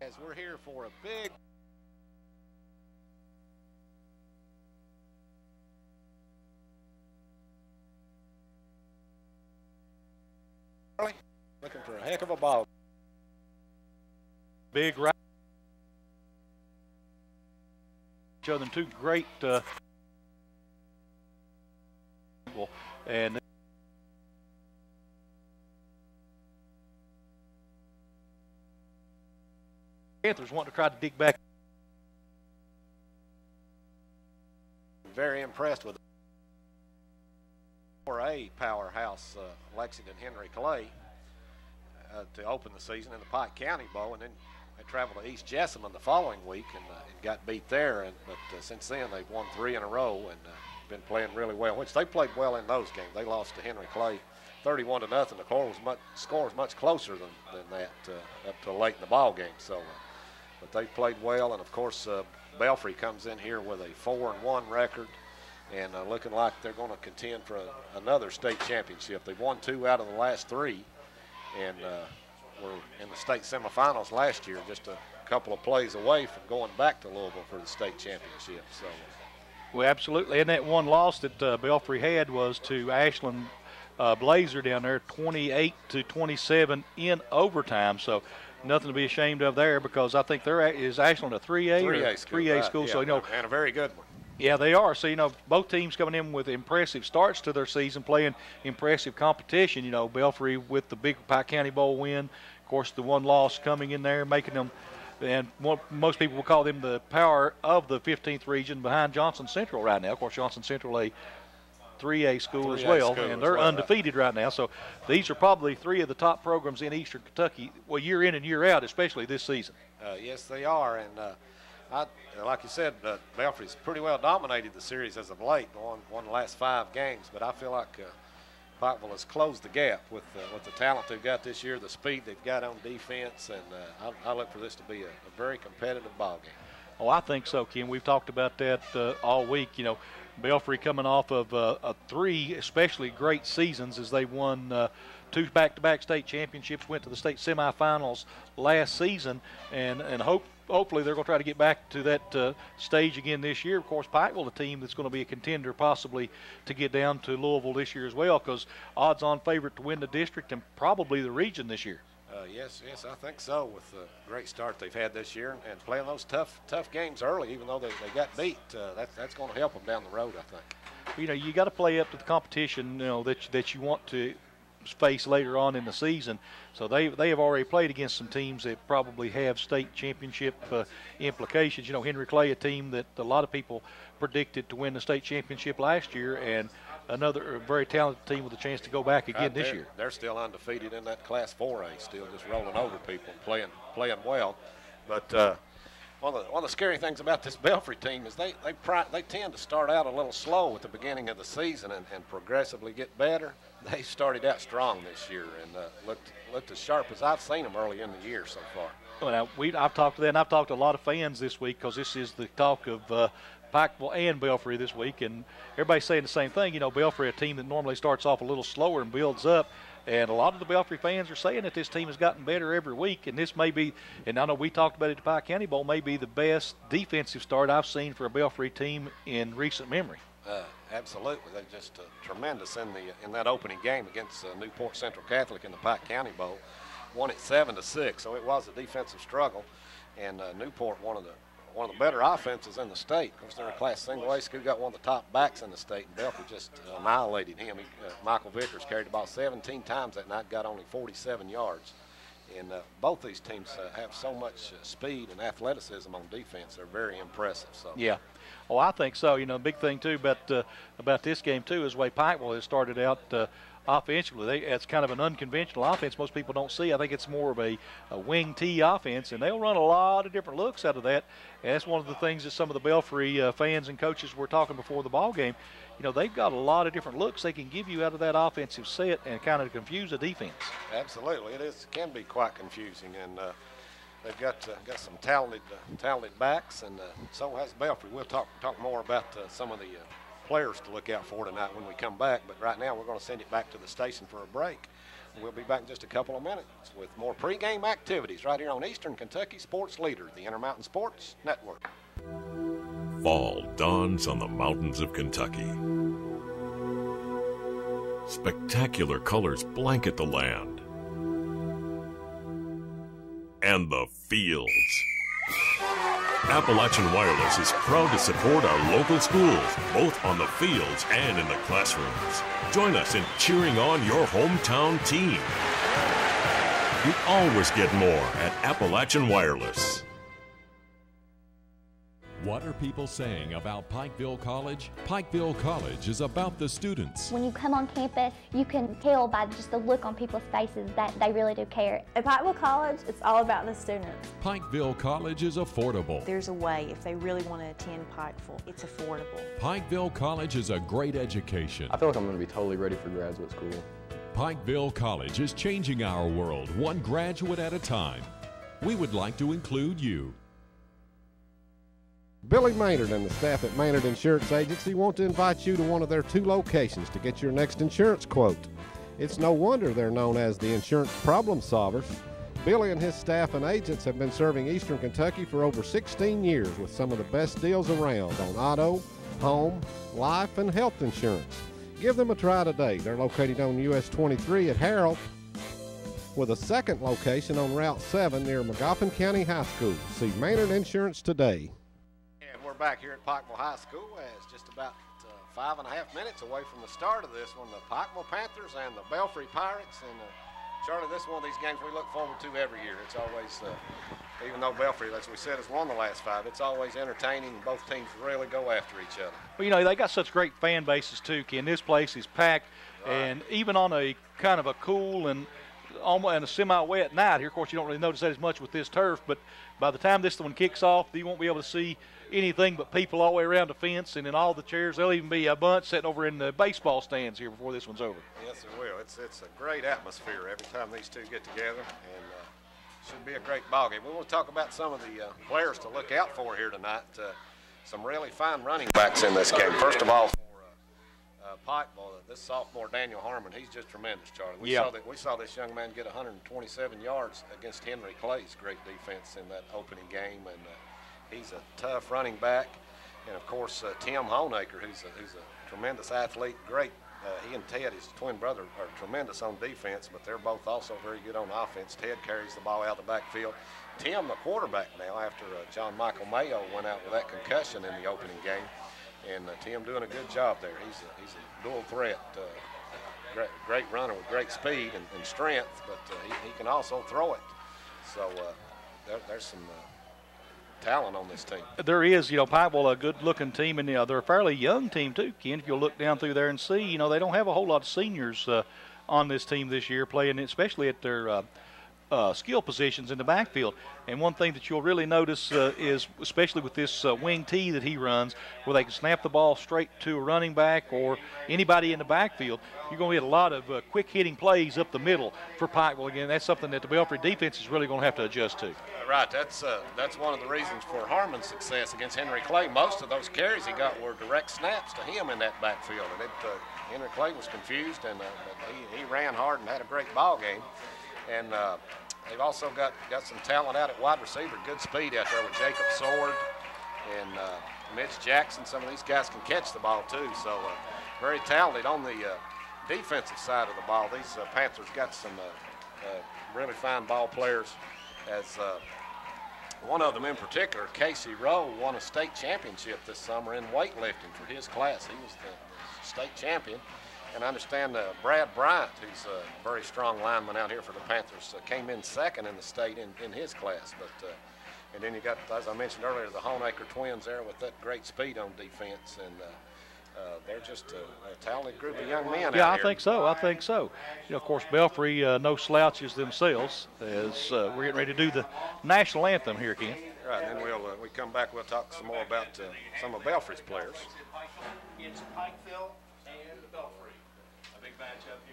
As we're here for a big looking for a heck of a ball. Big right. Each other two great uh, and Panthers want to try to dig back. Very impressed with for a powerhouse uh, Lexington Henry Clay uh, to open the season in the Pike County Bowl, and then they traveled to East Jessamine the following week and, uh, and got beat there. And but uh, since then they've won three in a row and uh, been playing really well. Which they played well in those games. They lost to Henry Clay, 31 to nothing. The score was much score was much closer than, than that uh, up to late in the ball game. So, uh, but they played well, and of course Belfry comes in here with a four and one record and uh, looking like they're going to contend for a, another state championship. They've won two out of the last three, and uh, were in the state semifinals last year, just a couple of plays away from going back to Louisville for the state championship. So. Well, absolutely, and that one loss that uh, Belfry had was to Ashland uh, Blazer down there, 28 to 27 in overtime. So nothing to be ashamed of there because I think there is Ashland a 3A, 3A school, 3A right. school. Yeah, so you know, and a very good one. Yeah, they are. So, you know, both teams coming in with impressive starts to their season, playing impressive competition. You know, Belfry with the big Pike County Bowl win. Of course, the one loss coming in there, making them, and most people will call them the power of the 15th region behind Johnson Central right now. Of course, Johnson Central, a 3A school 3A as well, school and they're well, undefeated right now. So these are probably three of the top programs in Eastern Kentucky, well, year in and year out, especially this season. Uh, yes, they are, and uh, I, like you said, uh, Belfry's pretty well dominated the series as of late, won, won the last five games. But I feel like uh, Pikeville has closed the gap with uh, with the talent they've got this year, the speed they've got on defense, and uh, I, I, look for this to be a, a, very competitive ball game. Oh, I think so, Ken. We've talked about that uh, all week. You know, Belfry coming off of uh, three especially great seasons as they won uh, two back-to-back state championships, went to the state semifinals last season, and and hope hopefully they're going to try to get back to that uh, stage again this year. Of course, Pikeville, a team that's going to be a contender possibly to get down to Louisville this year as well, because odds-on favorite to win the district and probably the region this year. Uh, yes, yes, I think so. With the great start they've had this year and playing those tough, tough games early, even though they, they got beat, uh, that, that's going to help them down the road, I think. You know, you got to play up to the competition, you know, that that you want to face later on in the season. So they they have already played against some teams that probably have state championship uh, implications. You know, Henry Clay, a team that a lot of people predicted to win the state championship last year, and another very talented team with a chance to go back again right, this year. They're still undefeated in that Class 4A, still just rolling over people, playing playing well. But uh, one of the one of the scary things about this Belfry team is they they they tend to start out a little slow at the beginning of the season and, and progressively get better. They started out strong this year and uh, looked looked as sharp as I've seen them early in the year so far. Well, now we I've talked to them. I've talked to a lot of fans this week because this is the talk of. Uh, Pikeville and Belfry this week, and everybody's saying the same thing. You know, Belfry, a team that normally starts off a little slower and builds up, and a lot of the Belfry fans are saying that this team has gotten better every week, and this may be, and I know we talked about it at the Pike County Bowl, may be the best defensive start I've seen for a Belfry team in recent memory. Uh, absolutely, they're just uh, tremendous in the in that opening game against uh, Newport Central Catholic in the Pike County Bowl. Won it seven to six, so it was a defensive struggle, and uh, Newport one of the one of the better offenses in the state. Of course, they're a Class Single A school, got one of the top backs in the state, and Belfry just uh, annihilated him. He, uh, Michael Vickers carried the ball 17 times that night, got only 47 yards. And uh, both these teams uh, have so much uh, speed and athleticism on defense; they're very impressive. So yeah, oh, I think so. You know, the big thing too about uh, about this game too is way Pikeville has started out offensively. They, it's kind of an unconventional offense most people don't see. I think it's more of a, a wing T offense, and they'll run a lot of different looks out of that. And that's one of the things that some of the Belfry uh, fans and coaches were talking before the ball game. You know, they've got a lot of different looks they can give you out of that offensive set and kind of confuse the defense. Absolutely, it is can be quite confusing, and uh, they've got uh, got some talented uh, talented backs, and uh, so has Belfry. We'll talk talk more about uh, some of the uh, players to look out for tonight when we come back. But right now, we're going to send it back to the station for a break. We'll be back in just a couple of minutes with more pregame activities right here on Eastern Kentucky Sports Leader, the Intermountain Sports Network. Fall dawns on the mountains of Kentucky. Spectacular colors blanket the land and the fields. Appalachian Wireless is proud to support our local schools, both on the fields and in the classrooms. Join us in cheering on your hometown team. You always get more at Appalachian Wireless. What are people saying about Pikeville College? Pikeville College is about the students. When you come on campus, you can tell by just the look on people's faces that they really do care. At Pikeville College, it's all about the students. Pikeville College is affordable. There's a way if they really want to attend Pikeville, it's affordable. Pikeville College is a great education. I feel like I'm going to be totally ready for graduate school. Pikeville College is changing our world one graduate at a time. We would like to include you. Billy Maynard and the staff at Maynard Insurance Agency want to invite you to one of their two locations to get your next insurance quote. It's no wonder they're known as the insurance problem solvers. Billy and his staff and agents have been serving Eastern Kentucky for over 16 years with some of the best deals around on auto, home, life, and health insurance. Give them a try today. They're located on US 23 at Harold with a second location on Route 7 near Magoffin County High School. See Maynard Insurance today back here at Pikeville High School as just about uh, five and a half minutes away from the start of this one. The Pikeville Panthers and the Belfry Pirates. And uh, Charlie, this is one of these games we look forward to every year. It's always, uh, even though Belfry, as we said, has won the last five, it's always entertaining. Both teams really go after each other. Well, you know, they got such great fan bases too, Ken. This place is packed, right. and even on a kind of a cool and almost and a semi-wet night here. Of course, you don't really notice that as much with this turf, but by the time this one kicks off, you won't be able to see anything but people all the way around the fence and in all the chairs. There'll even be a bunch sitting over in the baseball stands here before this one's over. Yes, it will. It's it's a great atmosphere every time these two get together, and uh, should be a great ball game. We want to talk about some of the uh, players to look out for here tonight. Uh, some really fine running backs in this game. First of all, for uh, uh, Pikeville, this sophomore Daniel Harmon, he's just tremendous, Charlie. We yep. saw that we saw this young man get 127 yards against Henry Clay's great defense in that opening game, and uh, He's a tough running back. And of course, uh, Tim Honaker, who's a, who's a tremendous athlete, great. Uh, he and Ted, his twin brother, are tremendous on defense, but they're both also very good on offense. Ted carries the ball out the backfield. Tim, the quarterback now, after uh, John Michael Mayo went out with that concussion in the opening game, and uh, Tim doing a good job there. He's a, he's a dual threat, uh, great, great runner with great speed and, and strength, but uh, he, he, can also throw it. So uh, there, there's some talent on this team. There is, you know, Pikeville, a good-looking team, and you know, they're a fairly young team too. Ken, if you'll look down through there and see, you know, they don't have a whole lot of seniors uh, on this team this year playing, especially at their uh, uh, skill positions in the backfield. And one thing that you'll really notice uh, is, especially with this uh, wing T that he runs, where they can snap the ball straight to a running back or anybody in the backfield, you're going to get a lot of uh, quick hitting plays up the middle for Pikeville. Again, that's something that the Belfry defense is really going to have to adjust to. Right, that's uh, that's one of the reasons for Harmon's success against Henry Clay. Most of those carries he got were direct snaps to him in that backfield, and it, uh, Henry Clay was confused, and he, he ran hard and had a great ball game. And uh, they've also got, got some talent out at wide receiver, good speed out there with Jacob Sword and uh, Mitch Jackson. Some of these guys can catch the ball too, so uh, very talented on the uh, defensive side of the ball. These uh, Panthers got some uh, really fine ball players. As one of them in particular, Casey Rowe, won a state championship this summer in weightlifting for his class. He was the state champion. And I understand uh, Brad Bryant, who's a very strong lineman out here for the Panthers, uh, came in second in the state in, in his class. But uh, and then you got, as I mentioned earlier, the Honaker twins there with that great speed on defense, and uh, uh, they're just a, a, talented group of young men. Yeah, I here. think so. I think so. You know, of course, Belfry, uh, no slouches themselves, as we're getting ready to do the national anthem here, Ken. Right, and then we'll we come back. We'll talk some more about some of Belfry's players. It's Pikeville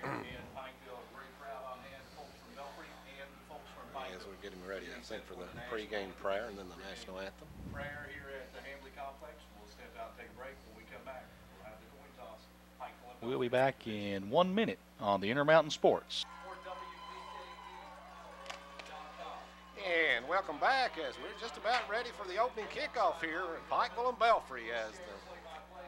matchup here. A great crowd on hand, folks from Belfry and folks from as we're getting ready, I think, for the pregame prayer and then the national anthem. Prayer here at the Hambley Complex. We'll step out and take a break. When we come back, we'll have the coin toss. We'll be back in one minute on the Intermountain Sports. And welcome back as we're just about ready for the opening kickoff here at Pikeville and Belfry as the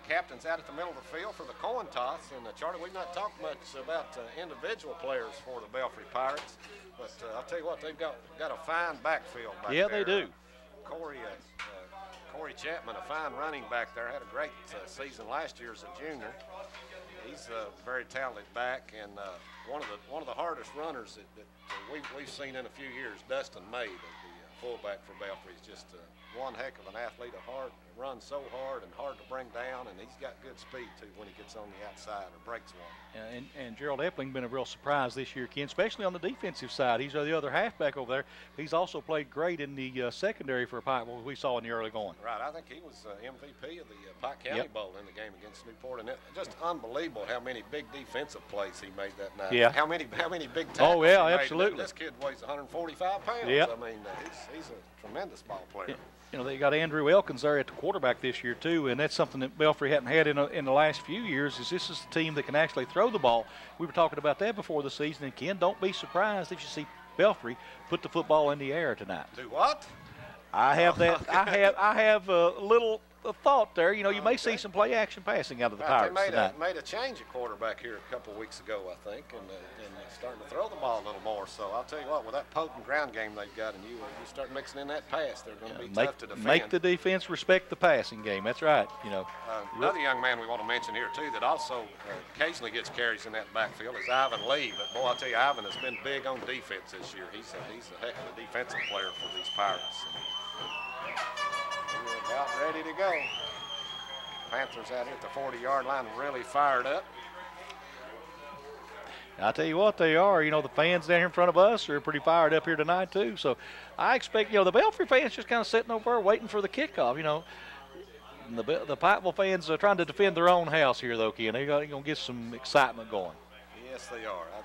captain's out at the middle of the field for the coin toss. And uh, Charlie, we've not talked much about uh, individual players for the Belfry Pirates, but uh, I'll tell you what, they've got got a fine backfield back yeah, there. they do. Corey, uh, uh, Corey Chapman, a fine running back there, had a great uh, season last year as a junior. He's a very talented back and uh, one of the one of the hardest runners that, that we've, we've seen in a few years. Dustin May, the, uh, fullback for Belfry, is just uh, one heck of an athlete. A hard runs so hard and hard to bring down, and he's got good speed too when he gets on the outside or breaks one. And, and Gerald Epling been a real surprise this year, Ken, especially on the defensive side. He's the other halfback over there. He's also played great in the uh, secondary for Pikeville we saw in the early going. Right, I think he was uh, MVP of the uh, Pike County Yep. Bowl in the game against Newport, and it, just unbelievable how many big defensive plays he made that night. Yeah. How many how many big tackles? Oh, yeah, absolutely. This kid weighs 145 pounds. Yep. I mean, uh, he's, he's a tremendous ball player. You know, they got Andrew Elkins there at the quarterback this year too, and that's something that Belfry hadn't had in, a, in the last few years. Is this is a team that can actually throw the ball? We were talking about that before the season, and Ken, don't be surprised if you see Belfry put the football in the air tonight. Do what? I have that. Oh, I have. I have a little a thought there. You know, you may see some play action passing out of the Right, Pirates they made tonight. a, made a change at quarterback here a couple weeks ago, I think, and, uh, and they're starting to throw the ball a little more. So I'll tell you what, with that potent ground game they've got, and you you start mixing in that pass, they're going to be Make, tough to defend. make the defense respect the passing game. That's right. You know, Uh, another young man we want to mention here too that also uh, occasionally gets carries in that backfield is Ivan Lee. But boy, I'll tell you, Ivan has been big on defense this year. He's a, he's a heck of a defensive player for these Pirates. We're about ready to go. Panthers out here at the 40-yard line, really fired up. I tell you what, they are. You know, the fans down here in front of us are pretty fired up here tonight too. So, I expect you know the Belfry fans just kind of sitting over there waiting for the kickoff. You know, the the Pikeville fans are trying to defend their own house here though, Ken. They're going to get some excitement going. Yes, they are. I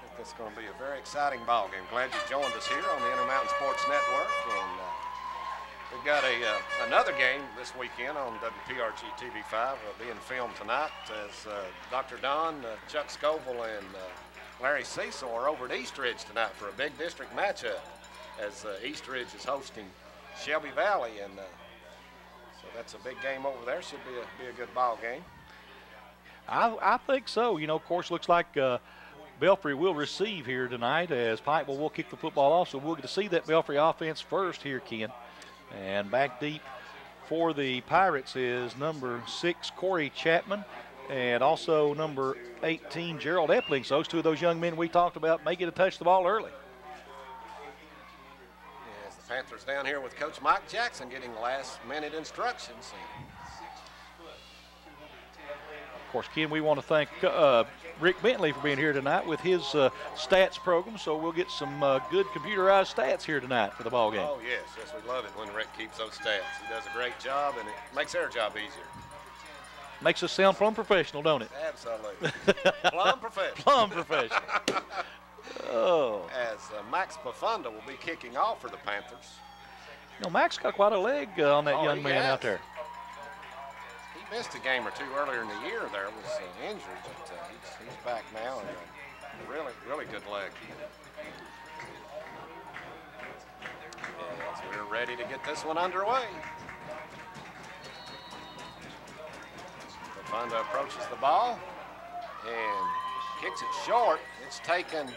think this is going to be a very exciting ball game. Glad you joined us here on the Intermountain Sports Network. And uh, we've got a uh, another game this weekend on WPRG TV5 uh, being filmed tonight as uh, Dr. Don, uh, Chuck Scoville, and uh, Larry Cecil are over at Eastridge tonight for a big district matchup as uh, Eastridge is hosting Shelby Valley. And so that's a big game over there. Should be a, be a good ball game. I, I think so. You know, of course, looks like Belfry will receive here tonight as Pikeville will kick the football off. So we'll get to see that Belfry offense first here, Ken. And back deep for the Pirates is number six, Corey Chapman, and also number 18, Gerald Epling. So those two of those young men we talked about may get a touch the ball early. As the Panthers down here with Coach Mike Jackson getting last minute instructions. Of course, Ken, we want to thank uh, Rick Bentley for being here tonight with his uh, stats program. So we'll get some uh, good computerized stats here tonight for the ball game. Oh, yes, yes, we love it when Rick keeps those stats. He does a great job, and it makes our job easier. Makes us sound plumb professional, don't it? Absolutely. Plum professional. Plumb professional. oh. As uh, Max Bafunda will be kicking off for the Panthers. You know, Max got quite a leg uh, on that Oh, young man has. out there. He missed a game or two earlier in the year there, was uh, injured, but uh, he's, he's back now, and really, really good leg. As we're ready to get this one underway. Bafunda approaches the ball and kicks it short. It's taken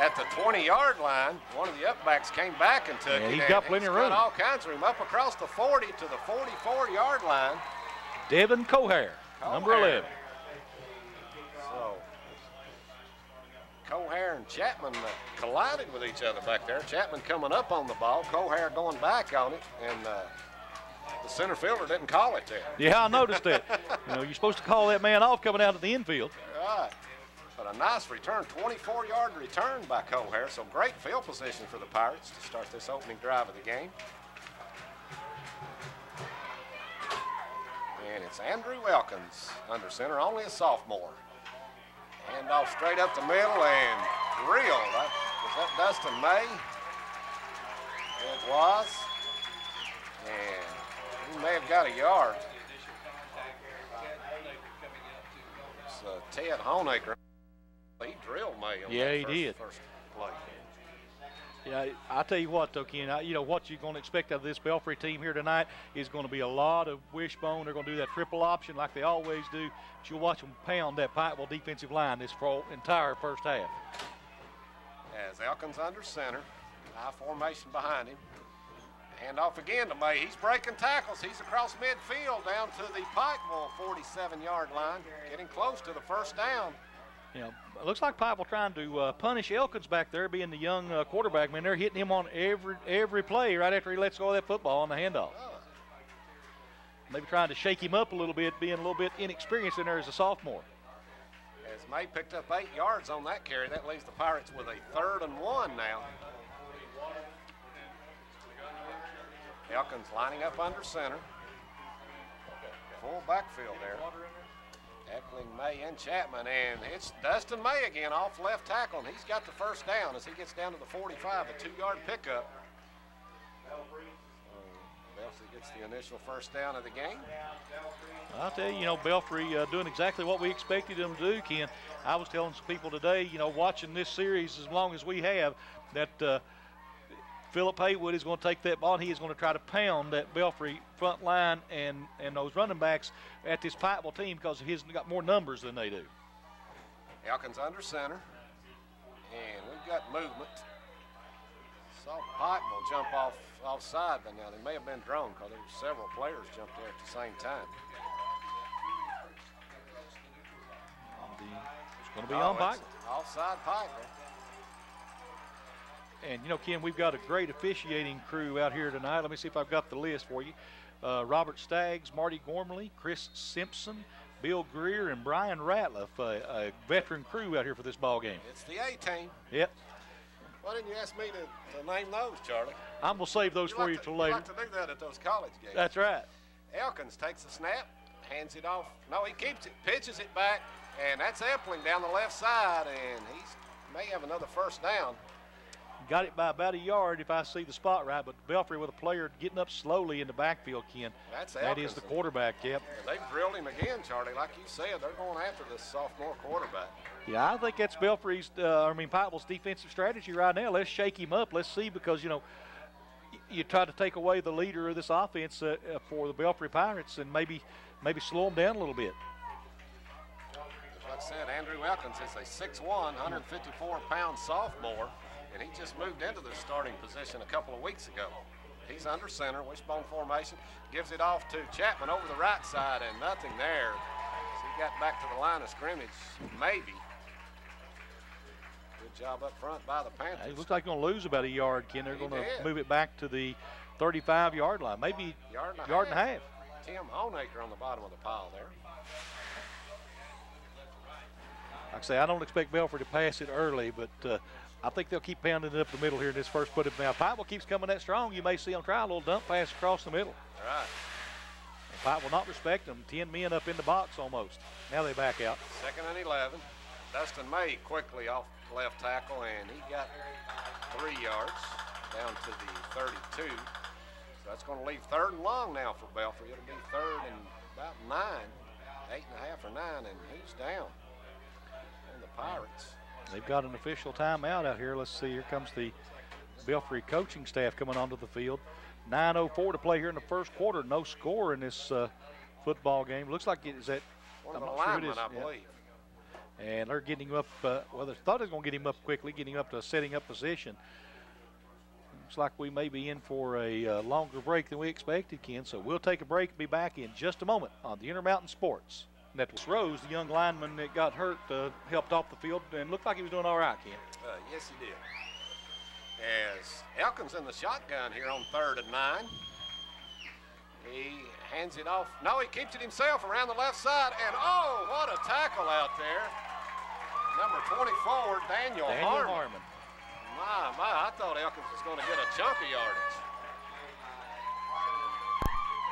at the 20-yard line. One of the upbacks came back and took Yeah, it. he's got plenty of room. all kinds of room. Up across the 40 to the 44-yard line. Devin Cohair, number 11. So, Cohair and Chapman uh, collided with each other back there. Chapman coming up on the ball, Cohair going back on it, and uh, the center fielder didn't call it there. Yeah, I noticed that. you know, you're supposed to call that man off coming out of the infield. Right. But a nice return, 24-yard return by Cohair. So great field position for the Pirates to start this opening drive of the game. And it's Andrew Elkins under center, only a sophomore. Hand off straight up the middle and drilled. That was that Dustin May? It was. And he may have got a yard. It's uh, Ted Honaker. He drilled May on Yeah, he first, did. first play. Yeah, I tell you what, though, Ken, I, you know what you're going to expect out of this Belfry team here tonight is going to be a lot of wishbone. They're going to do that triple option like they always do. But you'll watch them pound that Pikeville defensive line this entire first half. As Elkins under center, high formation behind him. Hand off again to May. He's breaking tackles. He's across midfield down to the Pikeville 47-yard line, getting close to the first down. You know, it looks like Pikeville trying to uh, punish Elkins back there, being the young uh, quarterback. Man, they're hitting him on every every play right after he lets go of that football on the handoff. Maybe trying to shake him up a little bit, being a little bit inexperienced in there as a sophomore. As May picked up eight yards on that carry, that leaves the Pirates with a third and one now. Elkins lining up under center. Full backfield there. Epling, May, and Chapman, and it's Dustin May again off left tackle, and he's got the first down as he gets down to the 45, a two-yard pickup. Belfry gets the initial first down of the game. I'll tell you, you know, Belfry uh, doing exactly what we expected them to do, Ken. I was telling some people today, you know, watching this series as long as we have, that uh, Philip Haywood is going to take that ball and he is going to try to pound that Belfry front line and, and those running backs at this Pikeville team because he's got more numbers than they do. Elkins under center, and we've got movement. Saw Pikeville jump off offside, but now they may have been drawn because there were several players jumped there at the same time. It's going to be Oh, on Pikeville. Offside Pikeville. And you know, Ken, we've got a great officiating crew out here tonight. Let me see if I've got the list for you. Uh, Robert Staggs, Marty Gormley, Chris Simpson, Bill Greer, and Brian Ratliff, uh, a veteran crew out here for this ball game. It's the A team. Yep. Why didn't you ask me to, to name those, Charlie? I'm gonna save those You for like you to- till you later. like to do that at those college games. That's right. Elkins takes the snap, hands it off. No, he keeps it, pitches it back, and that's Epling down the left side, and he may have another first down. Got it by about a yard if I see the spot right, but Belfry with a player getting up slowly in the backfield, Ken. That's That is the quarterback, yep. They've drilled him again, Charlie. Like you said, they're going after this sophomore quarterback. Yeah, I think that's Belfry's, uh, I mean, Pikeville's defensive strategy right now. Let's shake him up. Let's see because, you know, you try to take away the leader of this offense uh, uh, for the Belfry Pirates and maybe maybe slow them down a little bit. Like I said, Andrew Elkins is a 6'1", 154-pound sophomore, and he just moved into the starting position a couple of weeks ago. He's under center, wishbone formation, gives it off to Chapman over the right side, and nothing there. So he got back to the line of scrimmage, maybe. Good job up front by the Panthers. It looks like they're going to lose about a yard, Ken. They're going to move it back to the 35-yard line, maybe Yard and a yard and a half. half. Tim Honaker on the bottom of the pile there. Like I say, I don't expect Belfry to pass it early, but uh, I think they'll keep pounding it up the middle here in this first put. Up. Now, Pikeville keeps coming that strong. You may see them try a little dump pass across the middle. All right. And Pikeville not respect them. Ten men up in the box almost. Now they back out. Second and 11. Dustin May quickly off left tackle, and he got three yards down to the 32. So that's going to leave third and long now for Belfry. It'll be third and about nine, eight and a half or nine, and he's down? And the Pirates. They've got an official timeout out here. Let's see. Here comes the Belfry coaching staff coming onto the field. 9:04 to play here in the first quarter. No score in this uh, football game. Looks like it is at, One I'm the not sure it is. I Yeah. believe. and they're getting him up. Uh, well, they thought they was going to get him up quickly, getting him up to a setting up position. Looks like we may be in for a uh, longer break than we expected, Ken. So we'll take a break and be back in just a moment on the Intermountain Sports. Network. Rose, the young lineman that got hurt, uh, helped off the field and looked like he was doing all right, Ken. Uh, yes, he did. As Elkins in the shotgun here on third and nine. He hands it off. No, he keeps it himself around the left side. And oh, what a tackle out there. Number 24, Daniel, Daniel Harmon. Harmon. My, my, I thought Elkins was going to get a chunk of yardage.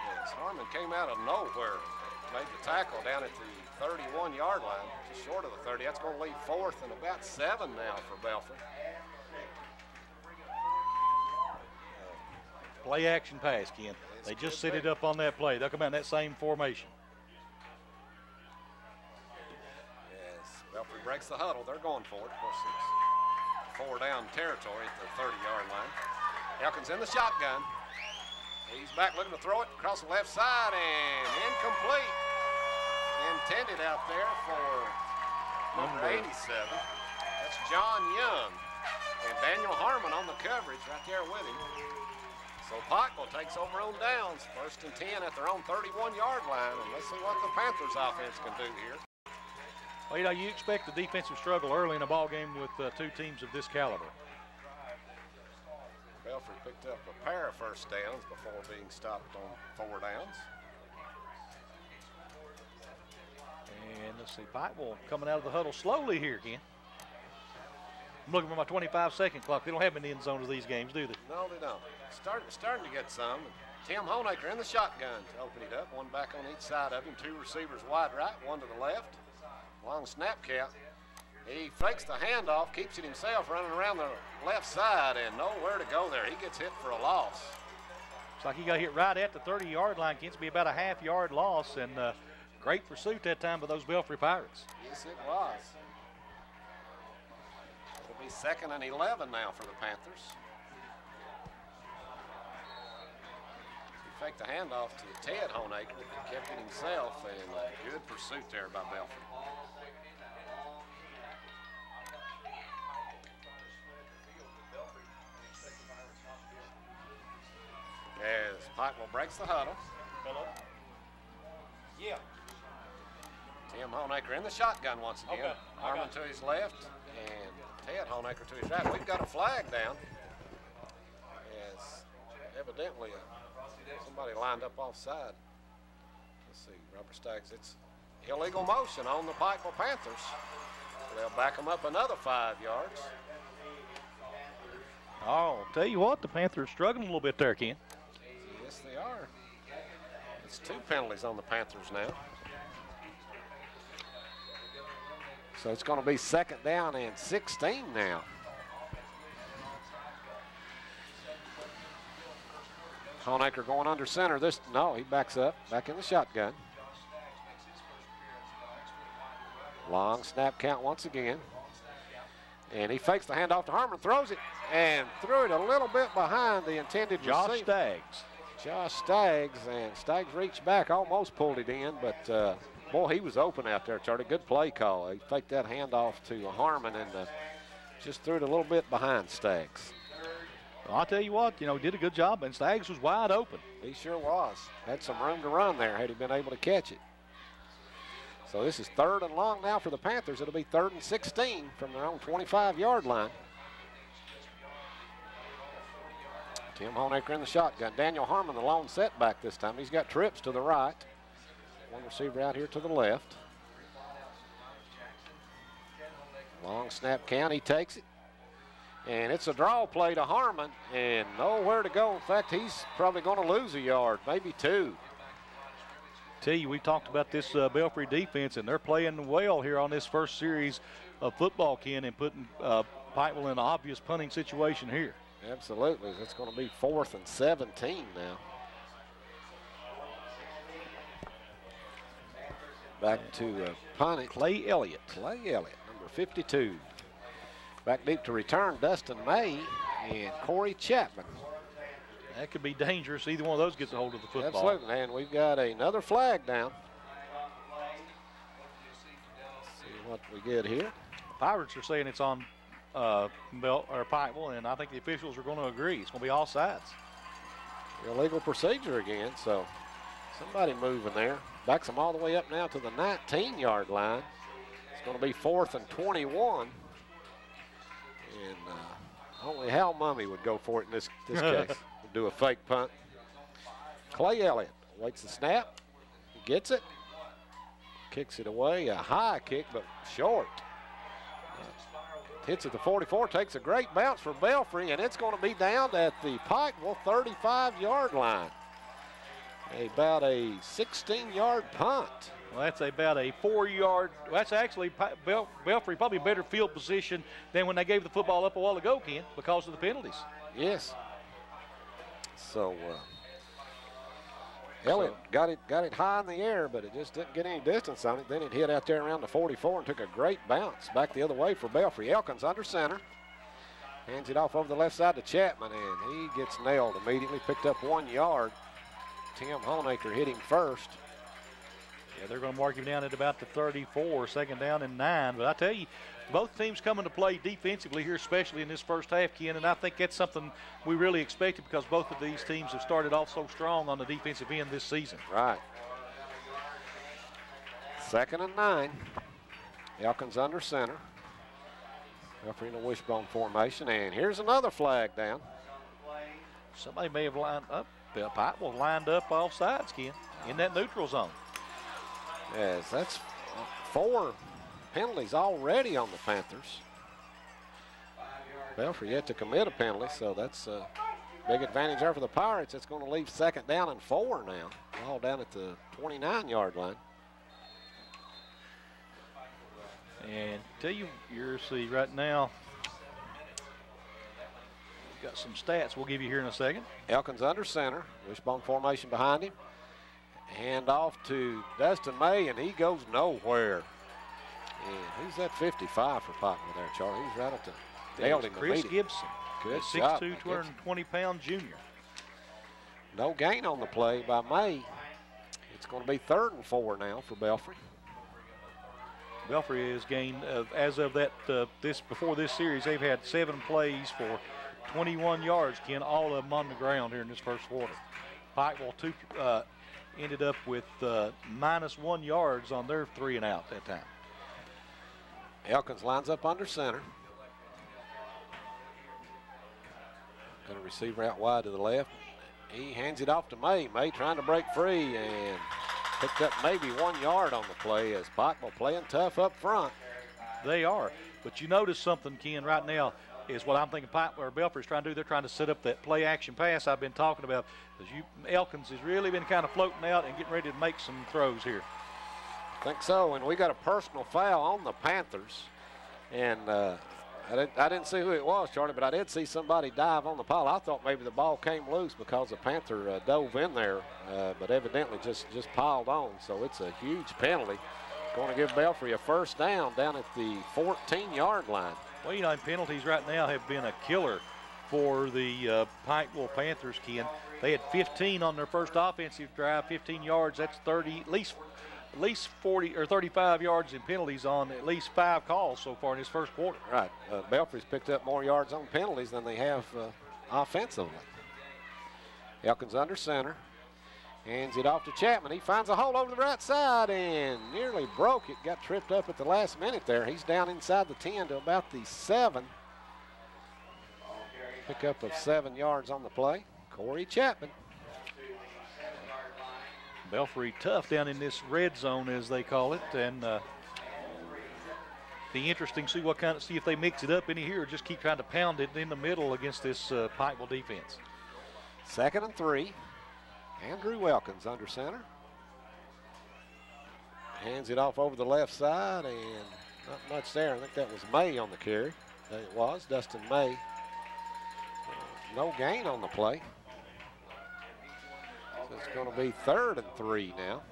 Yes, Harmon came out of nowhere made the tackle down at the 31 yard line, just short of the 30. That's going to leave fourth and about seven now for Belfry. Play action pass, Ken. It's they just set it up on that play. They'll come out in that same formation. Yes, Belfry breaks the huddle. They're going for it. Of course, it's four down territory at the 30 yard line. Elkins in the shotgun. He's back looking to throw it across the left side and incomplete. Intended out there for number 87. That's John Young. And Daniel Harmon on the coverage right there with him. So Pikeville takes over on downs. First and 10 at their own 31-yard line. And let's see what the Panthers offense can do here. Well, you know, you expect the defensive struggle early in a ball game with uh, two teams of this caliber. Belfry picked up a pair of first downs before being stopped on four downs. And let's see, Pikeville coming out of the huddle slowly here again. I'm looking for my 25 second clock. They don't have any end zones of these games, do they? No, they don't. Starting, starting to get some. Tim Honaker in the shotgun to open it up. One back on each side of him. Two receivers wide right, one to the left. Long snap count. He fakes the handoff, keeps it himself running around the left side, and nowhere to go there. He gets hit for a loss. Looks like he got hit right at the 30 yard line. Gets to be about a half yard loss, and uh, great pursuit that time by those Belfry Pirates. Yes, it was. It'll be second and 11 now for the Panthers. He faked the handoff to Ted Honaker, kept it himself, and a good pursuit there by Belfry. As Pikeville breaks the huddle. Hello? Yeah. Tim Honaker in the shotgun once again. Okay, I Harmon to his left and Ted Honaker to his right. We've got a flag down. As evidently uh, somebody lined up offside. Let's see, Robert Staggs. It's illegal motion on the Pikeville Panthers. So they'll back them up another five yards. Oh, tell you what, the Panthers struggling a little bit there, Ken. Yes, they are. It's two penalties on the Panthers now. So it's going to be second down and 16 now. Honaker going under center. This no, he backs up, back in the shotgun. Long snap count once again. And he fakes the handoff to Harmon, throws it, and threw it a little bit behind the intended Josh receiver. Staggs. Josh Staggs, and Staggs reached back, almost pulled it in, but uh, boy, he was open out there, Charlie. Good play call. He faked that handoff to Harmon and uh, just threw it a little bit behind Staggs. Well, I'll tell you what, you know, he did a good job, and Staggs was wide open. He sure was. Had some room to run there had he been able to catch it. So this is third and long now for the Panthers. It'll be third and 16 from their own 25-yard line. Tim Honaker in the shotgun. Daniel Harmon, the lone setback this time. He's got trips to the right. One receiver out here to the left. Long snap count. He takes it. And it's a draw play to Harmon and nowhere to go. In fact, he's probably going to lose a yard, maybe two. Tell you, we talked about this uh, Belfry defense, and they're playing well here on this first series of football, Ken, and putting uh, Pikeville in an obvious punting situation here. Absolutely. It's going to be fourth and 17 now. Back to uh, punt. Clay Elliott. Clay Elliott, number 52. Back deep to return, Dustin May and Corey Chapman. That could be dangerous. Either one of those gets a hold of the football. Absolutely, and we've got another flag down. See what we get here. The Pirates are saying it's on uh, Bel- or Pikeville, and I think the officials are going to agree. It's going to be all sides. Illegal procedure again, so somebody moving there. Backs them all the way up now to the 19-yard line. It's going to be fourth and 21. And uh, only Hal Mumme would go for it in this, this case. Do a fake punt. Clay Elliott waits the snap. Gets it. Kicks it away. A high kick, but short. Hits at the 44, takes a great bounce for Belfry, and it's going to be down at the Pikeville 35-yard line. About a 16-yard punt. Well, that's about a four-yard. Well, that's actually Bel- Belfry probably better field position than when they gave the football up a while ago, Ken, because of the penalties. Yes. So uh, Elliott got it got it high in the air, but it just didn't get any distance on it. Then it hit out there around the 44 and took a great bounce back the other way for Belfry. Elkins under center. Hands it off over the left side to Chapman, and he gets nailed immediately. Picked up one yard. Tim Honaker hit him first. Yeah, they're going to mark him down at about the 34, second down and nine. But I tell you, both teams coming to play defensively here, especially in this first half, Ken, and I think that's something we really expected because both of these teams have started off so strong on the defensive end this season. Right. Second and nine. Elkins under center. Belfry in a wishbone formation, and here's another flag down. Somebody may have lined up. Bill Pike was lined up off sides, Ken, in that neutral zone. Yes, that's four penalties already on the Panthers. Belfry yet to commit a penalty, so that's a big advantage there for the Pirates. It's going to leave second down and four now, all down at the 29-yard line. And tell you, you're see right now. Got some stats we'll give you here in a second. Elkins under center, wishbone formation behind him. Hand off to Dustin May, and he goes nowhere. And who's that 55 for Putnam there, Charlie? He's right at the nailed him Chris Gibson. Good 6'2", 220 pound junior. No gain on the play by May. It's going to be third and four now for Belfry. Belfry has gained, uh, as of that uh, this before this series, they've had seven plays for 21 yards. Ken, all of them on the ground here in this first quarter. Pikeville two uh, ended up with uh, minus one yards on their three and out that time. Elkins lines up under center. Got a receiver out wide to the left. He hands it off to May. May trying to break free and picked up maybe one yard on the play as Pikeville playing tough up front. They are. But you notice something, Ken, right now is what I'm thinking Pipe or Belfry's trying to do. They're trying to set up that play action pass I've been talking about. Because Elkins has really been kind of floating out and getting ready to make some throws here. Think so, and we got a personal foul on the Panthers. And uh, I, didn't, I didn't see who it was, Charlie, but I did see somebody dive on the pile. I thought maybe the ball came loose because the Panther uh, dove in there, uh, but evidently just, just piled on. So it's a huge penalty. Going to give Belfry a first down down at the 14-yard line. Well, you know, penalties right now have been a killer for the uh, Pikeville Panthers, Ken. They had 15 on their first offensive drive, 15 yards. That's 30, at least at least 40 or 35 yards in penalties on at least five calls so far in this first quarter. Right. Uh, Belfry's picked up more yards on penalties than they have uh, offensively. Elkins under center. Hands it off to Chapman. He finds a hole over the right side and nearly broke it. Got tripped up at the last minute there. He's down inside the 10 to about the 7. Pickup of seven yards on the play. Corey Chapman. Belfry tough down in this red zone, as they call it, and uh, be interesting to see what kind of see if they mix it up any here, or just keep trying to pound it in the middle against this uh, Pikeville defense. Second and three. Andrew Elkins under center. Hands it off over the left side, and not much there. I think that was May on the carry. It was Dustin May. Uh, no gain on the play. It's going to be third and three now.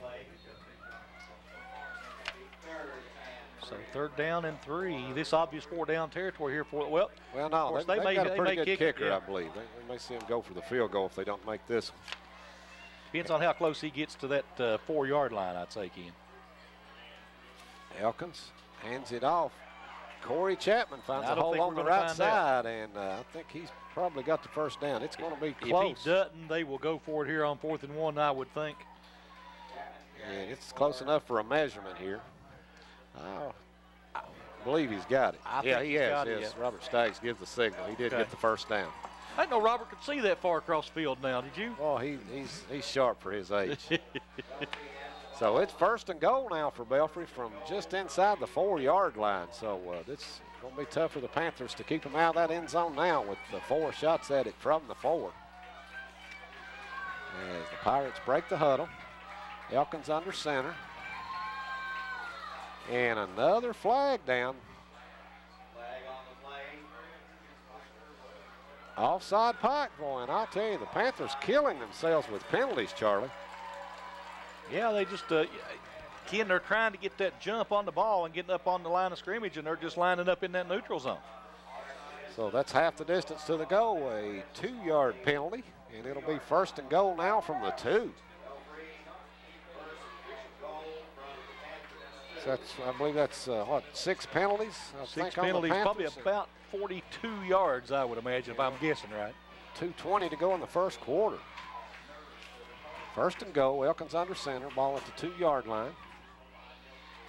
So third down and three. This obvious four down territory here for well. Well, no, course, they, they they may- got a pretty good kick it, kicker, yeah. I believe. They, they may see him go for the field goal if they don't make this. one. Depends on how close he gets to that uh, four yard line, I'd say, Ken. Elkins hands it off. Corey Chapman finds a hole on the right find out. side, and uh, I think he's probably got the first down. It's going to be close. If he doesn't, they will go for it here on fourth and one, I would think. Yeah, it's close enough for a measurement here. Uh, I believe he's got it. I yeah, think he has. yes. Robert Staggs gives the signal. He did Okay. get the first down. I didn't know Robert could see that far across the field now, did you? Oh, he, he's he's sharp for his age. so it's first and goal now for Belfry from just inside the four-yard line. So uh, this going to be tough for the Panthers to keep them out of that end zone now with the four shots at it from the four. As the Pirates break the huddle, Elkins under center. And another flag down. Offside Pikeville, and I'll tell you, the Panthers killing themselves with penalties, Charlie. Yeah, they just, uh, Ken, they're trying to get that jump on the ball and getting up on the line of scrimmage, and they're just lining up in that neutral zone. So that's half the distance to the goal, a two-yard penalty, and it'll be first and goal now from the two. So that's, I believe that's uh, what six penalties. I Six penalties, probably about 42 yards, I would imagine, if I'm guessing right. 2:20 to go in the first quarter. First and goal. Elkins under center. Ball at the two-yard line.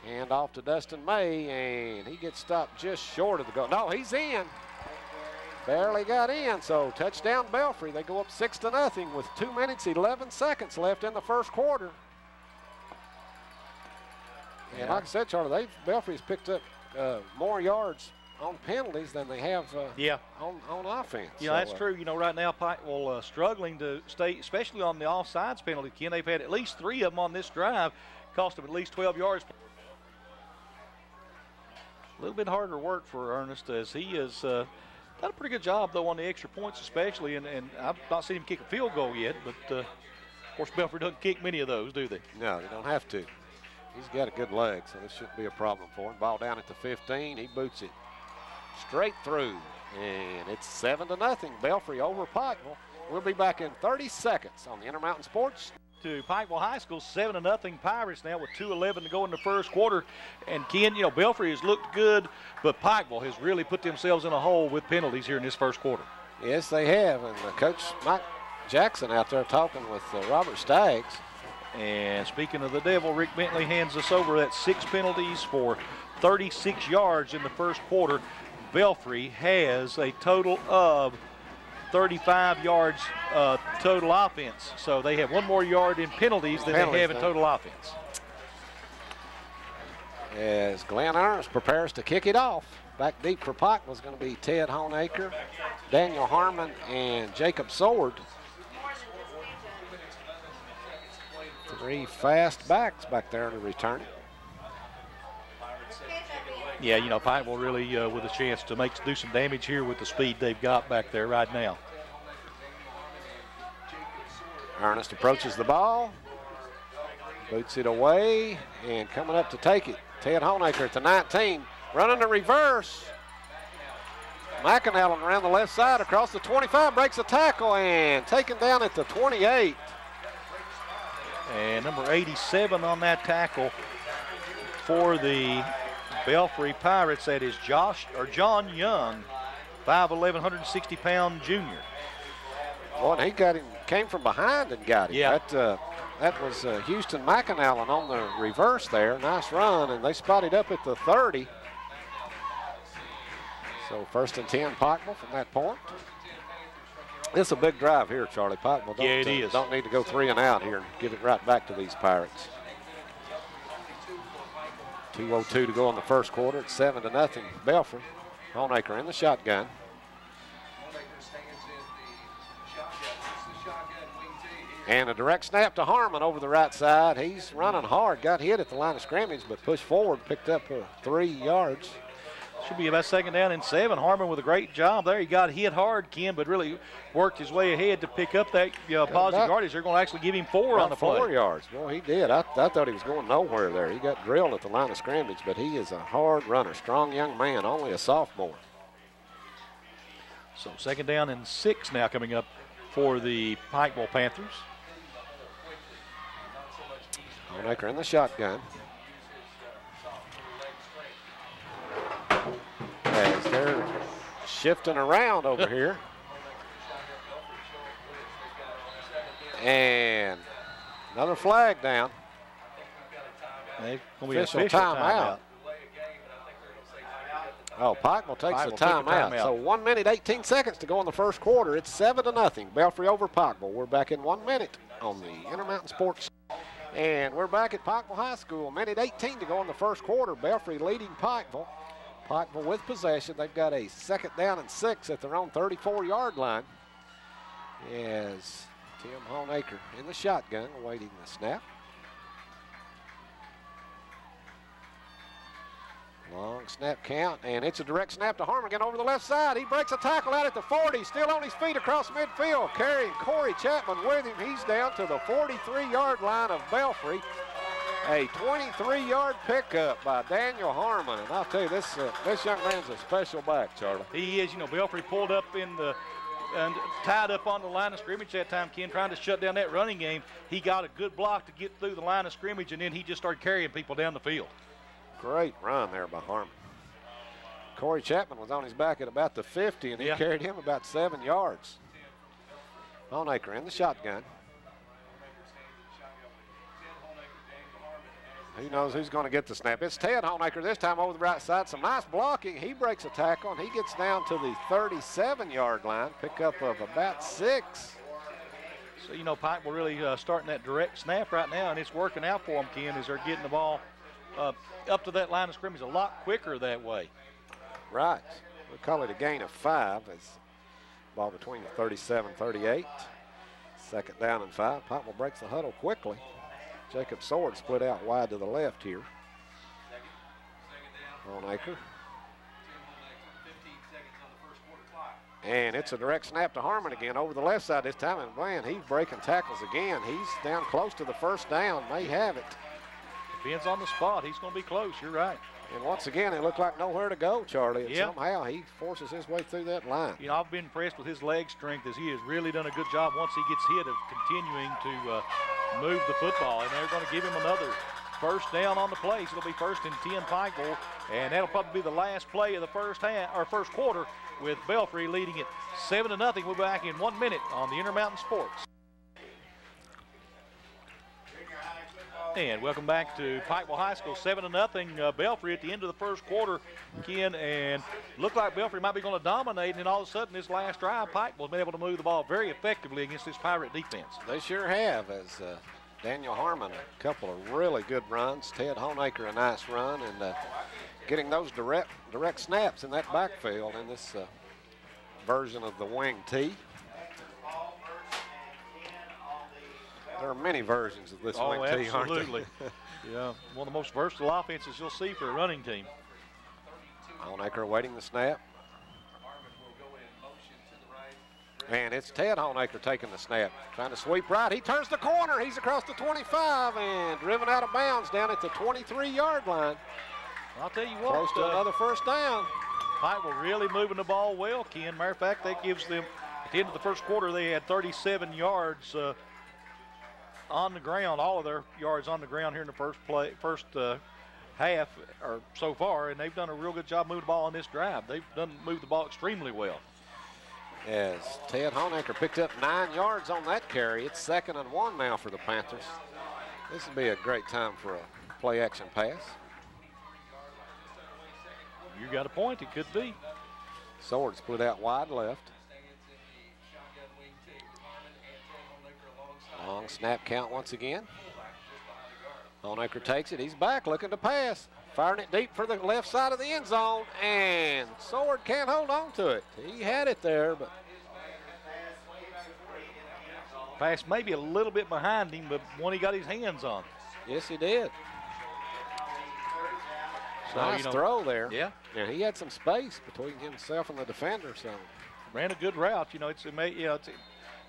And off to Dustin May, and he gets stopped just short of the goal. No, he's in. Barely got in. So touchdown Belfry. They go up six to nothing with two minutes 11 seconds left in the first quarter. And like I said, Charlie, they Belfry's picked up uh, more yards on penalties than they have uh, Yeah. on, on offense. Yeah, So, that's uh, true. You know, right now, Pikeville uh, struggling to stay, especially on the offsides penalty, Ken. They've had at least three of them on this drive, cost them at least 12 yards. A little bit harder work for Ernest as he has uh, done a pretty good job, though, on the extra points, especially. And, and I've not seen him kick a field goal yet, but uh, of course, Belfry doesn't kick many of those, do they? No, they don't have to. He's got a good leg, so this shouldn't be a problem for him. Ball down at the 15. He boots it straight through, and it's seven to nothing. Belfry over Pikeville. We'll be back in 30 seconds on the Intermountain Sports. To Pikeville High School, seven to nothing Pirates now with 2:11 to go in the first quarter. And Ken, you know Belfry has looked good, but Pikeville has really put themselves in a hole with penalties here in this first quarter. Yes, they have, and Coach Mike Jackson out there talking with uh, Robert Staggs. And speaking of the devil, Rick Bentley hands us over that six penalties for 36 yards in the first quarter. Belfry has a total of 35 yards uh, total offense. So they have one more yard in penalties than Penalties, they have in total offense. as Glenn Ernst prepares to kick it off. Back deep for Pike was going to be Ted Honaker, Daniel Harmon, and Jacob Sword. Three fast backs back there to return it. Yeah, you know, Pikeville really uh, with a chance to make do some damage here with the speed they've got back there right now. Ernest approaches the ball, boots it away, and coming up to take it, Ted Honaker at the 19, running the reverse. McAnallen around the left side across the 25, breaks a tackle and taken down at the 28. And number 87 on that tackle for the Belfry Pirates, that is Josh or John Young, 5'11", 160 pound junior. Boy, and he got him, came from behind and got him. Yeah. That, uh, that was uh, Houston McAnallen on the reverse there. Nice run, and they spotted up at the 30. So first and 10 Pikeville from that point. It's a big drive here, Charlie Pikeville. Don't, Yeah, it uh, is. Don't need to go three and out here and give it right back to these Pirates. 2.02 to go in the first quarter. It's 7 to nothing. Belfry. Honaker in the shotgun. And a direct snap to Harmon over the right side. He's running hard. Got hit at the line of scrimmage, but pushed forward, picked up uh, three yards. Should be about second down and seven. Harmon with a great job there. He got hit hard, Ken, but really worked his way ahead to pick up that uh, positive yardage. They're going to actually give him four on the four play. yards. Well, he did. I, I thought he was going nowhere there. He got drilled at the line of scrimmage, but he is a hard runner, strong young man, only a sophomore. So second down and six now coming up for the Pikeville Panthers. Honaker in the shotgun. As they're shifting around over here. And another flag down. They're going to be an Official official timeout. timeout. Oh, Pikeville takes Pikeville the took the timeout. timeout. So one minute, 18 seconds to go in the first quarter. It's seven to nothing. Belfry over Pikeville. We're back in one minute on the Intermountain Sports. And we're back at Pikeville High School. Minute 18 to go in the first quarter. Belfry leading Pikeville. Pikeville with possession. They've got a second down and six at their own 34-yard line. As Tim Honaker in the shotgun awaiting the snap. Long snap count, and it's a direct snap to Harmon again over the left side. He breaks a tackle out at the 40, still on his feet across midfield, carrying Corey Chapman with him. He's down to the 43-yard line of Belfry. A 23-yard pickup by Daniel Harmon, and I'll tell you, this uh, this young man's a special back, Charlie. He is. You know, Belfry pulled up in the and tied up on the line of scrimmage that time, Ken, trying to shut down that running game. He got a good block to get through the line of scrimmage, and then he just started carrying people down the field. Great run there by Harmon. Corey Chapman was on his back at about the 50, and he Yeah. carried him about seven yards. Honaker in the shotgun. Who knows who's going to get the snap? It's Ted Honaker this time over the right side. Some nice blocking. He breaks a tackle, and he gets down to the 37-yard line. Pickup of about six. So, you know, Pikeville really uh, starting that direct snap right now, and it's working out for them, Ken, as they're getting the ball uh, up to that line of scrimmage a lot quicker that way. Right. We'll call it a gain of five. It's ball between the 37 38. Second down and five. Pikeville breaks the huddle quickly. Jacob Sword split out wide to the left here. Honaker. And it's a direct snap to Harmon again over the left side this time. And man, he's breaking tackles again. He's down close to the first down. May have it. Depends on the spot. He's going to be close. You're right. And once again, it looked like nowhere to go, Charlie. And Yeah. somehow he forces his way through that line. You know, I've been impressed with his leg strength as he has really done a good job once he gets hit of continuing to uh, move the football. And they're going to give him another first down on the play. So it'll be first and 10 Pikeville. And that'll probably be the last play of the first half or first quarter with Belfry leading it 7 to nothing. We'll be back in one minute on the Intermountain Sports. And welcome back to Pikeville High School, seven to nothing. Uh, Belfry at the end of the first quarter, Ken, and looked like Belfry might be going to dominate. And then all of a sudden, this last drive, Pikeville's been able to move the ball very effectively against this Pirate defense. They sure have, as uh, Daniel Harmon, a couple of really good runs. Ted Honaker, a nice run, and uh, getting those direct direct snaps in that backfield in this uh, version of the wing T. There are many versions of this oh, wing T, aren't absolutely. yeah, one of the most versatile offenses you'll see for a running team. Honaker awaiting the snap. And it's Ted Honaker taking the snap, trying to sweep right. He turns the corner. He's across the 25 and driven out of bounds down at the 23-yard line. I'll tell you what, Close to uh, another first down. Pikeville really moving the ball well, Ken. Matter of fact, that gives them, at the end of the first quarter, they had 37 yards uh, on the ground, all of their yards on the ground here in the first play, first uh, half or so far, and they've done a real good job moving the ball on this drive. They've done moved the ball extremely well. As Ted Honaker picked up nine yards on that carry, it's second and one now for the Panthers. This would be a great time for a play action pass. You got a point. It could be. Sword split out wide left. Long snap count once again. Honaker takes it. He's back looking to pass. Firing it deep for the left side of the end zone. And Sword can't hold on to it. He had it there, but Pass maybe a little bit behind him, but one he got his hands on. yes, he did. So, nice you know, throw there. Yeah. And he had some space between himself and the defender. So ran a good route. You know, it's it may, you know, it's,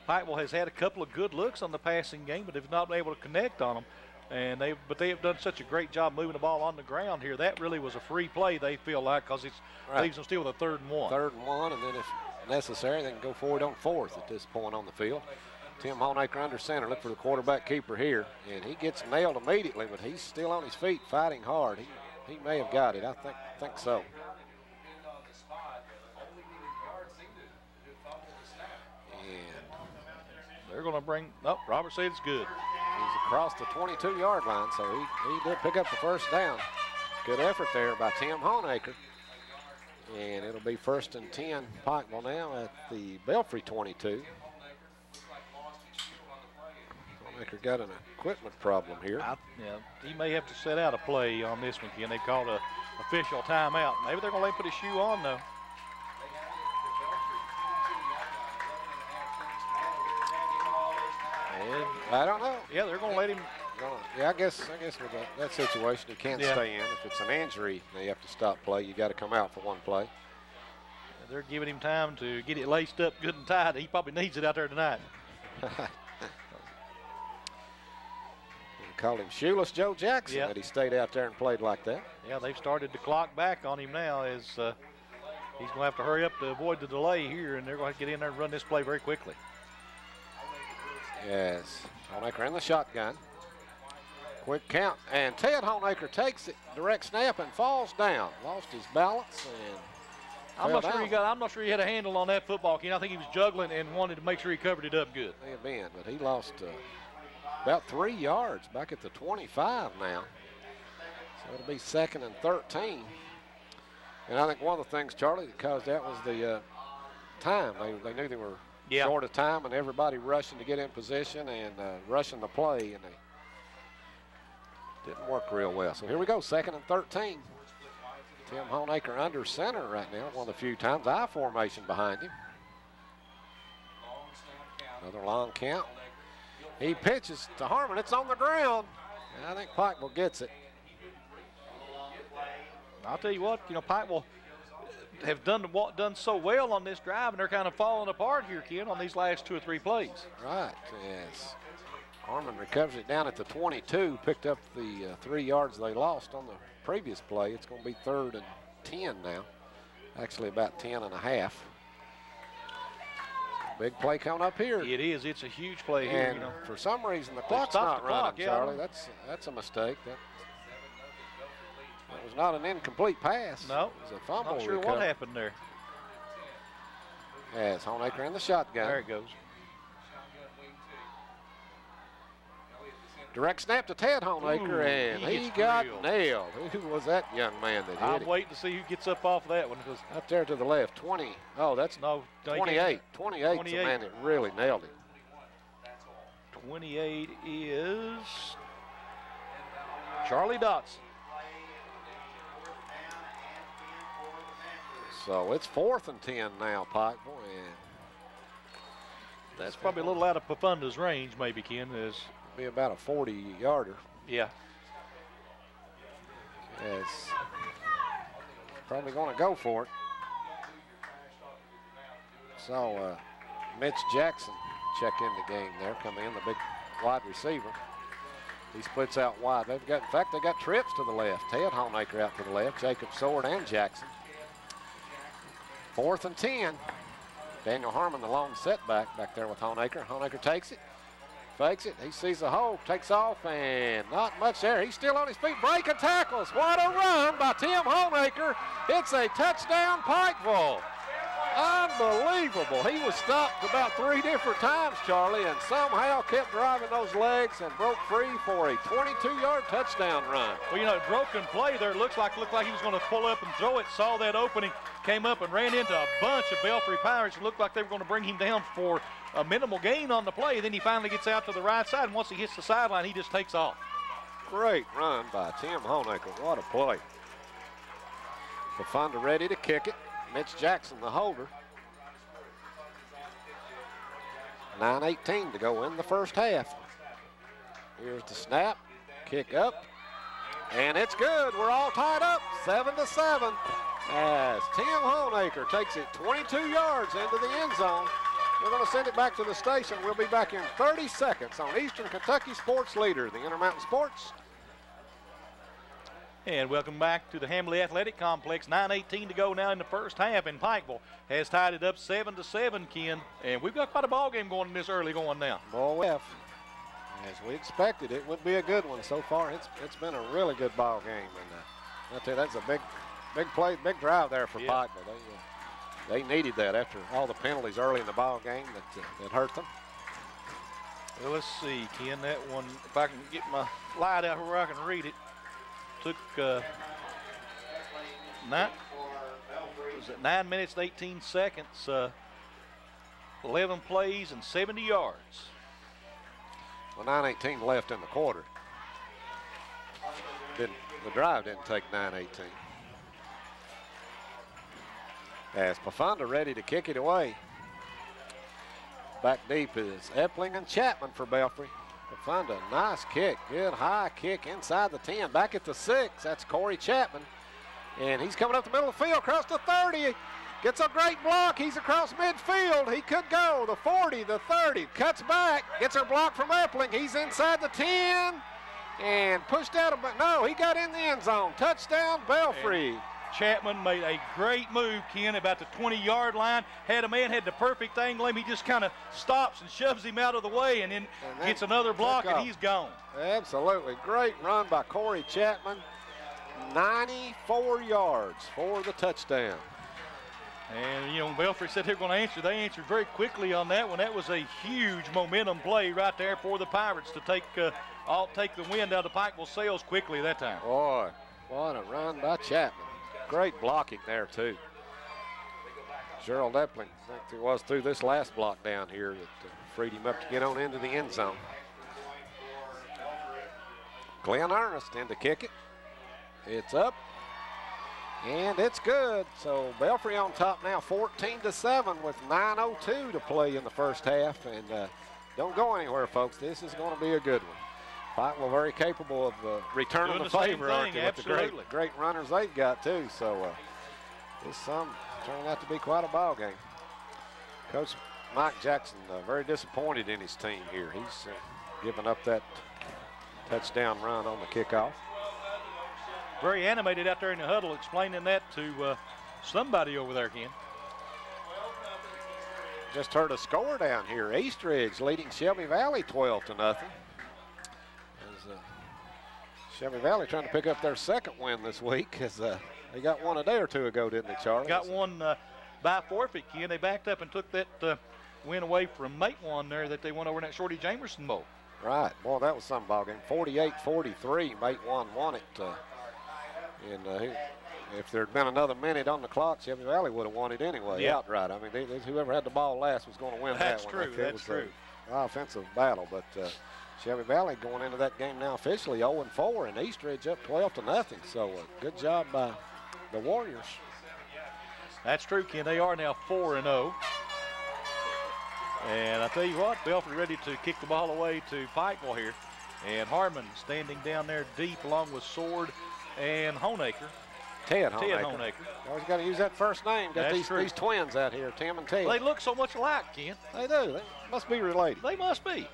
Pikeville has had a couple of good looks on the passing game, but they've not been able to connect on them. And they, but they have done such a great job moving the ball on the ground here. That really was a free play. They feel like because it Right. leaves them still with a third and one. third and one, and then if necessary, they can go forward on fourth at this point on the field. Tim Honaker under center. Look for the quarterback keeper here, and he gets nailed immediately, but he's still on his feet, fighting hard. He he may have got it. I think think so. And They're going to bring. Oh, Robert said it's good. he's across the 22-yard line, so he, he did pick up the first down. Good effort there by Tim Honaker. And it'll be first and 10 Pikeville now at the Belfry 22. Honaker got an equipment problem here. I, yeah, he may have to set out a play on this one again. They called a official timeout. Maybe they're going to let him put his shoe on though. I don't know. Yeah, they're going to let him. yeah, I guess I guess with that, that situation, he can't Yeah. stay in. If it's an injury, they have to stop play. You got to come out for one play. They're giving him time to get it laced up good and tight. He probably needs it out there tonight. Called him shoeless Joe Jackson Yeah. that he stayed out there and played like that. Yeah, they've started to clock back on him now as uh, he's going to have to hurry up to avoid the delay here, and they're going to get in there and run this play very quickly. Yes, Honaker in the shotgun. Quick count, and Ted Honaker takes it, direct snap, and falls down. Lost his balance and I'm not sure he got. I'm not sure he had a handle on that football. I think he was juggling and wanted to make sure he covered it up good. May have been, but he lost uh, about three yards back at the 25 now. So it'll be second and 13. And I think one of the things, Charlie, that caused that was the uh, time. They, they knew they were Yeah. short of time, and everybody rushing to get in position and uh, rushing the play, and they didn't work real well. So here we go, second and 13. Tim Honaker under center right now, one of the few times. I formation behind him. Another long count. He pitches to Harmon. It's on the ground. And I think Pikeville gets it. I'll tell you what, you know, Pikeville have done what done so well on this drive, and they're kind of falling apart here, Ken, on these last two or three plays. Right, yes. Harmon recovers it down at the 22, picked up the uh, three yards they lost on the previous play. It's going to be third and 10 now. Actually, about 10 and a half. Big play coming up here. It is. It's a huge play here. And You know, for some reason, the clock's not the clock, running, yeah. Charlie. That's that's a mistake. That, that was not an incomplete pass. no, it was a fumble. not sure recovery. what happened there. As Honaker in the shotgun. There it goes. Direct snap to Ted Honaker, Ooh, and he he, got drilled. nailed. Who was that young man that hit I'm it? waiting to see who gets up off that one because Up there to the left, 20. Oh, that's no, no, he can't- 28. 28 's the man that really nailed him. 28 is Charlie Dotson. So it's fourth and 10 now, Pikeville, and That's probably a little out of Pafunda's range, maybe, Ken. Is be about a 40 yarder. yeah. As probably going to go for it. So uh, Mitch Jackson check in the game there, come in, the big wide receiver. He splits out wide. They've got, in fact, they got trips to the left. Ted Honaker out to the left, Jacob Sword and Jackson. Fourth and 10. Daniel Harmon, the long setback back there with Honaker. Honaker takes it, fakes it. He sees the hole, takes off, and not much there. He's still on his feet, breaking tackles. What a run by Tim Honaker. It's a touchdown, Pikeville. Unbelievable. He was stopped about three different times, Charlie, and somehow kept driving those legs and broke free for a 22-yard touchdown run. Well, you know, broken play there. Looks like looked like he was going to pull up and throw it. Saw that opening, came up and ran into a bunch of Belfry Pirates. It looked like they were going to bring him down for a minimal gain on the play. Then he finally gets out to the right side, and once he hits the sideline, he just takes off. Great run by Tim Honaker. What a play. Pafunda ready to kick it. Mitch Jackson, the holder. 9.18 to go in the first half. Here's the snap. Kick up. And it's good. We're all tied up. 7 to 7. As Tim Honaker takes it 22 yards into the end zone. We're going to send it back to the station. We'll be back in 30 seconds on Eastern Kentucky Sports Leader, the Intermountain Sports. And welcome back to the Hambley Athletic Complex. 9:18 to go now in the first half, and Pikeville has tied it up seven to seven. Ken, and we've got quite a ball game going in this early going now. Boy, F. As we expected, it would be a good one so far. It's it's been a really good ball game, and uh, I tell you that's a big, big play, big drive there for Yeah. Pikeville. They uh, they needed that after all the penalties early in the ball game that uh, that hurt them. Well, let's see, Ken. That one, if I can get my light out where I can read it, took uh, nine. Was it nine minutes and 18 seconds? Uh, 11 plays and 70 yards. Well, 9:18 left in the quarter. Didn't the drive didn't take 9:18. As Pafunda ready to kick it away. Back deep is Epling and Chapman for Belfry. Find a nice kick. Good high kick inside the 10. Back at the 6. That's Corey Chapman. And he's coming up the middle of the field, across the 30. Gets a great block. He's across midfield. He could go. The 40, the 30. Cuts back. Gets a block from Epling. He's inside the 10. And pushed out. Of, no, he got in the end zone. Touchdown, Belfry. And Chapman made a great move, Ken, about the 20-yard line. Had a man had the perfect angle. Him. He just kind of stops and shoves him out of the way, and then, and gets another block, and he's gone. Absolutely. Great run by Corey Chapman. 94 yards for the touchdown. And, you know, Belfry said they're going to answer. They answered very quickly on that one. That was a huge momentum play right there for the Pirates to take uh, all, take the wind out of Pikeville sails quickly that time. Boy, what a run by Chapman. Great blocking there, too. Gerald Epling, I think it was through this last block down here that uh, freed him up to get on into the end zone. Glenn Ernest in to kick it. It's up and it's good. So Belfry on top now 14 to 7 with 9.02 to play in the first half. And uh, don't go anywhere, folks. This is going to be a good one. Pikeville very capable of uh, returning Doing the, the favor thing, with the great, great runners they've got too. So uh, this some turning out to be quite a ball game. Coach Mike Jackson uh, very disappointed in his team here. He's uh, giving up that touchdown run on the kickoff very animated out there in the huddle explaining that to uh, somebody over there, Ken. Just heard a score down here. Eastridge leading Shelby Valley 12 to nothing. Uh, Valley trying to pick up their second win this week because uh, they got one a day or two ago, didn't they, Charlie? Got one uh, by forfeit, Ken. They backed up and took that uh, win away from Matewan there that they won over in that Shorty Jamerson Bowl. Right. Boy, that was some ball game. 48-43. Matewan won it. Uh, and uh, if there had been another minute on the clock, Shelby Valley would have won it anyway, yeah. outright. I mean, they, they, whoever had the ball last was going to win That's that one. True. That's true. offensive battle, but Shelby Valley going into that game now officially 0 4, and Eastridge up 12 to nothing. So uh, good job by the Warriors. That's true, Ken. They are now 4-0. And I tell you what, Belfry ready to kick the ball away to Pikeville here. And Harmon standing down there deep along with Sword and Honaker. Ted Honaker. Ted Honaker. Always got to use that first name. Got That's these, true. these twins out here, Tim and Ted. They look so much alike, Ken. They do. They must be related. They must be.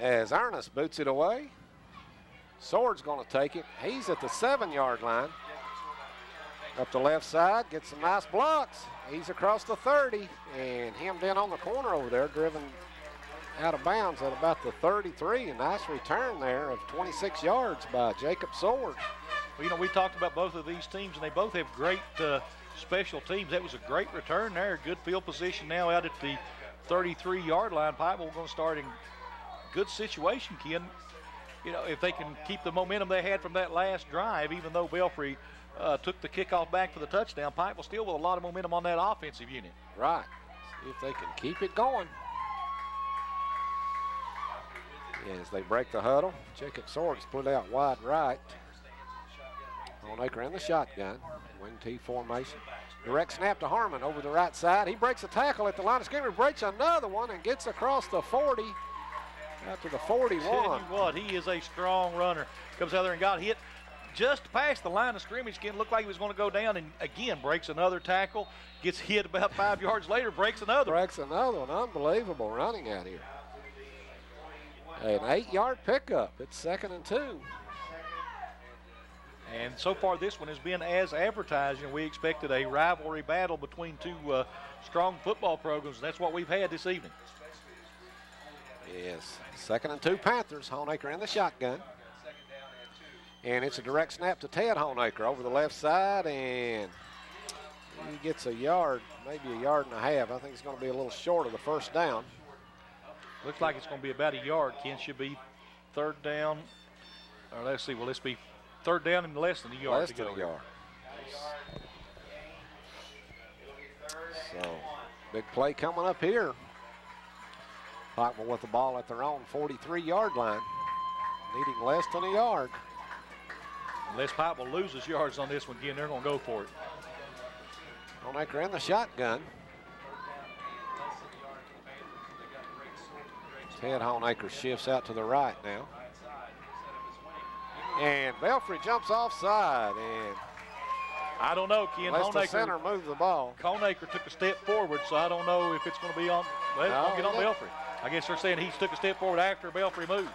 As Ernest boots it away, Sword's going to take it. He's at the seven-yard line. Up the left side, gets some nice blocks. He's across the 30, and hemmed in on the corner over there, driven out of bounds at about the 33. A nice return there of 26 yards by Jacob Sword. Well, you know, we talked about both of these teams, and they both have great uh, special teams. That was a great return there. Good field position now out at the 33-yard line. Pikeville going to start in good situation, Ken. You know, if they can keep the momentum they had from that last drive, even though Belfry uh, took the kickoff back for the touchdown, Pikeville still with a lot of momentum on that offensive unit. Right. See if they can keep it going. As they break the huddle, Jacob Sword split out wide right. Honaker in the shotgun. Wing T formation. Direct snap to Harmon over the right side. He breaks a tackle at the line of scrimmage, breaks another one, and gets across the 40 out to the 41. Tell you what, he is a strong runner. Comes out there and got hit just past the line of scrimmage. Again, looked like he was going to go down, and again breaks another tackle. Gets hit about five yards later, breaks another. Breaks another one. Unbelievable running out here. An eight-yard pickup. It's second and two. And so far, this one has been as advertised. Know, we expected a rivalry battle between two uh, strong football programs, and that's what we've had this evening. Yes, second and two Panthers. Honaker in the shotgun. And it's a direct snap to Ted Honaker over the left side, and he gets a yard, maybe a yard and a half. I think it's going to be a little short of the first down. Looks like it's going to be about a yard. Ken should be third down. Or let's see, will this be third down and less than a yard less? Than a yard. So, big play coming up here. Pikeville with the ball at their own 43-yard line, needing less than a yard. Unless Pikeville loses yards on this one again, they're going to go for it. Honaker in the shotgun. Ted Honaker shifts out to the right now. And Belfry jumps offside and I don't know, Ken. the Honaker, center move the ball. Honaker took a step forward, so I don't know if it's going to be on. Well, it's No, going to get on Belfry. I guess they're saying he took a step forward after Belfry moved.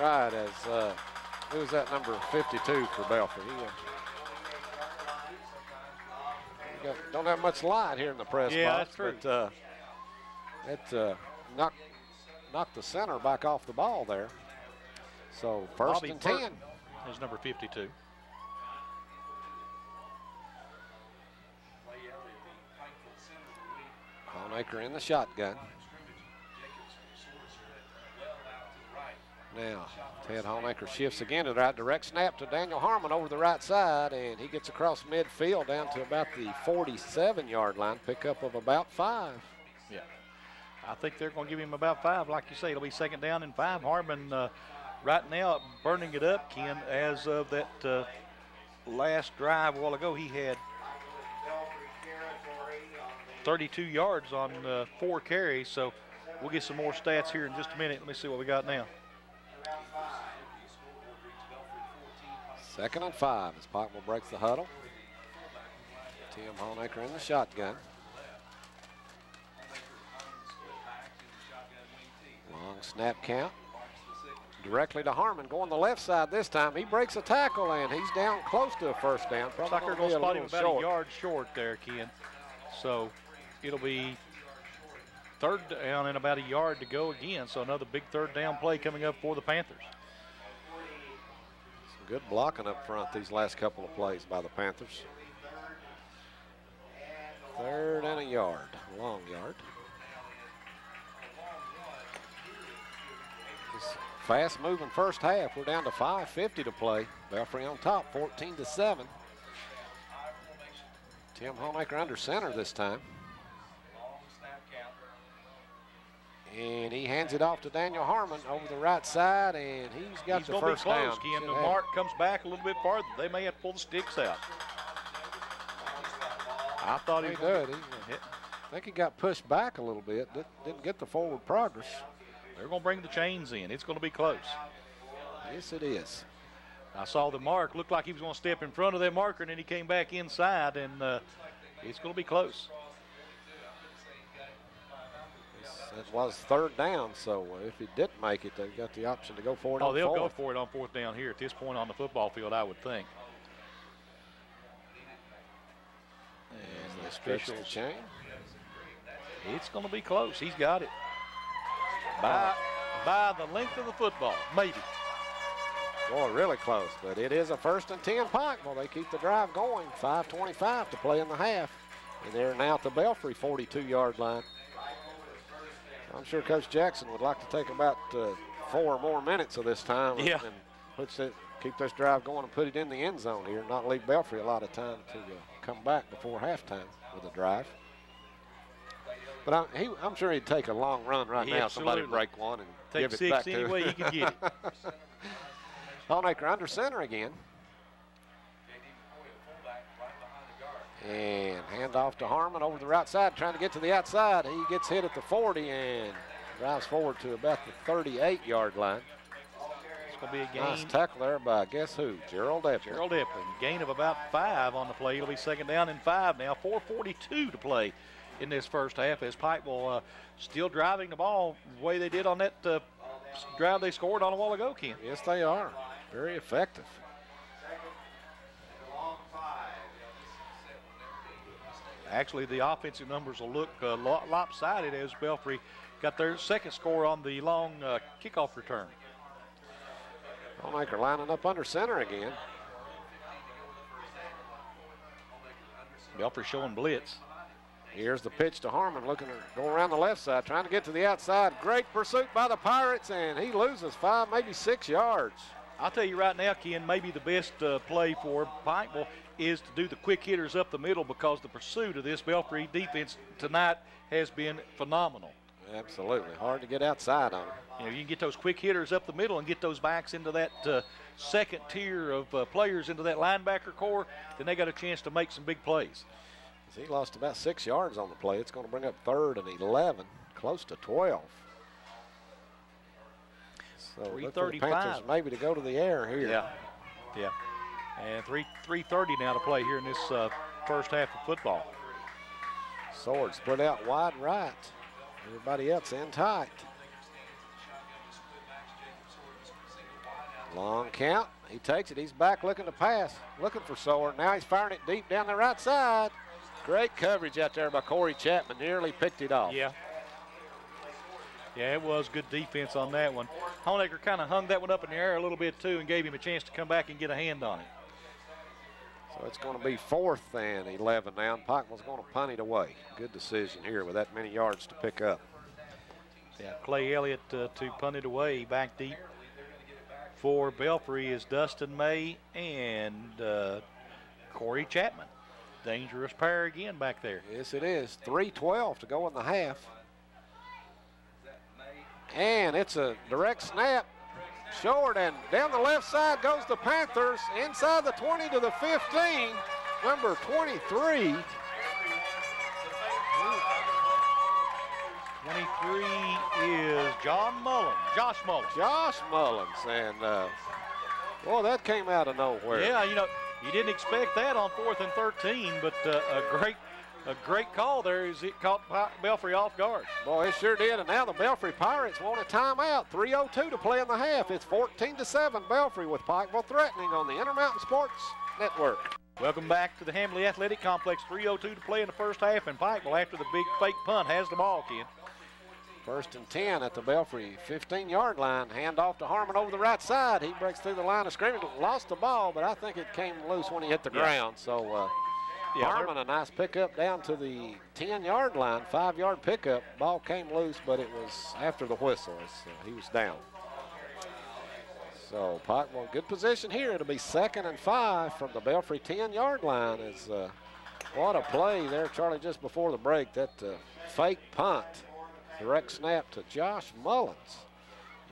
Right, as uh, who was that number 52 for Belfry? He, uh, got, don't have much light here in the press Yeah, box. that's true. But uh, it uh, knocked, knocked the center back off the ball there. So first Bobby and Burton 10. is number 52. Honaker in the shotgun. Now, Ted Honaker shifts again to the right direct snap to Daniel Harmon over the right side, and he gets across midfield down to about the 47 yard line, pickup of about five. Yeah. I think they're going to give him about five. Like you say, it'll be second down and five. Harmon uh, right now burning it up, Ken, as of that uh, last drive a while ago. He had 32 yards on uh, four carries, so we'll get some more stats here in just a minute. Let me see what we got now. Second and five as Pikeville breaks the huddle. Tim Honaker in the shotgun. Long snap count. Directly to Harmon, going the left side this time. He breaks a tackle and he's down close to a first down. Looks Probably like they're gonna going be to a spot him about short. a yard short there, Ken. So it'll be third down and about a yard to go again. So another big third down play coming up for the Panthers. Good blocking up front these last couple of plays by the Panthers. Third and a yard, long yard. Fast moving first half. We're down to 5.50 to play. Belfry on top, 14 to 7. Tim Honaker under center this time. And he hands it off to Daniel Harmon over the right side, and he's got He's the going to be close, down. Ken. The mark comes back a little bit farther. They may have to pull the sticks out. I thought he He did. He, I think he got pushed back a little bit. Didn't, didn't get the forward progress. They're going to bring the chains in. It's going to be close. Yes, it is. I saw the mark. Looked like he was going to step in front of that marker, and then he came back inside, and uh, it's going to be close. It was third down, so if he didn't make it, they've got the option to go for it Oh, they'll go fourth. for it on fourth down here at this point on the football field, I would think. And the they stretch the officials, chain. it's going to be close. He's got it. By, by the length of the football, maybe. Boy, really close, but it is a first and 10 Pikeville. They keep the drive going. 5.25 to play in the half. And they're now at the Belfry 42 yard line. I'm sure Coach Jackson would like to take about uh, four more minutes of this time and- Yeah. and puts it, keep this drive going and put it in the end zone here, not leave Belfry a lot of time to uh, come back before halftime with a drive. But I, he, I'm sure he'd take a long run right Yeah, now. Somebody break one and Take give it six back any to way him. he can get it. Honaker under center again. And hand off to Harmon over the right side, trying to get to the outside. He gets hit at the 40 and drives forward to about the 38 yard line. It's going to be a gain. Nice tackle there by guess who? Gerald Epler. Gerald Epling, gain of about five on the play. It'll be second down and five now. 4:42 to play in this first half as Pikeville uh, still driving the ball the way they did on that uh, drive they scored on a while ago, Ken. Yes, they are. Very effective. Actually, the offensive numbers will look uh, lopsided as Belfry got their second score on the long uh, kickoff return. Honaker lining up under center again. Belfry showing blitz. Here's the pitch to Harmon, looking to go around the left side, trying to get to the outside. Great pursuit by the Pirates, and he loses five, maybe six yards. I'll tell you right now, Ken, maybe the best uh, play for Pikeville is to do the quick hitters up the middle because the pursuit of this Belfry defense tonight has been phenomenal. Absolutely. Hard to get outside on. You know, you can get those quick hitters up the middle and get those backs into that uh, second tier of uh, players into that linebacker core, then they got a chance to make some big plays. He lost about six yards on the play. It's going to bring up third and 11, close to 12. So look for the Panthers maybe to go to the air here. Yeah, yeah. And three 3:30 now to play here in this uh, first half of football. Sword split out wide right. Everybody else in tight. Long count. He takes it. He's back looking to pass, looking for Sword. Now he's firing it deep down the right side. Great coverage out there by Corey Chapman. Nearly picked it off. Yeah. Yeah, it was good defense on that one. Honaker kind of hung that one up in the air a little bit too and gave him a chance to come back and get a hand on it. So it's going to be fourth and 11 now. And going to punt it away. Good decision here with that many yards to pick up. Yeah, Clay Elliott uh, to punt it away back deep for Belfry is Dustin May and uh, Corey Chapman. Dangerous pair again back there. Yes, it is. 3-12 to go in the half. And it's a direct snap. Short and down the left side goes the Panthers. Inside the 20 to the 15. Number 23. 23 is John Mullins, Josh Mullins. Josh Mullins. And, uh, well, that came out of nowhere. Yeah, you know, you didn't expect that on fourth and 13, but uh, a great a great call there as it caught Belfry off guard. Boy, it sure did. And now the Belfry Pirates want a timeout. 3.02 to play in the half. It's 14 to 7 Belfry with Pikeville threatening on the Intermountain Sports Network. Welcome back to the Hambley Athletic Complex. 3.02 to play in the first half, and Pikeville, after the big fake punt, has the ball, Ken. First and 10 at the Belfry 15 yard line. Hand off to Harmon over the right side. He breaks through the line of scrimmage. Lost the ball, but I think it came loose when he hit the ground. So uh, yeah, Harmon, a nice pickup down to the 10 yard line. Five yard pickup. Ball came loose, but it was after the whistle. So he was down. So Pikeville, good position here. It'll be second and five from the Belfry 10 yard line. Is uh, What a play there, Charlie, just before the break. That uh, fake punt Direct snap to Josh Mullins.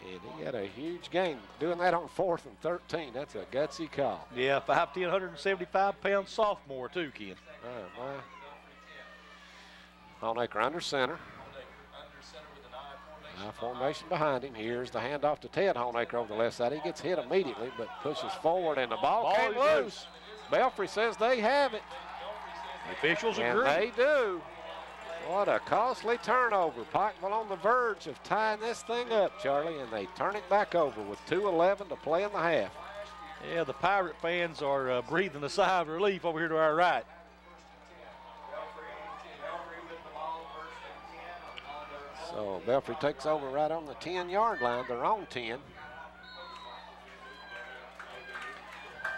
And he had a huge game doing that on fourth and 13. That's a gutsy call. Yeah, 5'10", 175 pound sophomore too, Ken. Oh, my. Honaker under center. I formation behind him. Here's the handoff to Ted Honaker over the left side. He gets hit immediately, but pushes forward, and the ball, ball came loose. loose. Belfry says they have it. The officials and agree. they do. What a costly turnover. Pikeville on the verge of tying this thing up, Charlie, and they turn it back over with 2.11 to play in the half. Yeah, the Pirate fans are uh, breathing a sigh of relief over here to our right. So Belfry takes over right on the 10-yard line. They're on 10.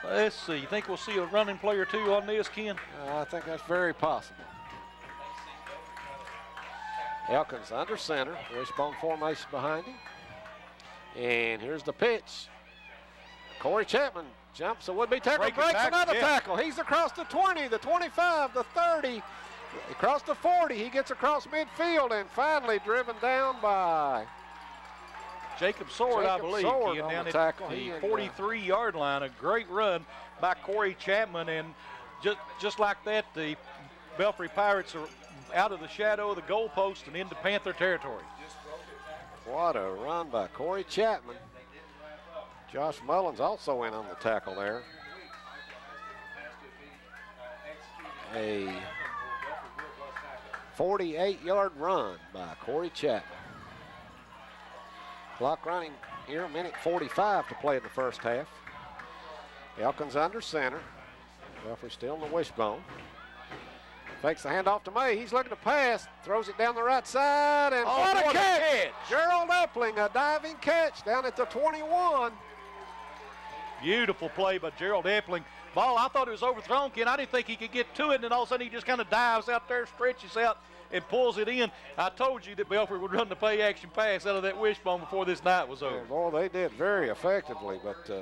Let's see. You think we'll see a running play or two on this, Ken? Uh, I think that's very possible. Elkins under center, wishbone formation behind him. And here's the pitch. Corey Chapman jumps a would-be tackle, Break breaks another yeah. tackle. He's across the 20, the 25, the 30, across the 40. He gets across midfield and finally driven down by Jacob Sword, Jacob I believe. Sword down the tackle. the 43-yard uh, line. A great run by Corey Chapman, and just just like that, the Belfry Pirates are out of the shadow of the goalpost and into Panther territory. What a run by Corey Chapman. Josh Mullins also in on the tackle there. A 48-yard run by Corey Chapman. Clock running here, minute 45 to play in the first half. Elkins under center. Belfry still in the wishbone. Fakes the handoff to May. He's looking to pass. Throws it down the right side. And oh, what, a, catch. a catch! Gerald Epling, a diving catch down at the 21. Beautiful play by Gerald Epling. Ball, I thought it was overthrown, Ken. I didn't think he could get to it, and then all of a sudden he just kind of dives out there, stretches out, and pulls it in. I told you that Belfry would run the play action pass out of that wishbone before this night was over. Yeah, boy, they did very effectively, but uh,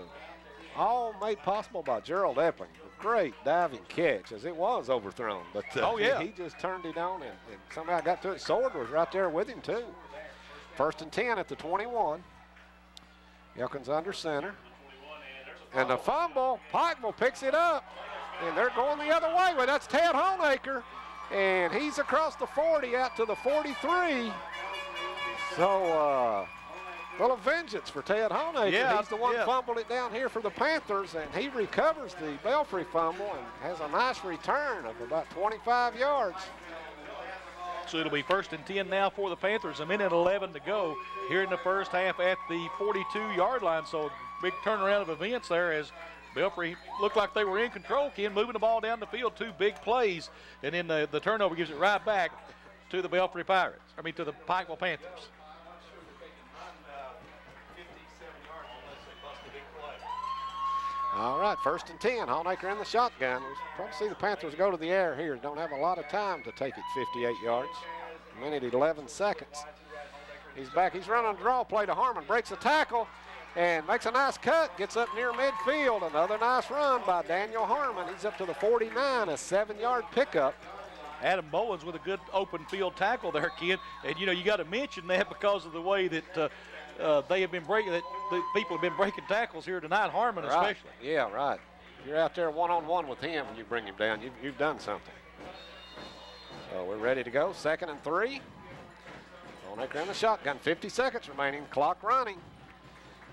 all made possible by Gerald Epling great diving catch as it was overthrown. But uh, oh, yeah. he, he, just turned it on and, and, somehow got to it. Sword was right there with him, too. First and 10 at the 21. Elkins under center. And the fumble, Pikeville picks it up. And they're going the other way. Well, that's Ted Honaker. And he's across the 40 out to the 43. So uh, Well, a vengeance for Ted Honaker. Yeah, He's the one yeah. fumbled it down here for the Panthers, and he recovers the Belfry fumble and has a nice return of about 25 yards. So it'll be first and 10 now for the Panthers. A minute 11 to go here in the first half at the 42-yard line. So big turnaround of events there as Belfry looked like they were in control, Ken, moving the ball down the field. Two big plays, and then the, the turnover gives it right back to the Belfry Pirates. I mean, to the Pikeville Panthers. All right, first and 10. Honaker in the shotgun. We'll probably see the Panthers go to the air here. Don't have a lot of time to take it 58 yards. A minute 11 seconds. He's back. He's running a draw play to Harmon. Breaks a tackle and makes a nice cut. Gets up near midfield. Another nice run by Daniel Harmon. He's up to the 49, a seven-yard pickup. Adam Bowens with a good open field tackle there, Ken. And you know you got to mention that because of the way that uh, uh, they have been breaking that the people have been breaking tackles here tonight. Harmon Right. especially. Yeah, right. You're out there one-on-one with him and you bring him down, you've, you've done something. So we're ready to go. Second and three. Honaker in the shotgun. 50 seconds remaining. Clock running.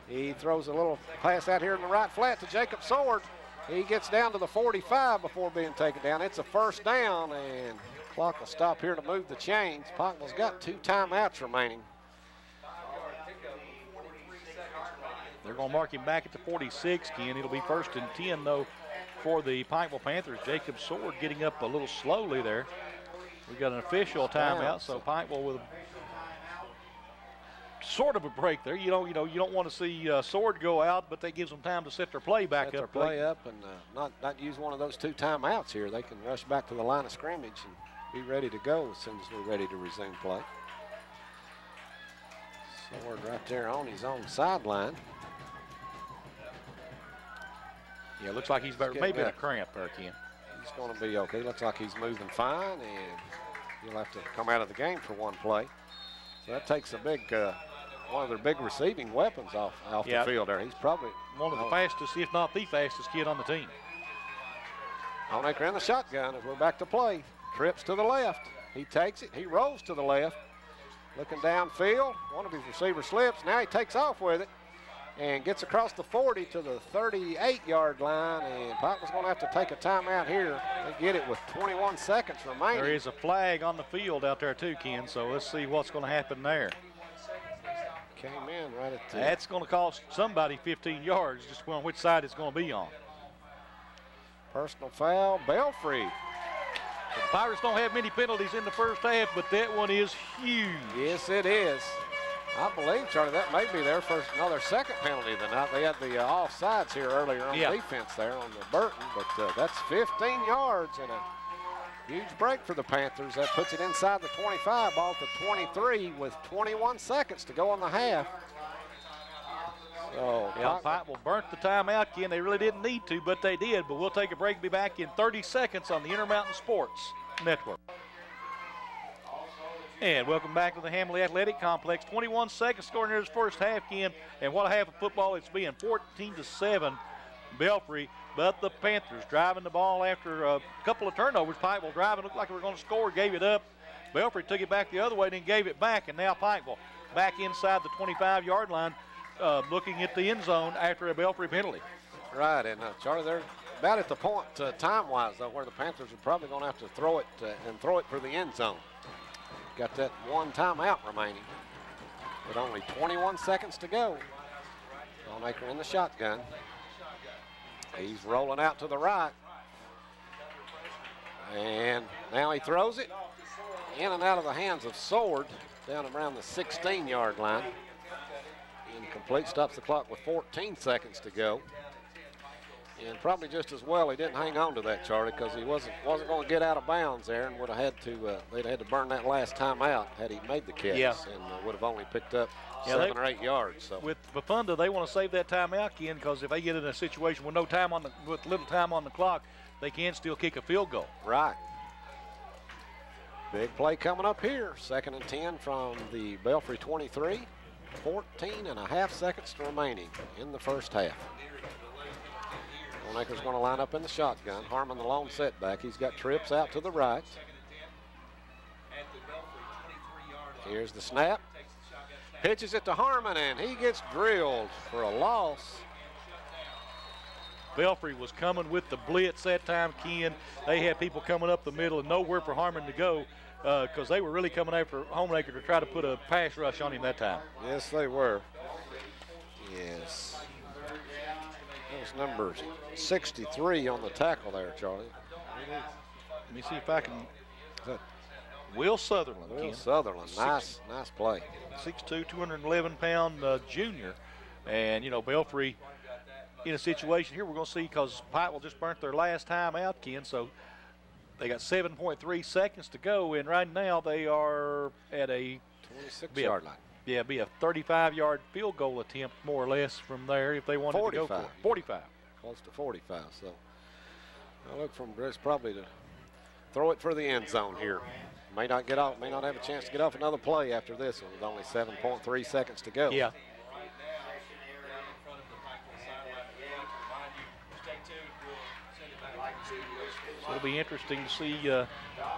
He throws a little pass out here in the right flat to Jacob Sword. He gets down to the 45 before being taken down. It's a first down, and clock will stop here to move the chains. Pikeville's got two timeouts remaining. They're going to mark him back at the 46, Ken. It'll be first and 10, though, for the Pikeville Panthers. Jacob Sword getting up a little slowly there. We've got an official timeout, so Pikeville with a sort of a break there. You know, you know, you don't want to see uh, Sword go out, but that gives them time to set their play back Set their up. play up and uh, not, not use one of those two timeouts here. They can rush back to the line of scrimmage and be ready to go as soon as we're ready to resume play. Sword right there on his own sideline. Yeah, looks like he's better, maybe a cramp there, Ken. He's going to be okay. Looks like he's moving fine, and he'll have to come out of the game for one play. So that takes a big, uh, one of their big receiving weapons off, off Yeah. the field there. He's probably One of the oh, fastest, if not the fastest kid on the team. Honaker in the shotgun as we're back to play. Trips to the left. He takes it. He rolls to the left. Looking downfield. One of his receivers slips. Now he takes off with it and gets across the 40 to the 38-yard line. And was going to have to take a timeout here. They get it with 21 seconds remaining. There is a flag on the field out there too, Ken. So let's see what's going to happen there. Came in right at the That's going to cost somebody 15 yards, just on which side it's going to be on. personal foul. Belfry. The Pirates don't have many penalties in the first half, but that one is huge. Yes, it is. I believe, Charlie, that may be their first, no, their second penalty of the night. They had the uh, offsides here earlier on Yeah. defense there on the Burton, but uh, that's 15 yards and a huge break for the Panthers. That puts it inside the 25, ball to 23 with 21 seconds to go on the half. So, Yeah, Pikeville burnt the timeout, Ken. They really didn't need to, but they did. But we'll take a break. Be back in 30 seconds on the Intermountain Sports Network. And welcome back to the Hambley Athletic Complex. 21 seconds scoring in this first half, Ken. And what a half of football it's been. 14 to 7, Belfry. But the Panthers driving the ball after a couple of turnovers. Pikeville driving, looked like they were going to score, gave it up. Belfry took it back the other way, then gave it back. And now Pikeville back inside the 25 yard line, uh, looking at the end zone after a Belfry penalty. Right, and uh, Charlie, they're about at the point uh, time-wise though, where the Panthers are probably going to have to throw it uh, and throw it for the end zone. Got that one timeout remaining, with only 21 seconds to go. Honaker in the shotgun. He's rolling out to the right, and now he throws it in and out of the hands of Sword down around the 16-yard line. Incomplete, stops the clock with 14 seconds to go. And probably just as well he didn't hang on to that, Charlie, because he wasn't wasn't going to get out of bounds there, and would have had to uh, they'd had to burn that last time out had he made the catch, Yeah. and uh, would have only picked up Yeah, seven they- or eight yards. So With Pafunda, they want to save that timeout, Ken, because if they get in a situation with no time on the with little time on the clock, they can still kick a field goal. right, big play coming up here. Second and ten from the Belfry 23. 14 and a half seconds remaining in the first half. Honaker's going to line up in the shotgun. Harmon the lone setback. He's got trips out to the right. Here's the snap. Pitches it to Harmon, and he gets drilled for a loss. Belfry was coming with the blitz that time, Ken. They had people coming up the middle and nowhere for Harmon to go because uh, they were really coming after Honaker to try to put a pass rush on him that time. Yes, they were. Yes. That number 63 on the tackle there, Charlie. Let me see if I can. Will Sutherland. Will Ken. Sutherland. Six, nice, nice play. 6'2", 211 pound uh, junior. And, you know, Belfry in a situation here we're going to see because Pikeville just burnt their last time out, Ken. So they got 7.3 seconds to go, and right now they are at a 26 yard line. Yeah, be a 35 yard field goal attempt, more or less, from there if they wanted 45. to go for it. 45. Close to 45. So I look from Briss probably to throw it for the end zone here. May not get off, may not have a chance to get off another play after this one with only 7.3 seconds to go. Yeah. So it'll be interesting to see uh,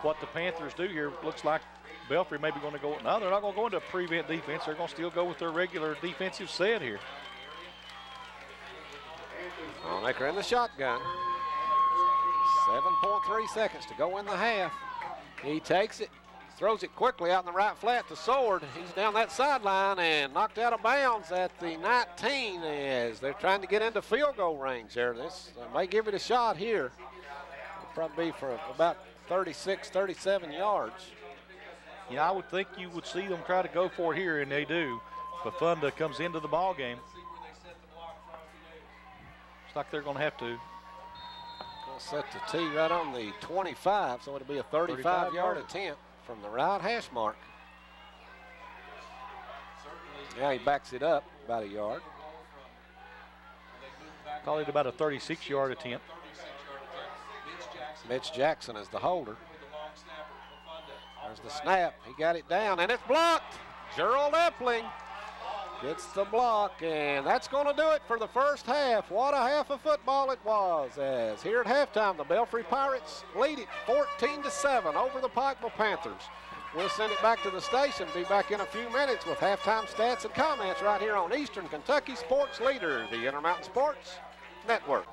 what the Panthers do here. Looks like Belfry may be going to go. No, they're not going to go into a prevent defense. They're going to still go with their regular defensive set here. Honaker in the shotgun. 7.3 seconds to go in the half. He takes it, throws it quickly out in the right flat to Sword. He's down that sideline and knocked out of bounds at the 19 as they're trying to get into field goal range there. This uh, may give it a shot here. It'll probably be for about 36, 37 yards. Yeah, I would think you would see them try to go for it here, and they do. But Pafunda comes into the ball game. Looks like they're going to have to. Gonna set the tee right on the 25, so it'll be a 35, 35 yard attempt from the right hash mark. Yeah, he backs it up about a yard. Call it about a 36 yard attempt. Mitch Jackson is the holder. There's the snap. He got it down, and it's blocked. Gerald Epling gets the block, and that's going to do it for the first half. What a half of football it was. As here at halftime, the Belfry Pirates lead it 14 to 7 over the Pikeville Panthers. We'll send it back to the station. Be back in a few minutes with halftime stats and comments right here on Eastern Kentucky Sports Leader, the Intermountain Sports Network.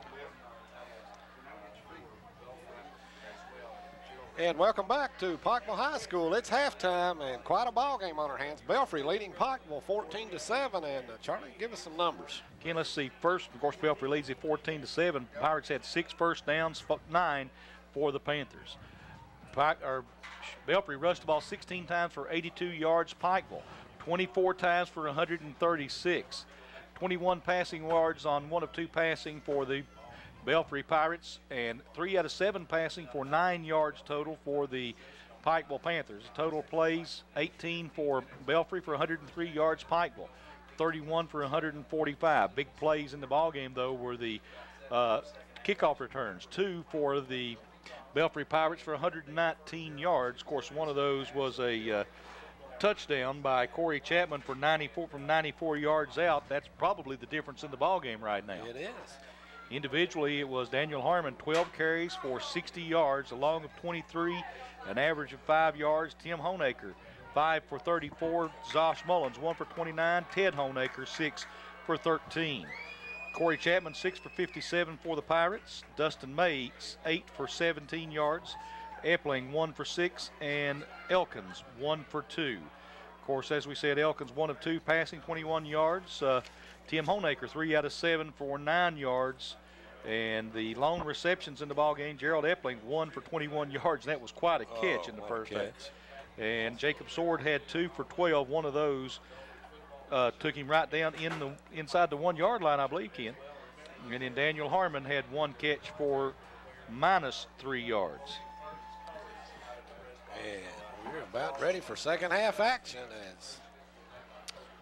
And welcome back to Pikeville High School. It's halftime and quite a ball game on our hands. Belfry leading Pikeville 14 to 7. And uh, Charlie, give us some numbers. Again, let's see. First, of course, Belfry leads it 14 to 7. Pirates had six first downs, nine for the Panthers. Pike, or Belfry rushed the ball 16 times for 82 yards. Pikeville 24 times for 136. 21 passing yards on one of two passing for the Belfry Pirates, and three out of seven passing for nine yards total for the Pikeville Panthers. Total plays 18 for Belfry for 103 yards. Pikeville 31 for 145. Big plays in the ball game though were the uh, kickoff returns. Two for the Belfry Pirates for 119 yards. Of course, one of those was a uh, touchdown by Corey Chapman for 94 from 94 yards out. That's probably the difference in the ball game right now. It is. Individually, it was Daniel Harmon, 12 carries for 60 yards, a long of 23, an average of five yards. Tim Honaker, five for 34. Josh Mullins, one for 29. Ted Honaker, six for 13. Corey Chapman, six for 57 for the Pirates. Dustin May, eight for 17 yards. Epling, one for six. And Elkins, one for two. Of course, as we said, Elkins, one of two, passing 21 yards. Uh, Tim Honaker, three out of seven for nine yards. And the lone receptions in the ball game, Gerald Epling, one for 21 yards. That was quite a catch Oh, in the first half. And Jacob Sword had two for 12. One of those uh, took him right down in the inside the one yard line, I believe, Ken. And then Daniel Harmon had one catch for minus three yards. And we're about ready for second half action.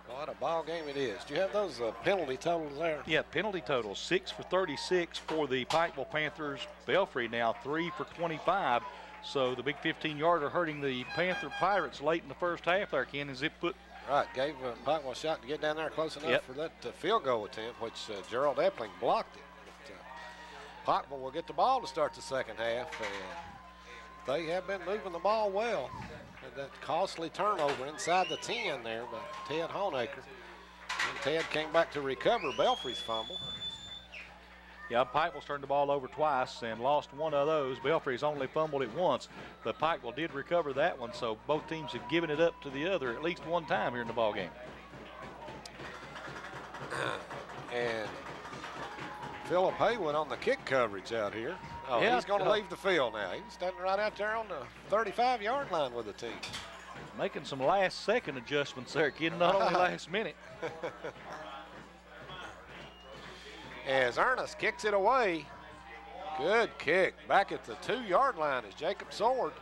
What a ball game it is. Do you have those uh, penalty totals there? Yeah, penalty total six for 36 for the Pikeville Panthers. Belfry now three for 25. So the big 15 yarder hurting the Panther Pirates late in the first half there, Ken, as it put Right, gave uh, Pikeville a shot to get down there close enough Yep. for that uh, field goal attempt, which uh, Gerald Epling blocked it. But, uh, Pikeville will get the ball to start the second half, and they have been moving the ball well. That costly turnover inside the 10 there by Ted Honaker. And Ted came back to recover Belfry's fumble. Yeah, Pikeville's turned the ball over twice and lost one of those. Belfry's only fumbled it once, but Pikeville did recover that one, so both teams have given it up to the other at least one time here in the ball game. and Philip Haywood on the kick coverage out here. Oh, Yeah, he's going to leave the field now. He's standing right out there on the 35-yard line with the team. Making some last second adjustments there, kid, not only last minute. As Ernest kicks it away. Good kick. Back at the two-yard line is Jacob Sword.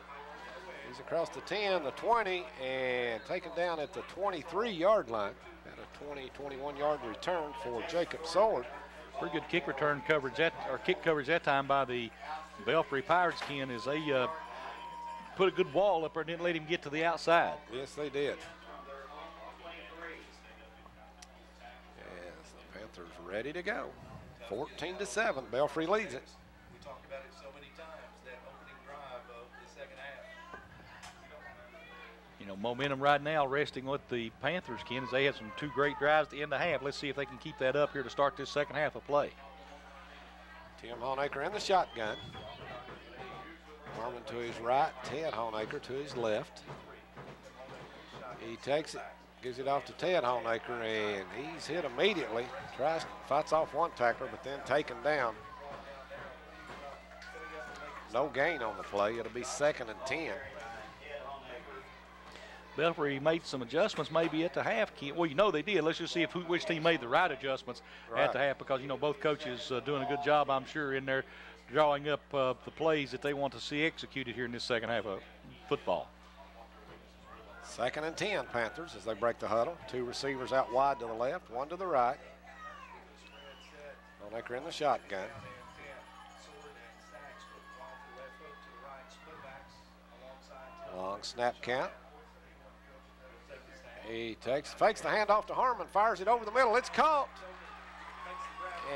He's across the 10, the 20, and taken down at the 23-yard line. At a 20, 21-yard return for Jacob Sword. Pretty good kick return coverage that, or kick coverage that time by the Belfry Pirates, Ken, as they uh, put a good wall up there and didn't let him get to the outside. Yes, they did. Yes, the Panthers ready to go. 14 to 7. Belfry leads it. You know, momentum right now resting with the Panthers, Ken, as they had some two great drives the end the half. Let's see if they can keep that up here to start this second half of play. Tim Honaker in the shotgun. Harmon to his right, Ted Honaker to his left. He takes it, gives it off to Ted Honaker, and he's hit immediately. Tries, fights off one tackler, but then taken down. No gain on the play. It'll be second and 10. Belfry made some adjustments maybe at the half. Ken. Well, you know they did. Let's just see if who, which team made the right adjustments Right. at the half because, you know, both coaches uh, doing a good job, I'm sure, in there drawing up uh, the plays that they want to see executed here in this second half of football. Second and 10, Panthers, as they break the huddle. Two receivers out wide to the left, one to the right. Honaker in the shotgun. Long snap count. He takes, fakes the handoff to Harmon, fires it over the middle. It's caught.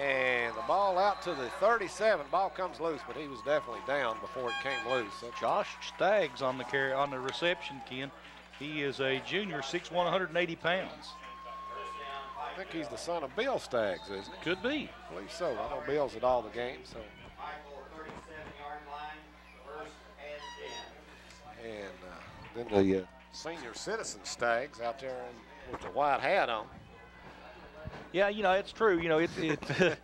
And the ball out to the 37. Ball comes loose, but he was definitely down before it came loose. So Josh Staggs on the carry on the reception, Ken. He is a junior, 6'1", 180 pounds. I think he's the son of Bill Staggs, isn't he? Could be. I believe so. I know Bill's at all the games, so. And uh, then the uh, senior citizen Staggs out there in, with the white hat on. Yeah, you know it's true. You know it. it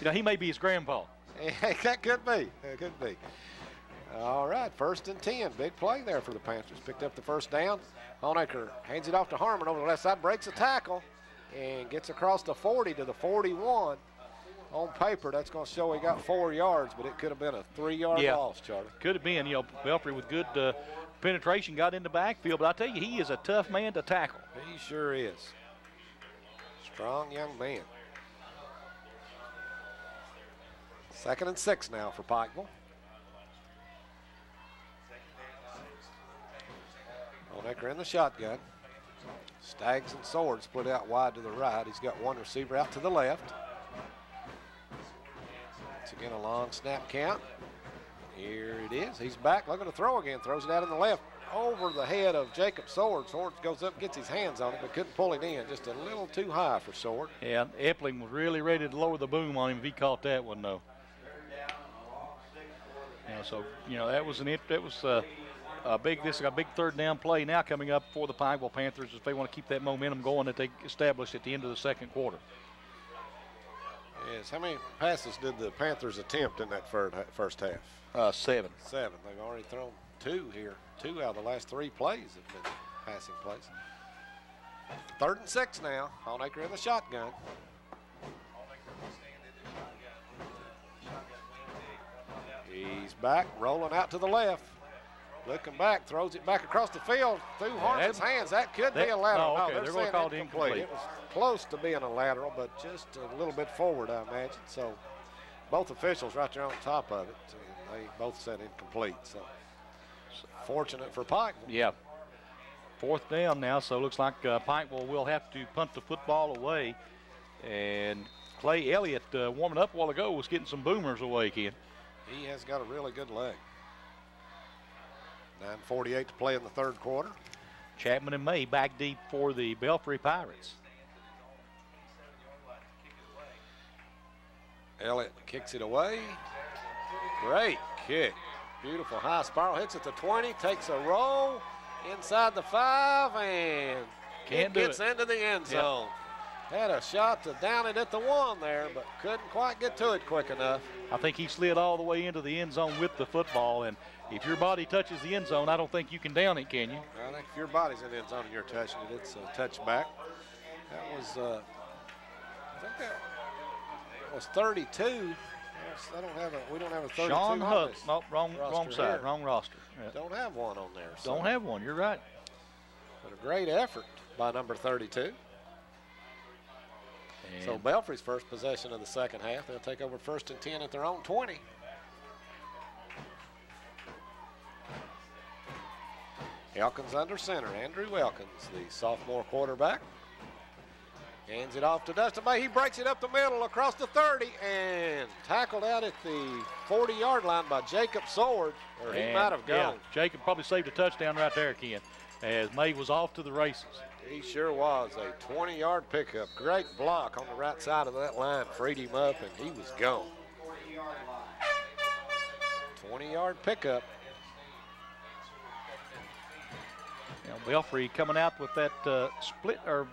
you know he may be his grandpa. That could be. That could be. All right, first and 10. Big play there for the Panthers. Picked up the first down. Honaker hands it off to Harmon over the left side, breaks a tackle, and gets across the 40 to the 41. On paper, that's going to show he got four yards, but it could have been a three-yard Yeah. loss, Charlie. Could have been. You know Belfry with good uh, penetration got in the backfield, but I tell you he is a tough man to tackle. He sure is. Strong young man. Second and six now for Pikeville. Honaker in the shotgun. Staggs and Sword split out wide to the right. He's got one receiver out to the left. Once again, a long snap count. Here it is. He's back looking to throw again. Throws it out in the left over the head of Jacob Sword. Sword goes up, gets his hands on it, but couldn't pull it in. Just a little too high for Sword. Yeah, Epling was really ready to lower the boom on him if he caught that one though. Know, so you know that was an that was uh, a big this is a big third down play now coming up for the Pikeville Panthers if they want to keep that momentum going that they established at the end of the second quarter. Yes. How many passes did the Panthers attempt in that first half? Uh, seven. Seven. They've already thrown two here. Two out of the last three plays have been passing plays. Third and six now. Honaker in the shotgun. He's back, rolling out to the left. Looking back, throws it back across the field through Harmon's that- hands. That could be a lateral. no, okay, they're, they're gonna call it incomplete. incomplete. It was close to being a lateral, but just a little bit forward, I imagine. So both officials right there on top of it, they both said incomplete. So fortunate for Pike. Yeah. Fourth down now, so it looks like uh, Pikeville will have to punt the football away. And Clay Elliott, uh, warming up a while ago, was getting some boomers away, Ken. He has got a really good leg. 9.48 to play in the third quarter. Chapman and May back deep for the Belfry Pirates. Elliott kicks it away. Great kick. Beautiful high spiral. Hits at the 20, takes a roll inside the five, and Can't gets it. into the end Yep. zone. Had a shot to down it at the one there, but couldn't quite get to it quick enough. I think he slid all the way into the end zone with the football, and if your body touches the end zone, I don't think you can down it, can you? I think if your body's in the end zone and you're touching it, it's a touchback. That was, uh, I think that was 32. Yes, I don't have a, we don't have a 32 Sean on Huck. this No, wrong, wrong side, here. wrong roster. Yeah. Don't have one on there. so- Don't have one. You're right. But a great effort by number 32. So And Belfry's first possession of the second half. They'll take over first and 10 at their own 20. Elkins under center. Andrew Elkins, the sophomore quarterback. Hands it off to Dustin May. He breaks it up the middle across the 30 and tackled out at the 40 yard line by Jacob Sword. Or he and, might have yeah, gone. Jacob probably saved a touchdown right there, Ken, as May was off to the races. He sure was. A 20 yard pickup. Great block on the right side of that line. Freed him up and he was gone. 20 yard pickup. Know, Belfry coming out with that uh, split, or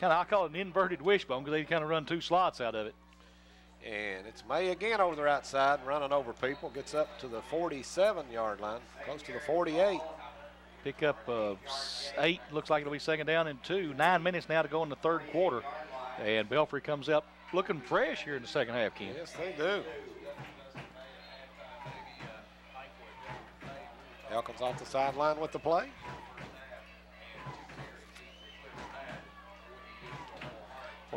kind of, I call it an inverted wishbone because they kind of run two slots out of it. And it's May again over the right side, running over people. Gets up to the 47 yard line, close to the 48. Pick up uh, s- eight, looks like it'll be second down and two. Nine minutes now to go in the third quarter. And Belfry comes up looking fresh here in the second half, Ken. Yes, they do. Elkins off the sideline with the play.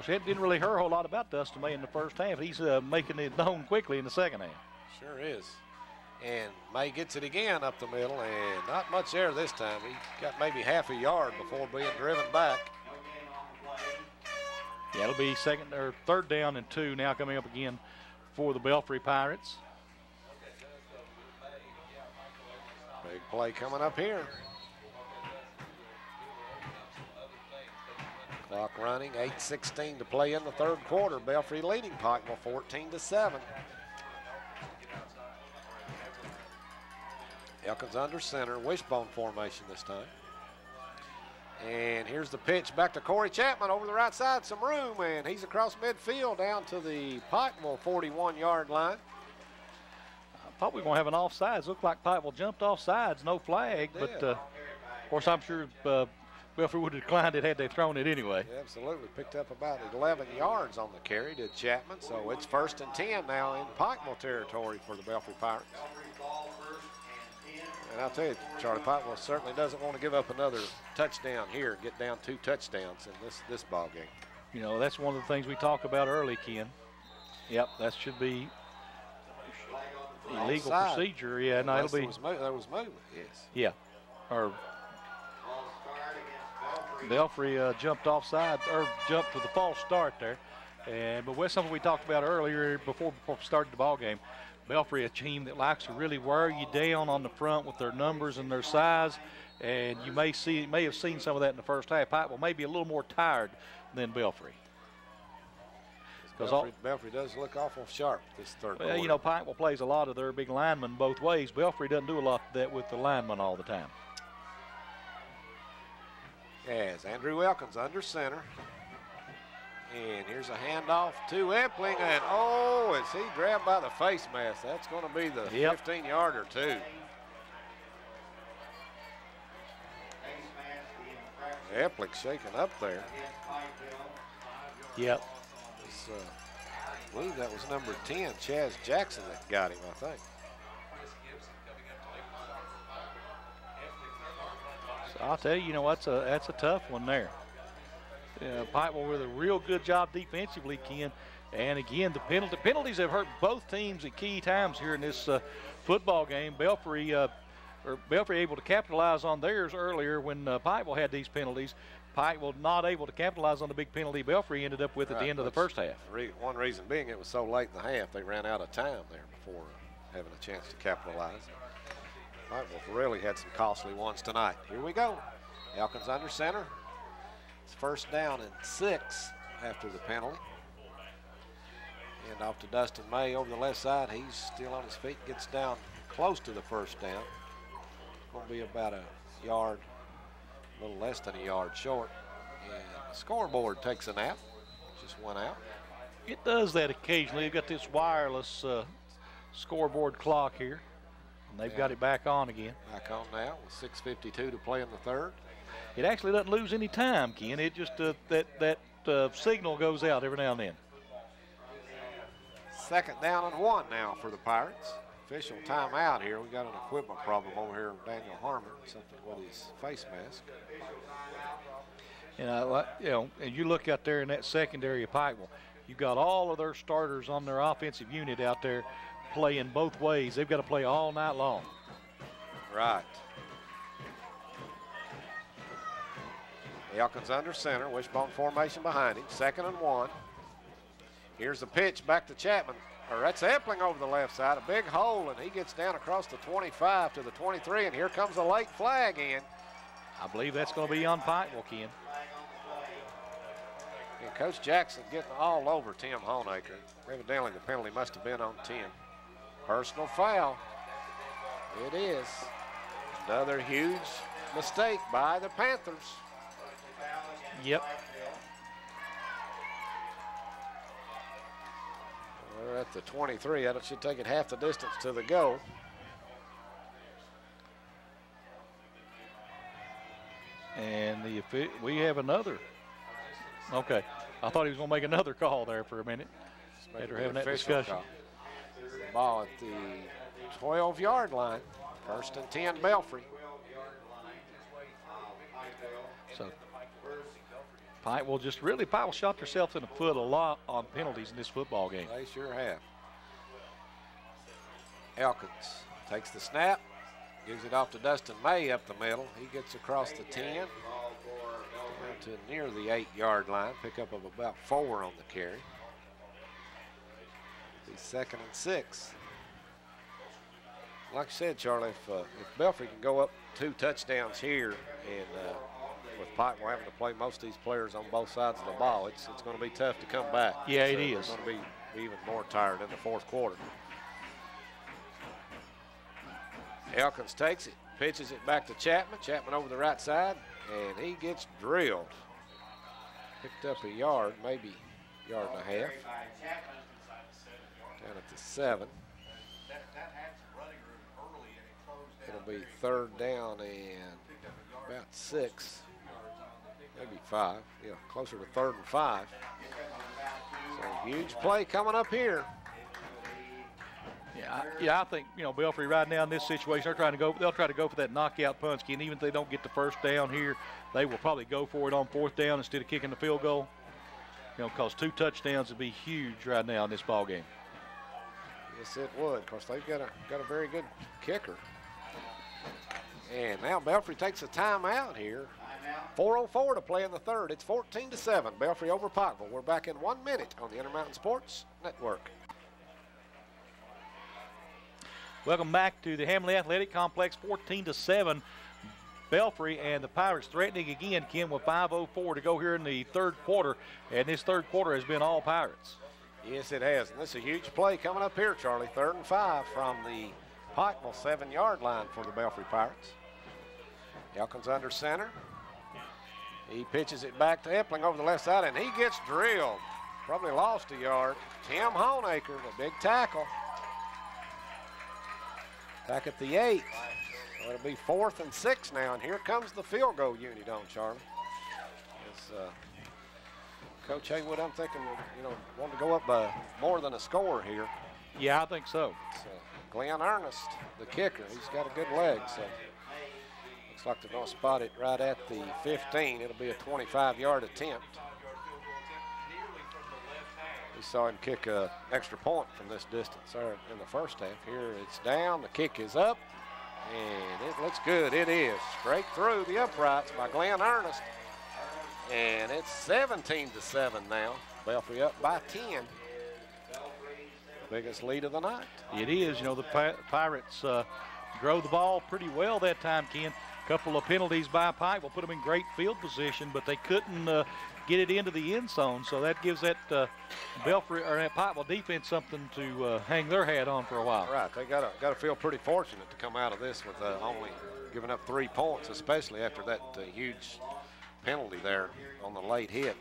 It didn't really hear a whole lot about Dustin May in the first half. He's uh, making it known quickly in the second half. Sure is. And May gets it again up the middle, and not much there this time. He got maybe half a yard before being driven back. Yeah, it'll be second or third down and two now coming up again for the Belfry Pirates. Big play coming up here. Clock running, 8:16 to play in the third quarter. Belfry leading Pikeville 14 to 7. Elkins under center, wishbone formation this time. And here's the pitch back to Corey Chapman over the right side, some room, and he's across midfield down to the Pikeville 41 yard line. I thought we were going to have an offsides. Looked like Pikeville jumped off sides, no flag. But, uh, of course, I'm sure uh, Belfry would have declined it had they thrown it anyway. Absolutely. Picked up about 11 yards on the carry to Chapman. So it's first and 10 now in Pikeville territory for the Belfry Pirates. And I'll tell you, Charlie Pikeville certainly doesn't want to give up another touchdown here and get down two touchdowns in this, this ball game. You know, that's one of the things we talked about early, Ken. Yep, that should be illegal procedure. Yeah, no, it'll there be. was, mo- there was movement, yes. Yeah, or Belfry uh, jumped offside or jumped to the false start there. And but that's something we talked about earlier before before we started the ball game. Belfry, a team that likes to really wear you down on the front with their numbers and their size, and you may see may have seen some of that in the first half. Pikeville may be a little more tired than Belfry. 'Cause all- Belfry, Belfry does look awful sharp this third Well, quarter. you know, Pikeville plays a lot of their big linemen both ways. Belfry doesn't do a lot of that with the linemen all the time. As Andrew Elkins under center. And here's a handoff to Epling, and oh, is he grabbed by the face mask? That's going to be the Yep. 15 yarder, too. Epling shaking up there. Yep. Uh, I believe that was number 10, Chaz Jackson, that got him, I think. I'll tell you, you know, that's a that's a tough one there. Uh, Pikeville with a real good job defensively, Ken. And again, the penalty penalties have hurt both teams at key times here in this uh, football game. Belfry, uh, or Belfry able to capitalize on theirs earlier when uh, Pikeville had these penalties. Pikeville not able to capitalize on the big penalty Belfry ended up with at the end of the first half. Re- one reason being it was so late in the half, they ran out of time there before having a chance to capitalize. Pikeville's really had some costly ones tonight. Here we go. Elkins under center. It's first down and six after the penalty. And off to Dustin May over the left side. He's still on his feet, gets down close to the first down. Going to be about a yard, a little less than a yard short. And the scoreboard takes a nap. Just went out. It does that occasionally. You've got this wireless uh, scoreboard clock here. And they've Yeah. got it back on again. Back on now with 6.52 to play in the third. It actually doesn't lose any time, Ken. It just uh, that that uh, signal goes out every now and then. Second down and one now for the Pirates. Official timeout here. We got an equipment problem over here. Daniel Harmon, something with his face mask. And I, like- you know, and you look out there in that secondary of Pikeville, you've got all of their starters on their offensive unit out there playing both ways. They've got to play all night long. Right. Elkins under center, wishbone formation behind him. Second and one. Here's the pitch back to Chapman. Or that's Epling over the left side. A big hole, and he gets down across the 25 to the 23, and here comes a late flag in. I believe that's going to be on Pikeville, Ken. And Coach Jackson getting all over Tim Honaker. Evidently, the penalty must have been on 10. Personal foul. It is. Another huge mistake by the Panthers. Yep. We're at the 23. That should take it half the distance to the goal. And the we have another. Okay. I thought he was going to make another call there for a minute. After having that discussion. call. Ball at the 12 yard line. First and 10 Belfry. So Pikeville just really Pikeville shot themselves in the foot a lot on penalties in this football game. They sure have. Elkins takes the snap, gives it off to Dustin May up the middle. He gets across the 10 to near the eight yard line. Pickup of about four on the carry. Be second and six. Like I said, Charlie, if, uh, if Belfry can go up two touchdowns here and uh, with Pike, we're having to play most of these players on both sides of the ball. It's it's going to be tough to come back. Yeah, it So is. They're going to be even more tired in the fourth quarter. Elkins takes it, pitches it back to Chapman. Chapman over the right side, and he gets drilled. Picked up a yard, maybe yard and a half. Down at the seven. It'll be third down and about six, maybe five. Yeah, closer to third and five. So huge play coming up here. Yeah, I, yeah, I think you know Belfry right now in this situation, they're trying to go. They'll try to go for that knockout punch, and even if they don't get the first down here, they will probably go for it on fourth down instead of kicking the field goal. You know, because two touchdowns would be huge right now in this ball game. Yes, it would. Of course, they've got a got a very good kicker. And now Belfry takes a timeout here. 4:04 to play in the third. It's 14 to seven. Belfry over Pikeville. We're back in one minute on the Intermountain Sports Network. Welcome back to the Hambley Athletic Complex, 14 to 7. Belfry and the Pirates threatening again, Ken, with 5.04 to go here in the third quarter. And this third quarter has been all Pirates. Yes, it has. And this is a huge play coming up here, Charlie. Third and five from the Pikeville seven-yard line for the Belfry Pirates. Elkins under center. He pitches it back to Epling over the left side, and he gets drilled. Probably lost a yard. Tim Honaker, the big tackle. Back at the eight. So it'll be fourth and six now, and here comes the field goal unit on, Charlie. It's, uh, Coach Haywood, I'm thinking, you know, want to go up by more than a score here. Yeah, I think so. Uh, Glenn Ernest, the kicker. He's got a good leg, so looks like they're going to spot it right at the 15. It'll be a 25-yard attempt. We saw him kick a extra point from this distance there in the first half. Here it's down, the kick is up, and it looks good. It is straight through the uprights by Glenn Ernest. And it's 17 to 7 now. Belfry up by 10. Biggest lead of the night. It is. You know, the Pi- Pirates uh, drove the ball pretty well that time, Ken. A Couple of penalties by Pikeville put them in great field position, but they couldn't uh, get it into the end zone. So that gives that uh, Belfry or that Pikeville defense something to uh, hang their hat on for a while. Right, they got to got to feel pretty fortunate to come out of this with uh, only giving up three points, especially after that uh, huge penalty there on the late hit.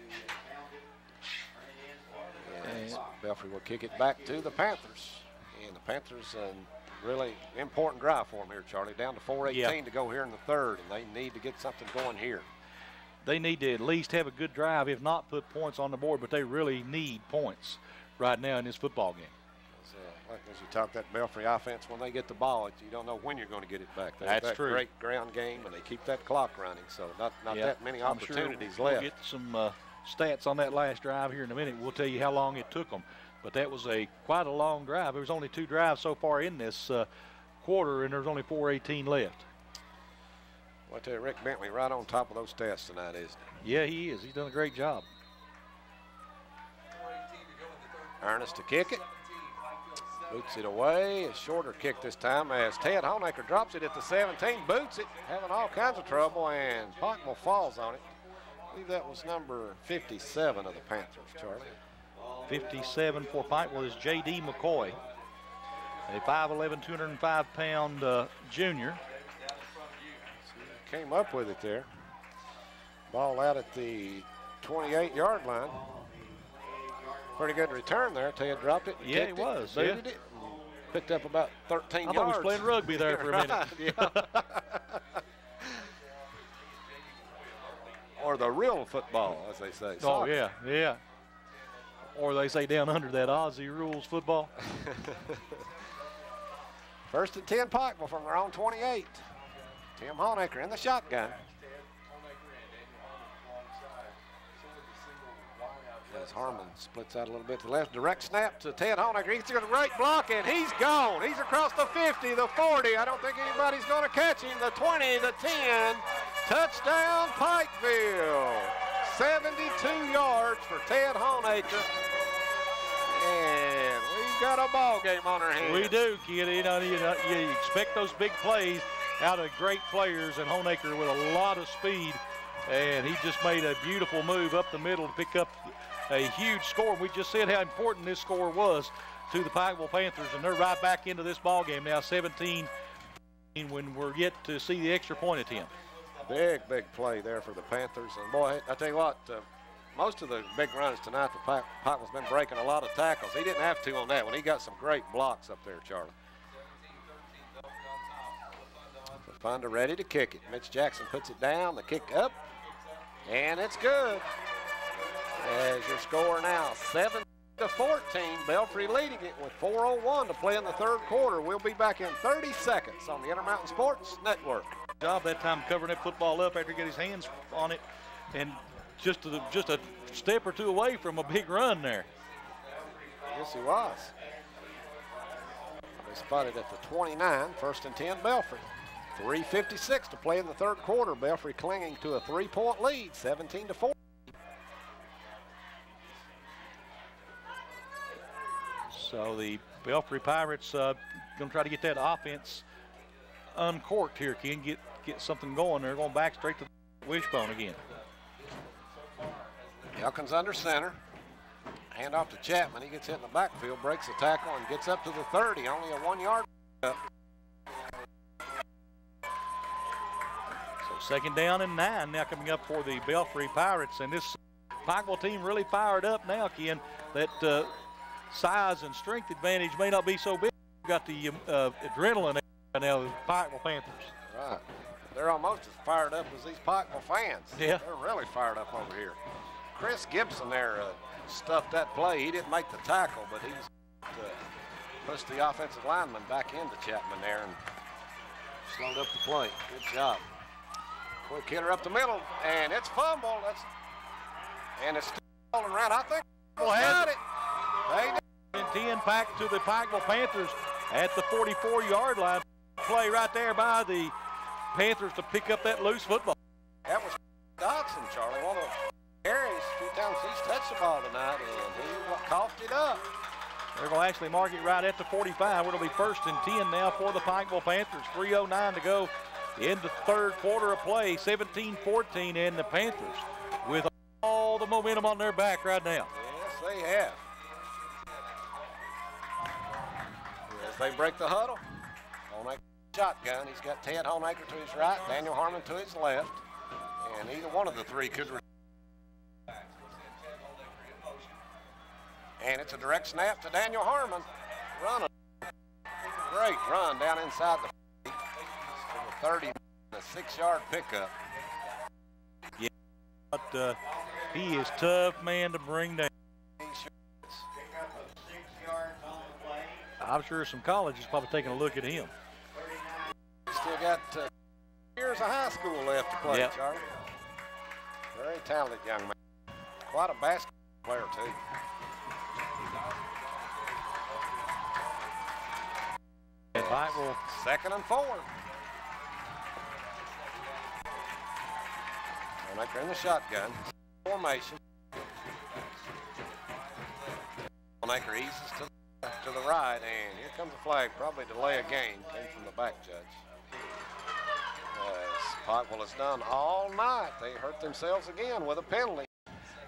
And Belfry will kick it back to the Panthers, and the Panthers. Uh, really important drive for them here, Charlie. Down to 4:18 Yeah. to go here in the third, and they need to get something going here. They need to at least have a good drive, if not put points on the board, but they really need points right now in this football game. As, you talk that Belfry offense, when they get the ball, you don't know when you're going to get it back. They That's that true. Great ground game, and they keep that clock running. So not not Yeah, that many I'm sure opportunities we'll left. get some uh, stats on that last drive here in a minute. We'll tell you how long it took them. But that was a quite a long drive. There was only two drives so far in this uh, quarter, and there's only 4:18 left. Well, I tell you, Rick Bentley right on top of those stats tonight, isn't he? Yeah, he is. He's done a great job. Ernest to kick it. Boots it away. A shorter kick this time as Ted Honaker drops it at the 17. Boots it, having all kinds of trouble, and Pikeville falls on it. I believe that was number 57 of the Panthers, Charlie. 57 for Pikeville is J.D. McCoy, a 5'11", 205 pound uh, junior. Came up with it there. Ball out at the 28 yard line. Pretty good return there. Ted dropped it. Yeah, kicked it was, yeah. it. Picked up about 13 I yards. thought he was playing rugby there for a minute. Yeah. or the real football, as they say. Oh Soccer. yeah, yeah. Or they say down under that Aussie rules football. First and 10 Pikeville from their own 28. Tim Honaker in the shotgun. As Harmon splits out a little bit to the left, direct snap to Ted Honaker. He's got a great block and he's gone. He's across the 50, the 40. I don't think anybody's going to catch him. The 20, the 10. Touchdown Pikeville. 72 yards for Ted Honaker. And we've got a ball game on our hands. We do, kid. You know, you, know, you expect those big plays out of great players, and Honaker with a lot of speed, and he just made a beautiful move up the middle to pick up a huge score. We just said how important this score was to the Pikeville Panthers, and they're right back into this ball game now, 17 when we're yet to see the extra point attempt. Big, big play there for the Panthers. And boy, I tell you what, uh, most of the big runs tonight, the Pike, Pikeville's been breaking a lot of tackles. He didn't have to on that one. He got some great blocks up there, Charlie. Fonda ready to kick it. Mitch Jackson puts it down, the kick up, and it's good. As your score now, 7 to 14. Belfry leading it with 4.01 to play in the third quarter. We'll be back in 30 seconds on the Intermountain Sports Network. Job that time covering that football up after he got his hands on it, and just a, just a step or two away from a big run there. Yes, he was. They spotted at the 29, first and 10 Belfry. 3.56 to play in the third quarter. Belfry clinging to a three-point lead, 17 to 4. So the Belfry Pirates uh, going to try to get that offense uncorked here, Ken. Get get something going. They're going back straight to the wishbone again. Elkins under center. Hand off to Chapman. He gets hit in the backfield, breaks the tackle, and gets up to the 30. Only a one-yard up. So second down and nine now coming up for the Belfry Pirates, and this Pikeville team really fired up now, Ken. That uh, size and strength advantage may not be so big. Got the uh, adrenaline now, the Pikeville Panthers. Right. They're almost as fired up as these Pikeville fans. Yeah. They're really fired up over here. Chris Gibson there uh, stuffed that play. He didn't make the tackle, but he's uh, pushed the offensive lineman back into Chapman there and slowed up the play. Good job. Quick hitter up the middle, and it's fumble. That's and it's still rolling around. I think we'll have it. They And 10 back to the Pikeville Panthers at the 44-yard line. Play right there by the Panthers to pick up that loose football. That was Dodson, Charlie. One of the Harry's, a few times he's touched the ball tonight, and he coughed it up. They're going to actually mark it right at the 45. It'll be first and 10 now for the Pikeville Panthers. 3.09 to go in the third quarter of play. 17-14 and the Panthers with all the momentum on their back right now. Yes, they have. As they break the huddle, Honaker shotgun. He's got Ted Honaker to his right, Daniel Harmon to his left, and either one of the three could. And it's a direct snap to Daniel Harmon. Run a great run down inside the 30, a six-yard pickup. Yeah, but uh, he is tough man to bring down. I'm sure some colleges probably taking a look at him. Still got uh, years of high school left to play, Yep. Charlie. Very talented young man. Quite a basketball player, too. And Pikeville Second and four. Honaker in the shotgun. Formation. Honaker eases to, to the right, and here comes a flag. Probably delay a game. Came from the back judge. As Pikeville has done all night. They hurt themselves again with a penalty.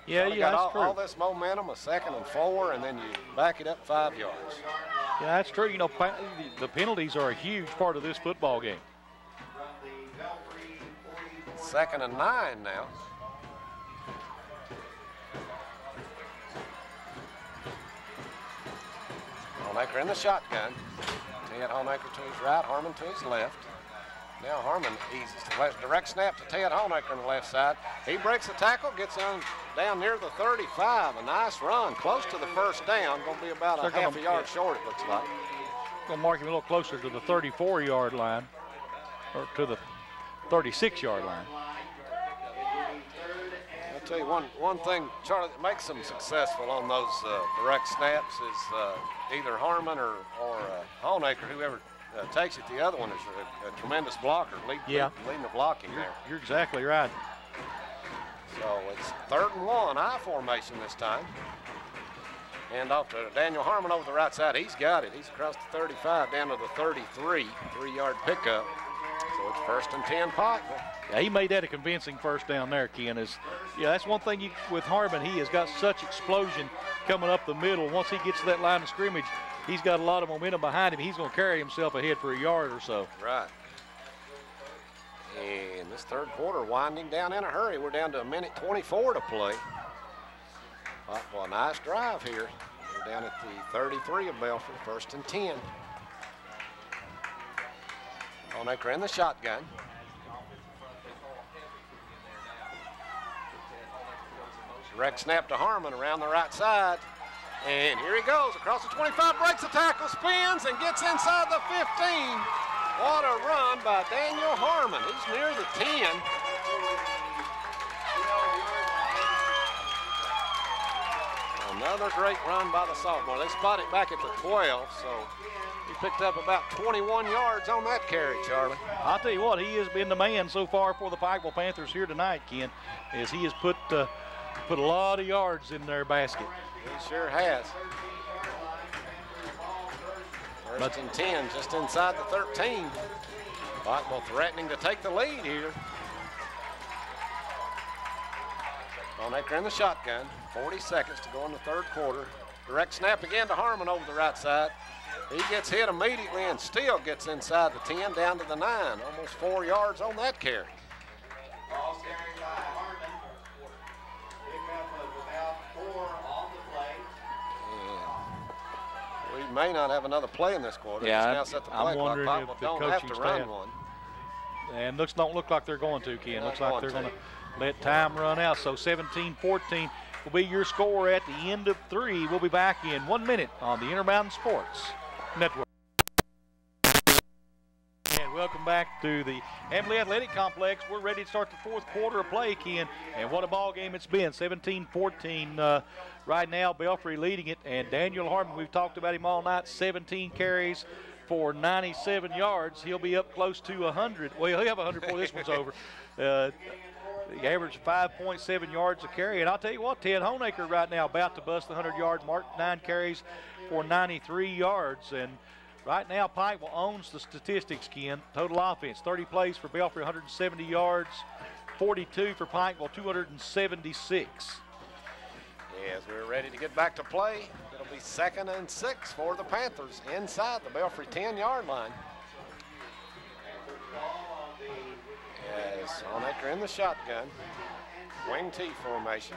Yeah, yeah, got all, all this momentum, a second and four, and then you back it up five yards. Yeah, that's true. You know, the penalties are a huge part of this football game. Second and nine now. Honaker in the shotgun. Ted Honaker to his right, Harmon to his left. Now Harmon eases to left. Direct snap to Ted Honaker on the left side. He breaks the tackle, gets down, down near the 35. A nice run, close to the first down. Going to be about a They're gonna- half a yard yeah. short, it looks like. Going to mark him a little closer to the 34 yard line or to the 36 yard line. I'll tell you one one thing, Charlie, that makes them successful on those uh, direct snaps is uh, either Harmon or or uh, Honaker, whoever uh, takes it. The other one is a, a tremendous blocker, lead, Yeah. leading the blocking You're, there. you're exactly right. So it's third and one, I formation this time. And off to Daniel Harmon over the right side. He's got it. He's across the 35 down to the 33, three-yard pickup. So it's first and 10 Pikeville. Yeah, he made that a convincing first down there, Ken. Is yeah, that's one thing you, with Harmon. He has got such explosion coming up the middle. Once he gets to that line of scrimmage, he's got a lot of momentum behind him. He's going to carry himself ahead for a yard or so. Right. And this third quarter winding down in a hurry. We're down to a minute 24 to play. Well, a nice drive here. We're down at the 33 of Belfry, first and 10. Honaker in the shotgun. Direct snap to Harmon around the right side. And here he goes across the 25, breaks the tackle, spins, and gets inside the 15. What a run by Daniel Harmon. He's near the 10. Another great run by the sophomore. They spot it back at the 12, so he picked up about 21 yards on that carry, Charlie. I'll tell you what, he has been the man so far for the Pikeville Panthers here tonight, Ken, as he has put uh, put a lot of yards in their basket. He sure has. First and 10, just inside the 13. Pikeville threatening to take the lead here. Honaker in the shotgun. 40 seconds to go in the third quarter. Direct snap again to Harmon over the right side. He gets hit immediately and still gets inside the 10 down to the 9. Almost four yards on that carry. May not have another play in this quarter. Yeah, I'm- now set the I'm play clock. wondering Pikeville if the don't have to coaching run staff- one. And looks don't look like they're going to, Ken. Looks like they're going to let time run out. So 17-14 will be your score at the end of three. We'll be back in one minute on the Intermountain Sports Network. Welcome back to the Hambley Athletic Complex. We're ready to start the fourth quarter of play, Ken. And what a ball game it's been. 17-14 uh, right now. Belfry leading it. And Daniel Harmon, we've talked about him all night. 17 carries for 97 yards. He'll be up close to 100. Well, he'll have 100 before this one's over. Uh, he averaged 5.7 yards a carry. And I'll tell you what, Ted Honaker right now about to bust the 100 yard mark, nine carries for 93 yards. And right now, Pikeville owns the statistics, Ken. Total offense 30 plays for Belfry, 170 yards, 42 for Pikeville, 276. As we're ready to get back to play, it'll be second and six for the Panthers inside the Belfry 10 yard line. As Honaker in the shotgun, wing T formation.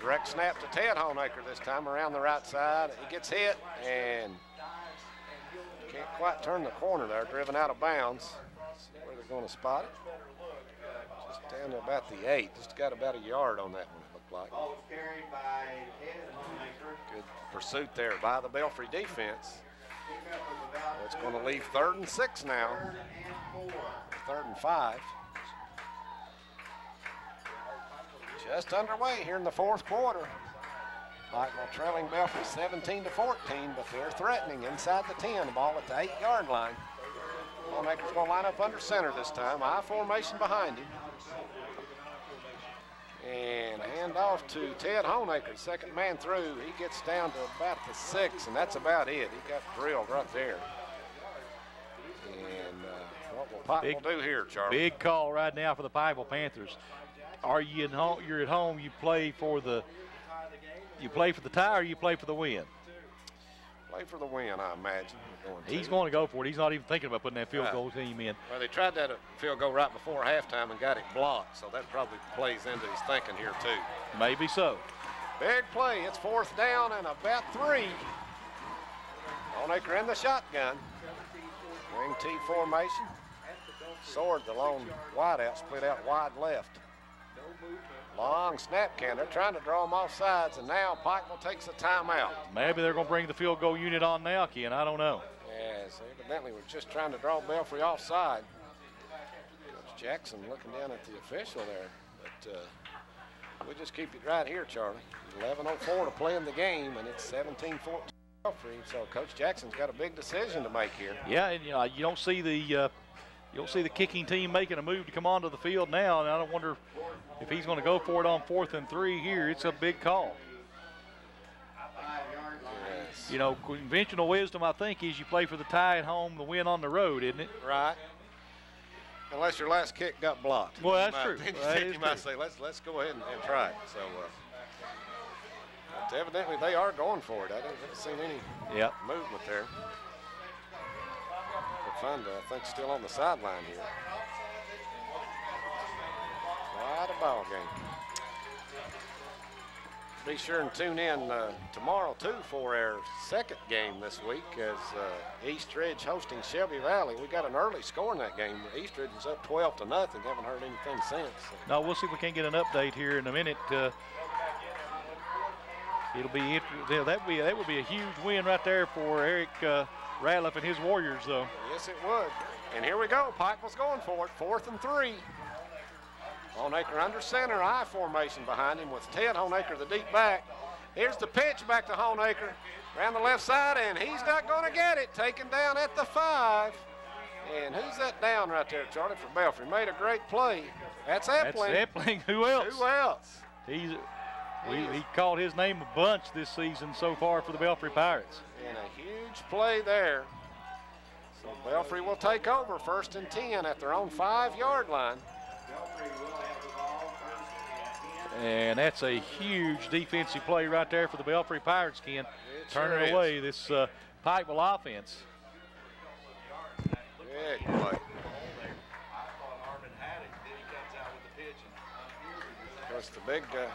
Direct snap to Ted Honaker this time around the right side. He gets hit and can't quite turn the corner there, driven out of bounds. See where they're going to spot it. Just down to about the eight, just got about a yard on that one, it looked like. Good pursuit there by the Belfry defense. It's going to leave third and six now, third and five. Just underway here in the fourth quarter. Pikeville trailing Belfry 17 to 14, but they're threatening inside the 10. The ball at the eight-yard line. Honaker's going to line up under center this time. I formation behind him. And hand off to Ted Honaker, second man through. He gets down to about the six, and that's about it. He got drilled right there. And uh, what will Pikeville Big- do here, Charlie? Big call right now for the Pikeville Panthers. Are you at home? You're at home. You play for the. You play for the tie, or you play for the win. Play for the win, I imagine. Going He's to. going to go for it. He's not even thinking about putting that field Right. goal team in. Well, they tried that field goal right before halftime and got it blocked, so that probably plays into his thinking here too. Maybe so. Big play. It's fourth down and about three. Longacre in the shotgun. Wing T formation. Sword the lone wide out, split out wide left. Long snap can. They're trying to draw him off sides, and now Pikeville takes a timeout. Maybe they're going to bring the field goal unit on now, Ken. I don't know. Yes, evidently we're just trying to draw Belfry offside. Coach Jackson looking down at the official there, but uh, we just keep it right here, Charlie. 11:04 to play in the game, and it's 17-14 Belfry. So Coach Jackson's got a big decision to make here. Yeah, and uh, you don't see the uh, you don't see the kicking team making a move to come onto the field now, and I don't wonder if he's going to go for it on fourth and three here. It's a big call. Yes. You know, conventional wisdom, I think, is you play for the tie at home, the win on the road, isn't it? Right. Unless your last kick got blocked. Well, that's true. you That you might say, let's let's go ahead and, and try it. So, uh, evidently they are going for it. I haven't seen any Yep. movement there. Pafunda, I think, still on the sideline here. Quite a ball game. Be sure and tune in uh, tomorrow too for our second game this week as uh, East Ridge hosting Shelby Valley. We got an early score in that game. East Ridge was up 12 to nothing. Haven't heard anything since. No, we'll see if we can get an update here in a minute. Uh, it'll be that would be that would be a huge win right there for Eric uh, and his Warriors, though. Yes, it would. And here we go. Pike was going for it. Fourth and three. Honaker under center, I formation behind him with Ted Honaker, the deep back. Here's the pitch back to Honaker around the left side, and he's not going to get it. Taken down at the five. And who's that down right there, Charlie, for Belfry? Made a great play. That's That's Epling. Epling. Who else? Who else? He's we, he called his name a bunch this season so far for the Belfry Pirates. And a huge play there. So Belfry will take over first and 10 at their own five yard line. Belfry will have the ball first and that's a huge defensive play right there for the Belfry Pirates, Ken. It Turning sure away this uh, Pikeville offense. Big play. Course, the big, uh,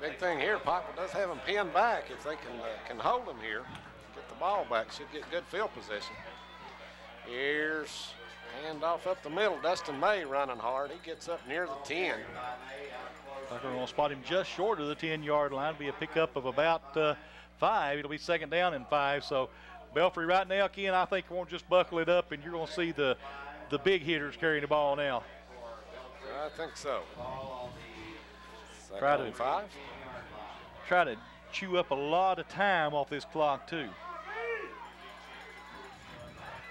big thing here, Pikeville does have them pinned back. If they can uh, can hold them here, get the ball back, should get good field position. Here's handoff up the middle. Dustin May running hard. He gets up near the 10. Tucker going to spot him just short of the 10-yard line. Be a pickup of about uh, five. It'll be second down and five. So Belfry right now, Ken, I think won't just buckle it up, and you're going to see the the big hitters carrying the ball now. I think so. Try to- five. Try to chew up a lot of time off this clock too.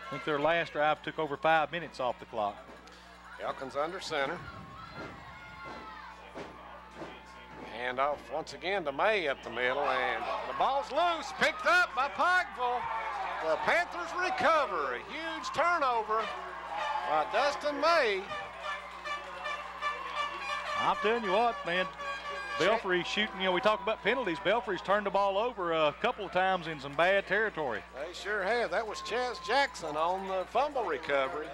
I think their last drive took over five minutes off the clock. Elkins under center. Hand Handoff once again to May up the middle, and the ball's loose, picked up by Pikeville. The Panthers recover. A huge turnover by Dustin May. I'm telling you what, man. Belfry shooting, you know, we talk about penalties. Belfry's turned the ball over a couple of times in some bad territory. They sure have. That was Chaz Jackson on the fumble recovery.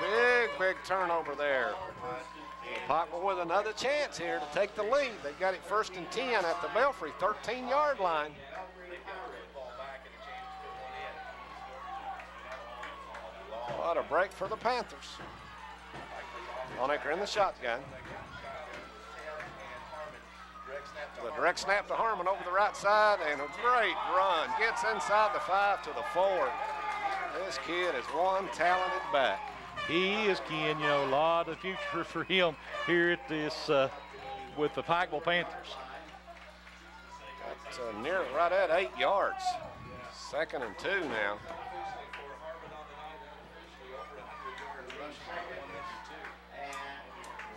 Big, big turnover there. Pikeville with another chance here to take the lead. They got it first and 10 at the Belfry 13 yard line. What a break for the Panthers. Longacre in the shotgun. The direct snap to Harmon over the right side and a great run. Gets inside the five to the four. This kid is one talented back. He is Ken, you know, a lot of future for him here at this uh, with the Pikeville Panthers. That's uh, near right at eight yards. Second and two now.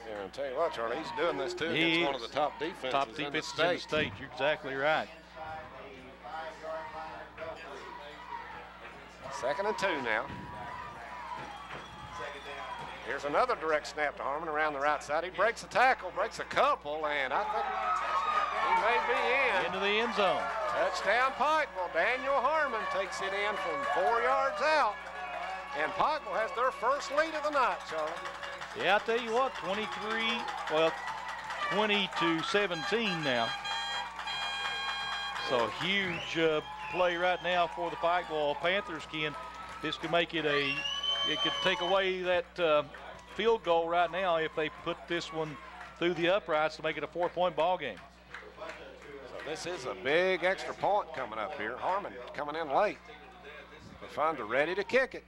Yeah, I'll tell you what, Charlie, he's doing this too against He one of the top defenses, Top in defenses the in the state. state. You're exactly right. Second and two now. Here's another direct snap to Harmon around the right side. He breaks a tackle, breaks a couple, and I think he may be in. Into the end zone. Touchdown Pikeville. Daniel Harmon takes it in from four yards out. And Pikeville has their first lead of the night, Charlie. Yeah, I tell you what, 23, well, 20 to 17 now. So huge uh, play right now for the Pikeville Panthers, Ken. This could make it a, it could take away that uh, field goal right now if they put this one through the uprights to make it a four-point ball game. So this is a big extra point coming up here. Harmon coming in late. Funda ready to kick it.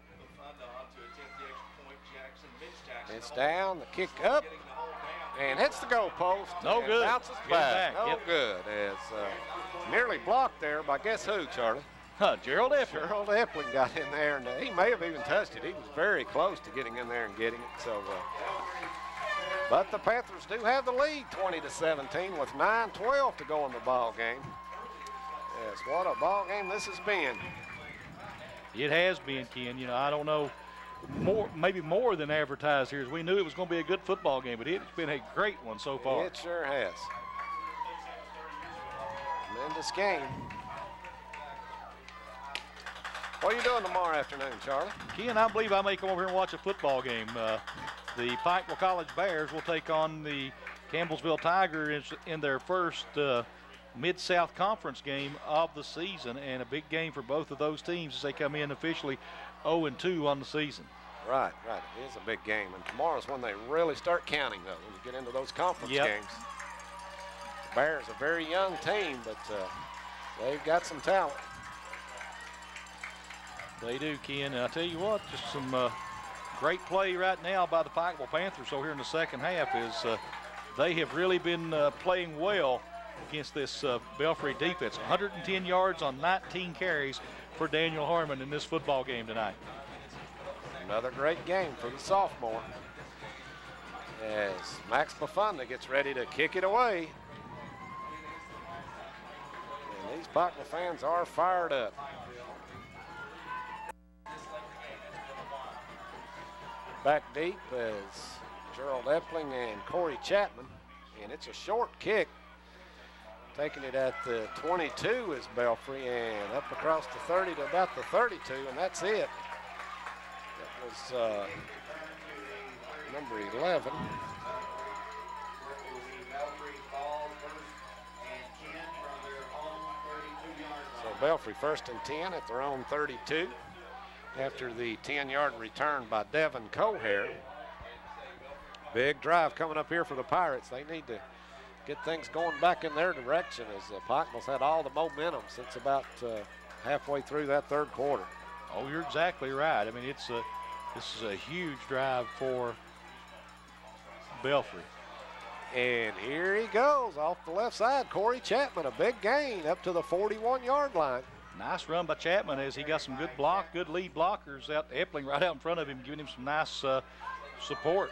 It's down, the kick up, and hits the goalpost. No good. Bounces back. back, No yep. good. It's uh, nearly blocked there by guess who, Charlie? Huh, Gerald Epler. Gerald Epling got in there, and he may have even touched it. He was very close to getting in there and getting it. So, uh, but the Panthers do have the lead, 20 to 17, with 9-12 to go in the ball game. Yes, what a ball game this has been. It has been, Ken. You know, I don't know more, maybe more than advertised here. As we knew it was going to be a good football game, but it's been a great one so far. It sure has. Tremendous game. What are you doing tomorrow afternoon, Charlie? Ken, I believe I may come over here and watch a football game. Uh, the Pikeville College Bears will take on the Campbellsville Tigers in their first uh, Mid-South Conference game of the season, and a big game for both of those teams as they come in officially 0-2 on the season. Right, right. It is a big game, and tomorrow's when they really start counting, though, when you get into those conference Yep. games. The Bears are a very young team, but uh, they've got some talent. They do, Ken. And I tell you what, just some uh, great play right now by the Pikeville Panthers. So here in the second half is uh, they have really been uh, playing well against this uh, Belfry defense. 110 yards on 19 carries for Daniel Harmon in this football game tonight. Another great game for the sophomore. As Max Pafunda gets ready to kick it away. And these Pikeville fans are fired up. Back deep is Gerald Epling and Corey Chapman. And it's a short kick. Taking it at the 22 is Belfry and up across the 30 to about the 32, and that's it. That was uh, number 11. So Belfry first and 10 at their own 32 after the 10-yard return by Devin Cohair. Big drive coming up here for the Pirates. They need to get things going back in their direction as uh, Pikeville's had all the momentum since about uh, halfway through that third quarter. Oh, you're exactly right. I mean, it's a this is a huge drive for Belfry. And here he goes off the left side. Corey Chapman, a big gain up to the 41 yard line. Nice run by Chapman as he got some good block, good lead blockers out. Epling right out in front of him, giving him some nice uh, support.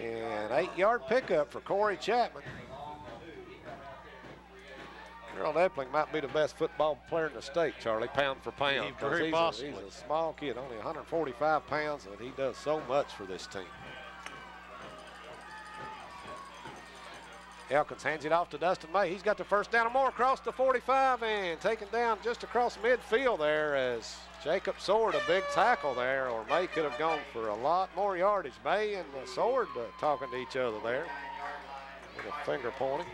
And eight-yard pickup for Corey Chapman. Gerald Epling might be the best football player in the state, Charlie, pound for pound. Very he's, a, possibly. he's a small kid, only 145 pounds, and he does so much for this team. Elkins hands it off to Dustin May. He's got the first down and more across the 45 and taken down just across midfield there as Jacob Sword, a big tackle there, or May could have gone for a lot more yardage. May and Sword uh, talking to each other there. With a finger pointing.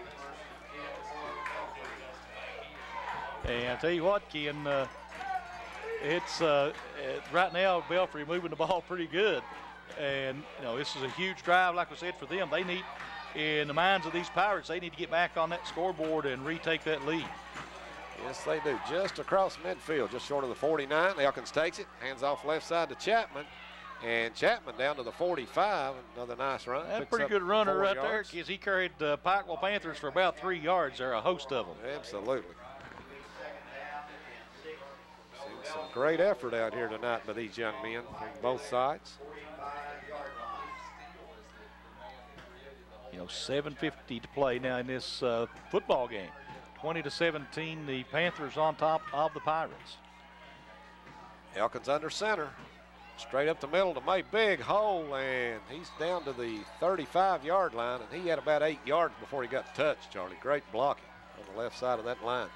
And I tell you what, Ken, uh, it's uh, right now Belfry moving the ball pretty good, and you know this is a huge drive, like I said, for them. They need, in the minds of these Pirates, they need to get back on that scoreboard and retake that lead. Yes, they do. Just across midfield, just short of the 49. Elkins takes it, hands off left side to Chapman. And Chapman down to the 45. Another nice run. That's a pretty good runner right yards. there, because he carried the Pikeville Panthers for about three yards there, are a host of them. Absolutely. Seen some great effort out here tonight by these young men from both sides. You know, 7:50 to play now in this uh, football game. 20 to 17, the Panthers on top of the Pirates. Elkins under center. Straight up the middle to May. Big hole, and he's down to the 35 yard line, and he had about eight yards before he got touched, Charlie. Great blocking on the left side of that line.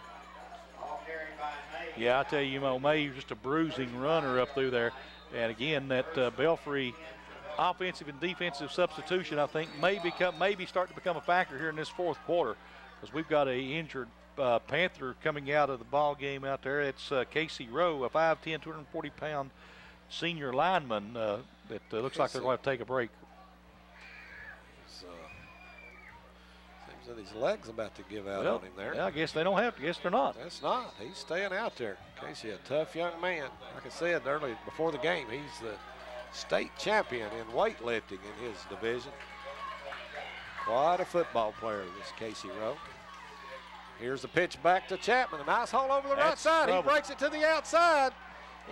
Yeah, I tell you, you know, May was just a bruising runner up through there. And again, that uh, Belfry offensive and defensive substitution, I think, may become maybe start to become a factor here in this fourth quarter, because we've got a injured uh, Panther coming out of the ball game out there. It's uh, Casey Rowe, a 5'10", 240 pound senior lineman uh, that uh, looks like they're going to take a break. So, seems that his leg's about to give out Well, on him there. yeah, I guess they don't have to. Guess they're not. That's not. He's staying out there. Casey, a tough young man. Like I said earlier before the game, he's the state champion in weightlifting in his division. Quite a football player, this Casey Rowe. Here's the pitch back to Chapman. A nice hole over the right side. trouble. He breaks it to the outside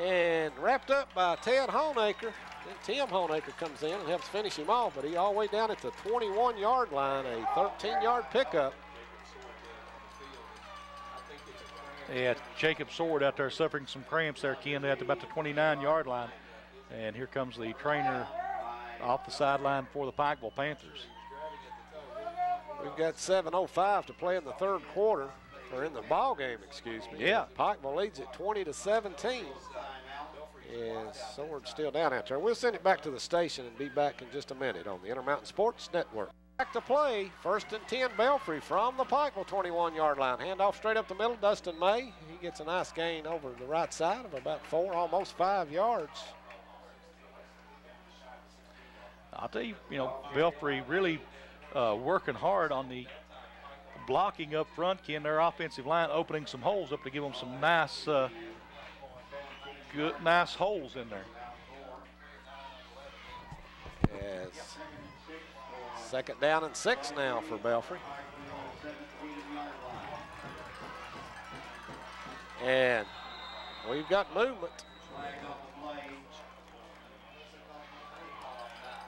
and wrapped up by Ted Honaker. Then Tim Honaker comes in and helps finish him off, but he all the way down at the 21 yard line, a 13 yard pickup. Yeah, Jacob Sword out there suffering some cramps there, Ken, at about the 29 yard line. And here comes the trainer off the sideline for the Pikeville Panthers. We've got 7.05 to play in the third quarter, or in the ball game, excuse me. Yeah. Pikeville leads it 20 to 17. And Sword's still down out there. We'll send it back to the station and be back in just a minute on the Intermountain Sports Network. Back to play, first and 10 Belfry from the Pikeville 21 yard line. Handoff straight up the middle, Dustin May. He gets a nice gain over the right side of about four, almost five yards. I'll tell you, you know, Belfry really uh, working hard on the blocking up front, Ken. Their offensive line opening some holes up to give them some nice, uh, good, nice holes in there. As second down and six now for Belfry. And we've got movement.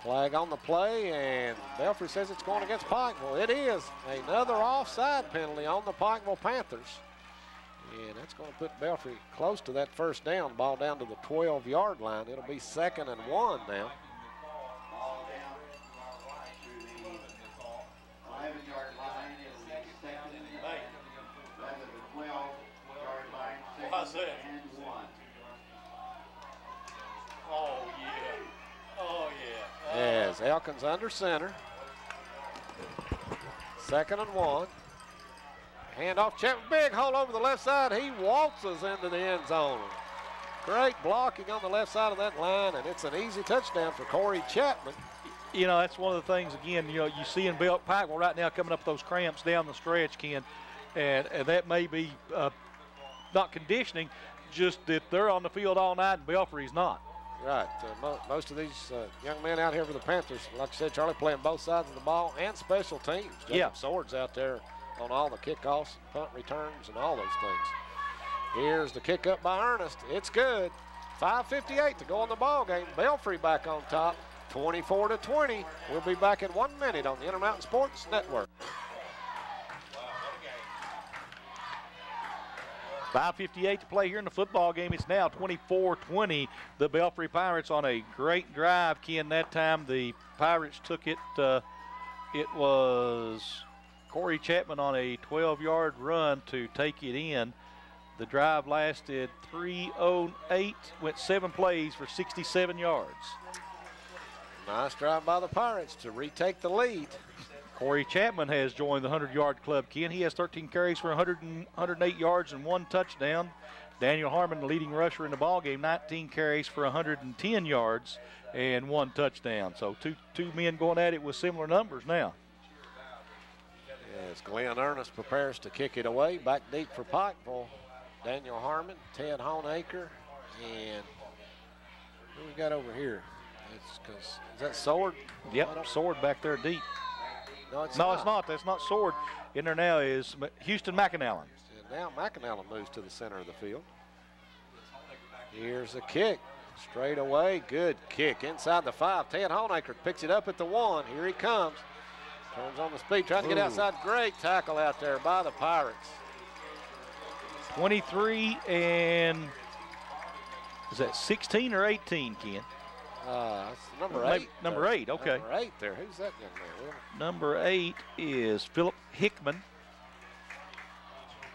Flag on the play, and Belfry says it's going against Pikeville. It is another offside penalty on the Pikeville Panthers. And that's going to put Belfry close to that first down, ball down to the 12 yard line. It'll be second and one now. How's that? Oh, yeah. Oh, yeah. As Elkins under center. Second and one. Handoff, Chapman, big hole over the left side. He waltzes into the end zone. Great blocking on the left side of that line, and it's an easy touchdown for Corey Chapman. you know, that's one of the things, again, you know, you see in Belt Pikeville right now coming up those cramps down the stretch, Ken, and, and that may be uh, not conditioning, just that they're on the field all night and Belfry's not. Right. Uh, mo- most of these uh, young men out here for the Panthers, like I said, Charlie, playing both sides of the ball and special teams. Jacob Yeah. Swords out there on all the kickoffs, punt returns, and all those things. Here's the kick up by Ernest. It's good. 5.58 to go in the ball game. Belfry back on top. 24 to 20. We'll be back in one minute on the Intermountain Sports Network. 5.58 to play here in the football game. It's now 24-20. The Belfry Pirates on a great drive. Ken, that time the Pirates took it. Uh, it was Corey Chapman on a 12-yard run to take it in. The drive lasted 3:08, went seven plays for 67 yards. Nice drive by the Pirates to retake the lead. Corey Chapman has joined the 100-yard club. Ken, he has 13 carries for 100 and, 108 yards and one touchdown. Daniel Harmon, the leading rusher in the ball game, 19 carries for 110 yards and one touchdown. So two two men going at it with similar numbers now. As Glenn Ernest prepares to kick it away, back deep for Pikeville. Daniel Harmon, Ted Honaker, and who we got over here? It's because is that Sword? Yep, Sword back there deep. No, it's no, not. it's not. That's not Sword. In there now is Houston McAnallen. And now McAnallen moves to the center of the field. Here's a kick. Straight away. Good kick inside the five. Ted Honaker picks it up at the one. Here he comes. Turns on the speed, trying to get Ooh. outside. Great tackle out there by the Pirates. 23 and is that 16 or 18, Ken? Uh, that's number eight. number eight, okay. Number eight there. Who's that young man? Number eight is Philip Hickman.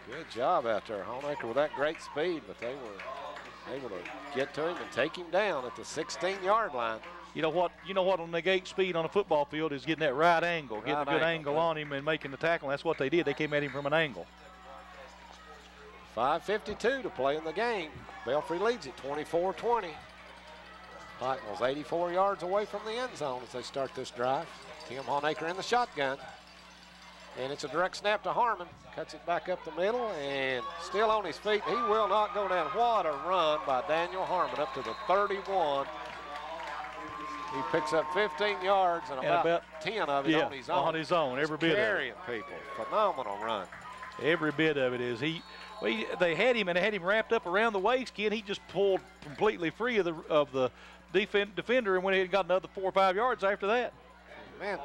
Good job out there. Honaker with that great speed, but they were able to get to him and take him down at the 16-yard line. You know what? You know what will negate speed on a football field is getting that right angle, getting a good angle, angle on him and making the tackle. That's what they did. They came at him from an angle. 5.52 to play in the game. Belfry leads it 24-20. Pikeville's 84 yards away from the end zone as they start this drive. Tim Honaker in the shotgun. And it's a direct snap to Harmon. Cuts it back up the middle and still on his feet. He will not go down. What a run by Daniel Harmon up to the 31. He picks up 15 yards and, And about, about- 10 of it yeah, on his own. on his own, every Just bit of it. People. Phenomenal run. Every bit of it is he. Well, he- they had him and they had him wrapped up around the waist. Ken, he just pulled completely free of the of the defend, defender and went ahead and got another four or five yards after that. Man,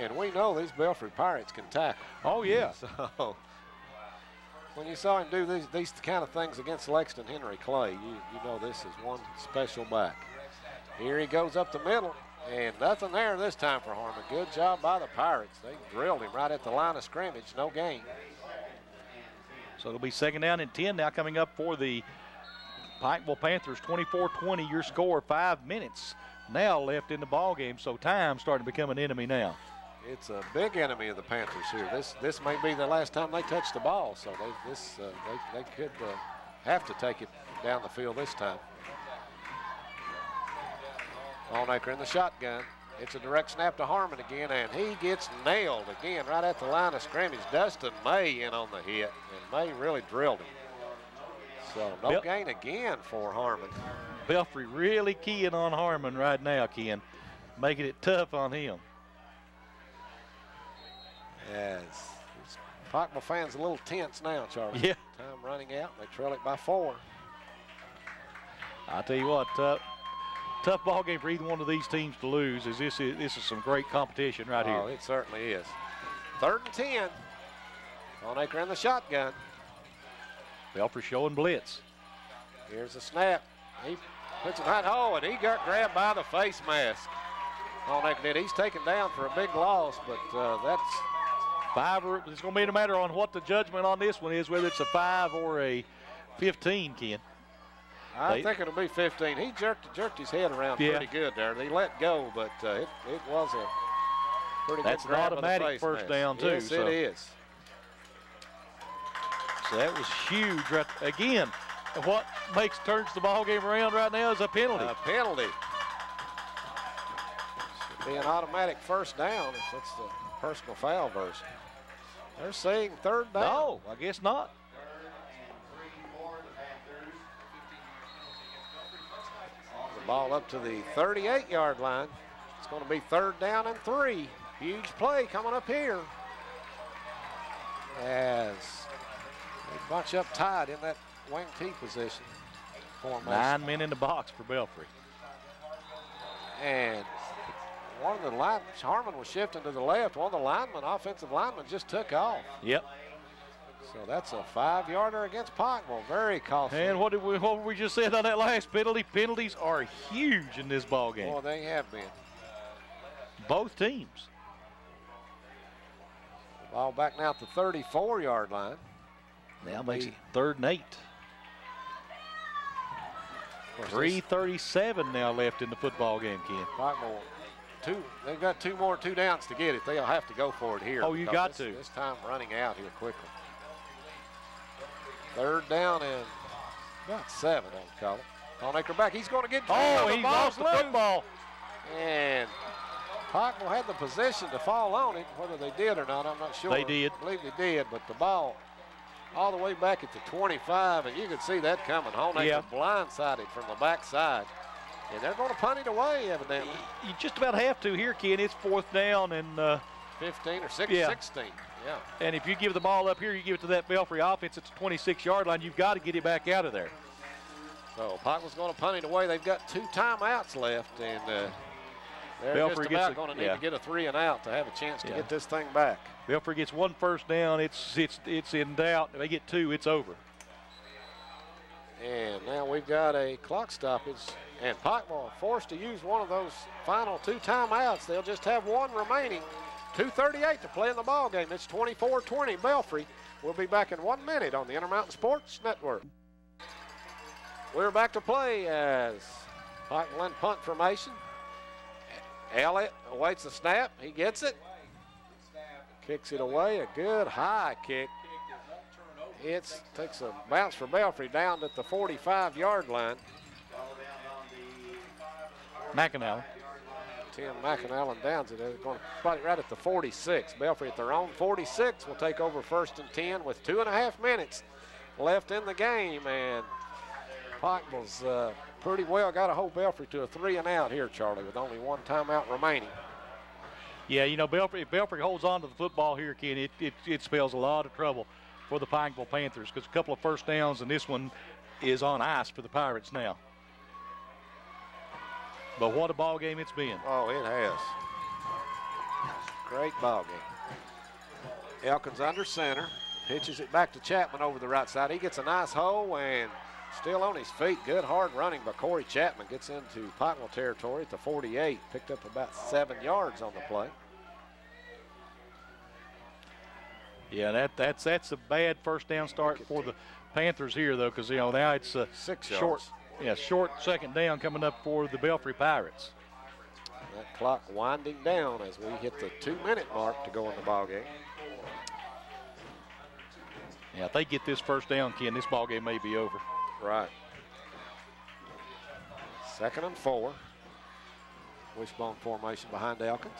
and we know these Belfry Pirates can tackle. Oh yeah. So when you saw him do these these kind of things against Lexington Henry Clay, you you know this is one special back. Here he goes up the middle, and nothing there this time for Harmon. Good job by the Pirates. They drilled him right at the line of scrimmage. No gain. So it'll be second down and 10 now coming up for the Pikeville Panthers. 24-20 your score. Five minutes now left in the ball game. So time starting to become an enemy now. It's a big enemy of the Panthers here. This this may be the last time they touch the ball, so they this uh, they, they could uh, have to take it down the field this time. Honaker in the shotgun. It's a direct snap to Harmon again, and he gets nailed again right at the line of scrimmage. Dustin May in on the hit, and May really drilled him. So no Bill- gain again for Harmon. Belfry really keying on Harmon right now, Ken, making it tough on him. As Pikeville fans a little tense now, Charlie. Yeah. Time running out. They trail it by four. I tell you what, uh, tough, tough ball game for either one of these teams to lose. Is this is this is some great competition right oh, here. Oh, it certainly is. Third and 10. Honaker in the shotgun. Belfry showing blitz. Here's the snap. He puts it right hole, and he got grabbed by the face mask. Longacre did. He's taken down for a big loss, but uh, that's Five. Or, it's going to be no matter on what the judgment on this one is, whether it's a five or a 15, Ken. I They- think it'll be 15. He jerked jerked his head around Yeah. pretty good there. He let go, but uh, it, it was a pretty That's good an grab the automatic first mask. down, too, Yes, so. it is. So that was huge. Right again, what makes turns the ball game around right now is a penalty. A penalty. Should be an automatic first down if that's the personal foul version. They're saying third down. no, I guess not. The ball up to the 38-yard line. It's going to be third down and three. Huge play coming up here. As they bunch up tight in that wing T position. formation. Nine men in the box for Belfry. And one of the line, Harmon was shifting to the left. One of the linemen, offensive linemen, just took off. Yep. So that's a five-yarder against Pikeville. Very costly. And what did we what we just said on that last penalty? Penalties are huge in this ball game. Well, they have been. Both teams. Ball back now at the 34-yard line. Now makes it third and eight. 337 now left in the football game, Ken. Pikeville, two. They've got two more two downs to get it. They'll have to go for it here. Oh, you got this, to. This time running out here quickly. Third down and about seven on the call. Honaker back. He's going to get. Oh, he ball's lost the loose. football. And Pikeville had the position to fall on it. Whether they did or not, I'm not sure. They did. I believe they did, but the ball all the way back at the 25, and you could see that coming. Honaker Yeah. blindsided from the backside. And they're going to punt it away, evidently. You just about have to here, Ken. It's fourth down, and uh, 15 or six, Yeah. 16. Yeah. and if you give the ball up here, you give it to that Belfry offense at the 26-yard line. You've got to get it back out of there. So Pikeville's going to punt it away. They've got two timeouts left, and uh, they're Belfry just about going to need yeah. to get a three and out to have a chance to Yeah. get this thing back. Belfry gets one first down. It's it's it's in doubt. If they get two, it's over. And now we've got a clock stoppage, and Pikeville forced to use one of those final two timeouts. They'll just have one remaining. 2.38 to play in the ball game. It's 24-20 Belfry. We'll be back in one minute on the Intermountain Sports Network. We're back to play as Pikeville in punt formation. Elliott awaits the snap. He gets it. Kicks it away. A good high kick. It takes a bounce for Belfry down at the 45-yard line. McAnally. Tim McAnallen downs it. They're going to spot it right at the 46. Belfry at their own 46 will take over first and 10 with two and a half minutes left in the game. And Pikeville's uh, pretty well got to hold Belfry to a three and out here, Charlie, with only one timeout remaining. Yeah, you know, Belfry, if Belfry holds on to the football here, Ken, it, it, it spells a lot of trouble for the Pikeville Panthers because a couple of first downs, and this one is on ice for the Pirates now. But what a ball game it's been. Oh, it has. Great ball game. Elkins under center, pitches it back to Chapman over the right side. He gets a nice hole and still on his feet. Good hard running by Corey Chapman. Gets into Pikeville territory at the 48. Picked up about seven yards on the play. Yeah, that that's that's a bad first down start for the Panthers here, though, because you know now it's a Six short, yards. yeah, short second down coming up for the Belfry Pirates. That clock winding down as we hit the two-minute mark to go in the ball game. Yeah, if they get this first down, Ken, this ball game may be over. Right. Second and four. Wishbone formation behind Elkins.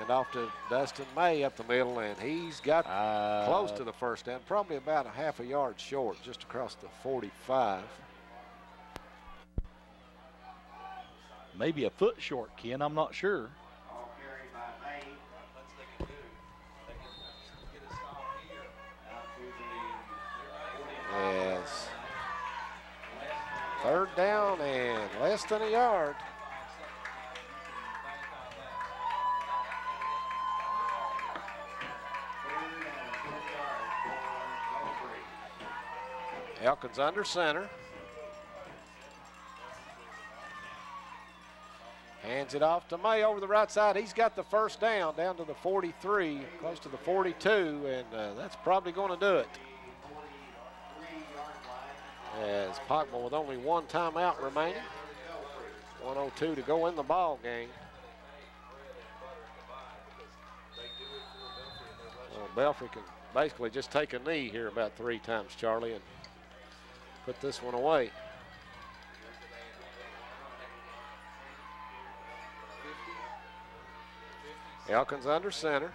And off to Dustin May up the middle, and he's got Uh, close to the first down, probably about a half a yard short, just across the 45. Maybe a foot short, Ken. I'm not sure. All carried by May. Yes. Third down and less than a yard. Elkins under center. Hands it off to May over the right side. He's got the first down down to the 43, close to the 42, and uh, that's probably going to do it. As Pikeville with only one timeout remaining. 102 to go in the ball game. Well, Belfry can basically just take a knee here about three times, Charlie, and put this one away. Elkins under center.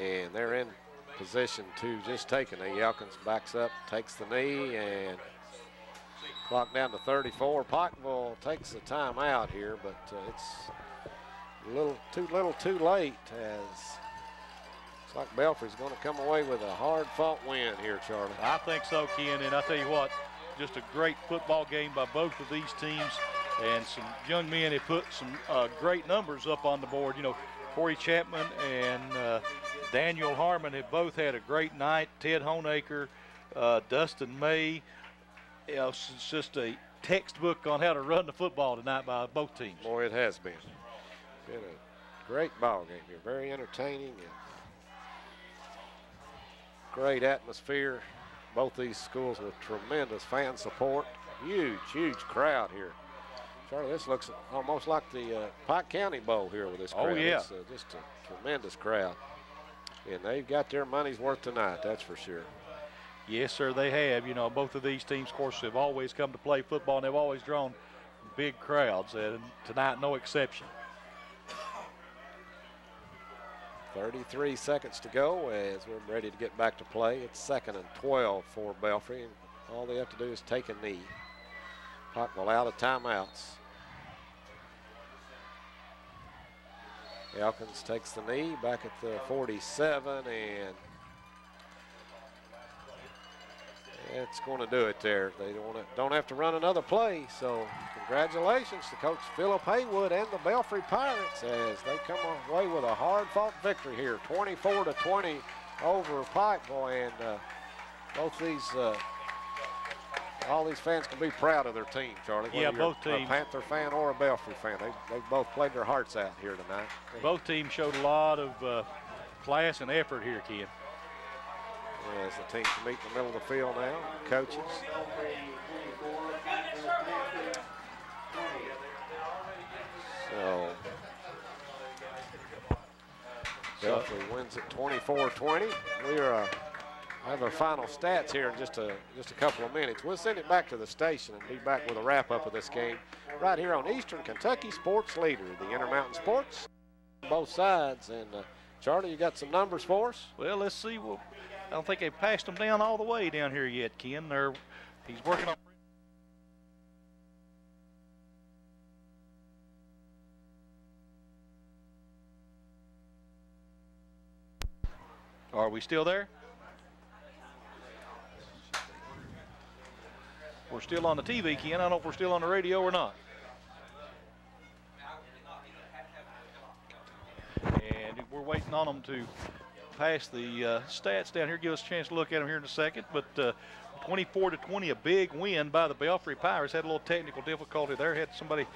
And they're in position to just take a knee. Elkins backs up, takes the knee, and clock down to 34. Pikeville takes the timeout here, but uh, it's a little too little too late as like Belfry's going to come away with a hard-fought win here, Charlie. I think so, Ken. And I tell you what, just a great football game by both of these teams, and some young men have put some uh, great numbers up on the board. You know, Corey Chapman and uh, Daniel Harmon have both had a great night. Ted Honaker, uh, Dustin May. You know, it's just a textbook on how to run the football tonight by both teams. Boy, it has been. Been a great ball game here. Very entertaining and great atmosphere. Both these schools with tremendous fan support. Huge, huge crowd here. Charlie, this looks almost like the uh, Pike County Bowl here with this crowd. Oh, crowd. yeah. It's uh, just a tremendous crowd. And they've got their money's worth tonight, that's for sure. Yes, sir, they have. You know, both of these teams, of course, have always come to play football, and they've always drawn big crowds, and tonight, no exception. 33 seconds to go as we're ready to get back to play. It's second and 12 for Belfry, and all they have to do is take a knee. Potwell out of timeouts. Elkins takes the knee back at the 47, and it's going to do it there. They don't don't have to run another play, so congratulations to Coach Philip Haywood and the Belfry Pirates as they come away with a hard-fought victory here, 24 to 20 over Pikeville, and uh, both these. Uh, all these fans can be proud of their team, Charlie. Yeah, both A teams. Panther fan or a Belfry fan, they they both played their hearts out here tonight. Both teams showed a lot of uh, class and effort here, Ken. As the teams meet in the middle of the field now, coaches. So Belfry wins at 24-20. We are uh, have our final stats here in just a just a couple of minutes. We'll send it back to the station and be back with a wrap up of this game right here on Eastern Kentucky Sports Leader, the Intermountain Sports, both sides. And uh, Charlie, you got some numbers for us? Well, let's see. Well, I don't think they've passed them down all the way down here yet, Ken. They're, he's working on. Are we still there? We're still on the TV, Ken. I don't know if we're still on the radio or not. And we're waiting on them to pass the uh, stats down here. Give us a chance to look at them here in a second. But uh, 24 to 20, a big win by the Belfry Pirates. Had a little technical difficulty there. Had somebody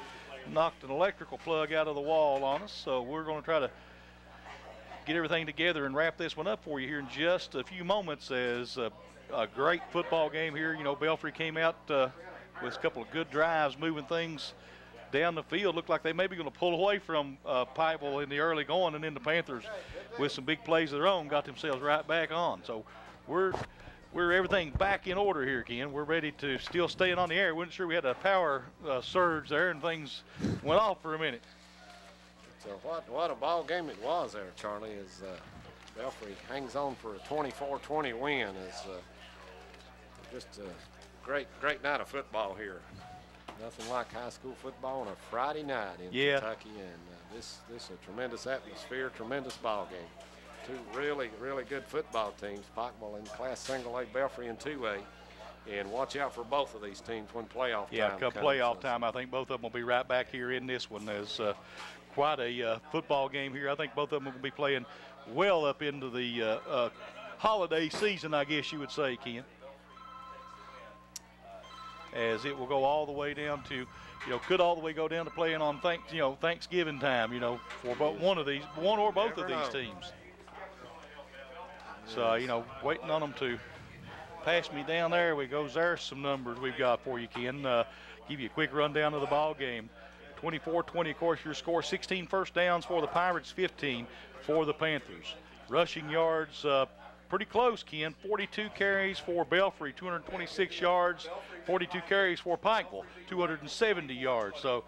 knocked an electrical plug out of the wall on us. So we're going to try to get everything together and wrap this one up for you here in just a few moments as uh, a great football game here. You know, Belfry came out uh, with a couple of good drives, moving things down the field. Looked like they may be going to pull away from uh, Pikeville in the early going, and then the Panthers, with some big plays of their own, got themselves right back on. So we're we're everything back in order here, again. We're ready to still staying on the air. wasn't sure we had a power uh, surge there, and things went off for a minute. So what what a ball game it was there, Charlie. As uh, Belfry hangs on for a 24-20 win. Is uh, just a great great night of football here. Nothing like high school football on a Friday night in Yeah. Kentucky, and uh, this this is a tremendous atmosphere, tremendous ball game. Two really really good football teams, Pikeville in Class Single A, Belfry in 2A. And watch out for both of these teams when playoff Yeah, time come comes. playoff time, I think both of them will be right back here in this one. There's uh, quite a uh, football game here. I think both of them will be playing well up into the uh, uh, holiday season, I guess you would say, Ken. As it will go all the way down to, you know, could all the way go down to playing on thank, you know, Thanksgiving time, you know, for both one of these, one or both of these know. teams. So, you know, waiting on them to pass me down there. We goes there's some numbers we've got for you, Ken. Uh, give you a quick rundown of the ball game. 24-20, of course, your score. 16 first downs for the Pirates, 15 for the Panthers. Rushing yards, uh, pretty close, Ken. 42 carries for Belfry, 226 yards. 42 carries for Pikeville, 270 yards. So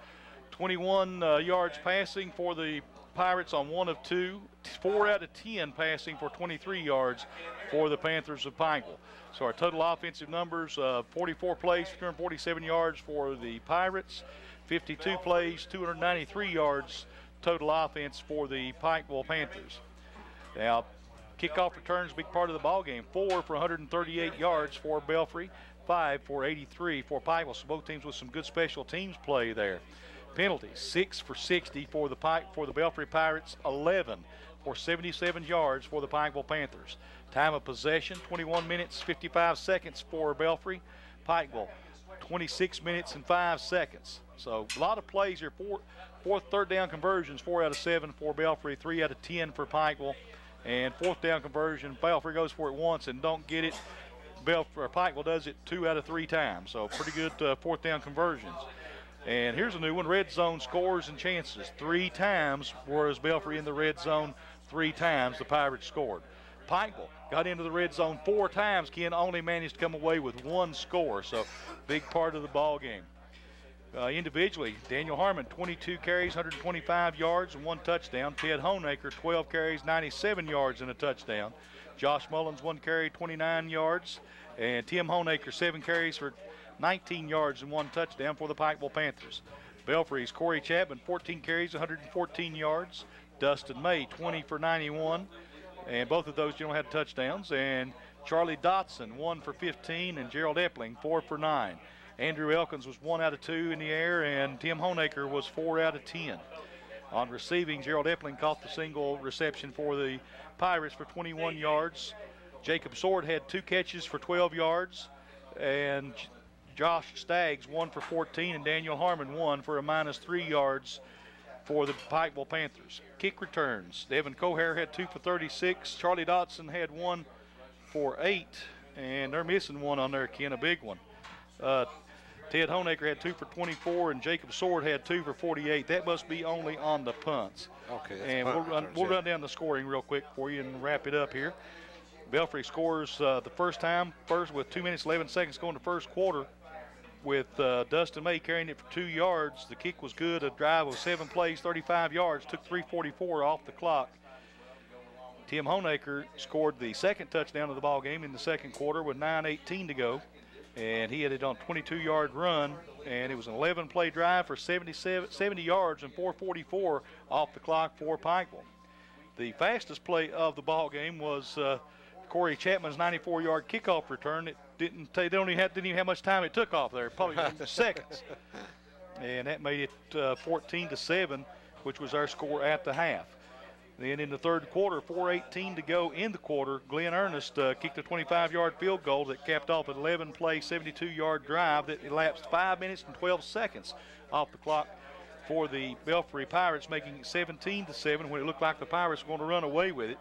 21 uh, yards passing for the Pirates on one of two. Four out of 10 passing for 23 yards for the Panthers of Pikeville. So our total offensive numbers, uh, 44 plays, 247 yards for the Pirates, 52 plays, 293 yards total offense for the Pikeville Panthers. Now, Kickoff returns, big part of the ball game. Four for 138 yards for Belfry, five for 83 for Pikeville. So both teams with some good special teams play there. Penalties, six for 60 for the Pike for the Belfry Pirates, 11 for 77 yards for the Pikeville Panthers. Time of possession, 21 minutes 55 seconds for Belfry. Pikeville, 26 minutes and five seconds. So a lot of plays here. Four, fourth, third down conversions, four out of seven for Belfry, three out of 10 for Pikeville. And fourth down conversion, Belfry goes for it once and don't get it. Belfry, or Pikeville does it two out of three times. So pretty good uh, fourth down conversions. And here's a new one, red zone scores and chances. Three times was Belfry in the red zone, three times the Pirates scored. Pikeville got into the red zone four times. Ken only managed to come away with one score, so big part of the ball game. Uh, individually, Daniel Harmon, 22 carries, 125 yards, and one touchdown. Ted Honaker, 12 carries, 97 yards, and a touchdown. Josh Mullins, one carry, 29 yards. And Tim Honaker, seven carries for 19 yards and one touchdown for the Pikeville Panthers. Belfry's Corey Chapman, 14 carries, 114 yards. Dustin May, 20 for 91. And both of those generally had touchdowns. And Charlie Dotson, one for 15. And Gerald Epling, four for nine. Andrew Elkins was one out of two in the air. And Tim Honaker was four out of 10. On receiving, Gerald Epling caught the single reception for the Pirates for 21 yards. Jacob Sword had two catches for 12 yards. And Josh Staggs one for 14, and Daniel Harmon one for a minus three yards for the Pikeville Panthers. Kick returns. Devin Cohair had two for 36. Charlie Dotson had one for eight, and they're missing one on there, Ken, a big one. Uh, Ted Honaker had two for 24, and Jacob Sword had two for 48. That must be only on the punts. Okay. And we'll run, we'll run down the scoring real quick for you and wrap it up here. Belfry scores uh, the first time, first with two minutes 11 seconds going to first quarter with uh, Dustin May carrying it for two yards. The kick was good. A drive of seven plays, 35 yards, took 3:44 off the clock. Tim Honaker scored the second touchdown of the ball game in the second quarter with 9:18 to go, and he had it on 22-yard run, and it was an 11-play drive for 77, 70 yards and 4:44 off the clock for Pikeville. The fastest play of the ball game was. Uh, Corey Chapman's 94-yard kickoff return. It didn't they don't even have, didn't even have much time it took off there, probably seconds, and that made it uh, 14 to seven, which was our score at the half. Then in the third quarter, 4:18 to go in the quarter, Glenn Ernest uh, kicked a 25-yard field goal that capped off an 11-play, 72-yard drive that elapsed five minutes and 12 seconds off the clock for the Belfry Pirates, making it 17 to seven when it looked like the Pirates were going to run away with it.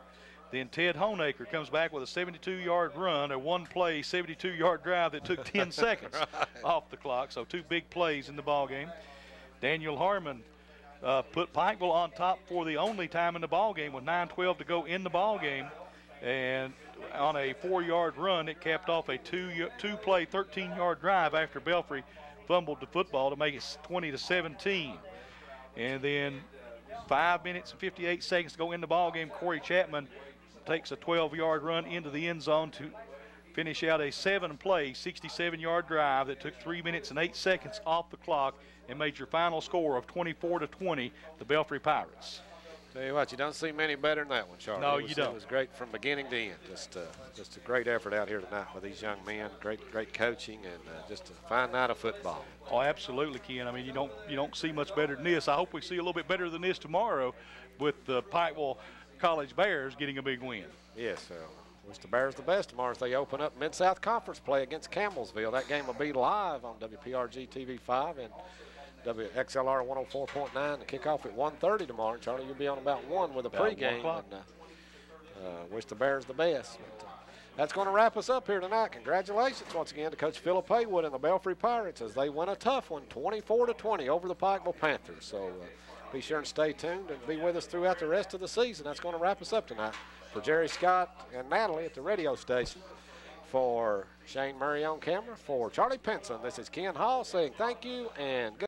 Then Ted Honaker comes back with a 72-yard run, a one-play 72-yard drive that took 10 seconds right. off the clock. So two big plays in the ball game. Daniel Harmon uh, put Pikeville on top for the only time in the ball game with 9:12 to go in the ball game, and on a four-yard run, it capped off a two two-play 13-yard drive after Belfry fumbled the football to make it 20 to 17. And then five minutes and 58 seconds to go in the ball game. Corey Chapman takes a 12 yard run into the end zone to finish out a seven play, 67 yard drive that took three minutes and eight seconds off the clock and made your final score of 24 to 20, the Belfry Pirates. Tell you what, you don't see many better than that one, Charlie. No, was, you don't. It was great from beginning to end. Just, uh, just a great effort out here tonight with these young men. Great, great coaching, and uh, just a fine night of football. Oh, absolutely, Ken. I mean, you don't, you don't see much better than this. I hope we see a little bit better than this tomorrow, with the Pikeville College Bears getting a big win. Yes, uh, wish the Bears the best tomorrow as they open up Mid South Conference play against Campbellsville. That game will be live on WPRG TV 5 and WXLR 104.9. The kickoff at 1:30 tomorrow. Charlie, you'll be on about one with a about pregame. And, uh, uh, wish the Bears the best. But, uh, that's going to wrap us up here tonight. Congratulations once again to Coach Philip Haywood and the Belfry Pirates as they win a tough one, 24 to 20 over the Pikeville Panthers. So. Be sure and stay tuned and be with us throughout the rest of the season. That's going to wrap us up tonight. For Jerry Scott and Natalie at the radio station, for Shane Murray on camera, for Charlie Pinson, this is Ken Hall saying thank you and good.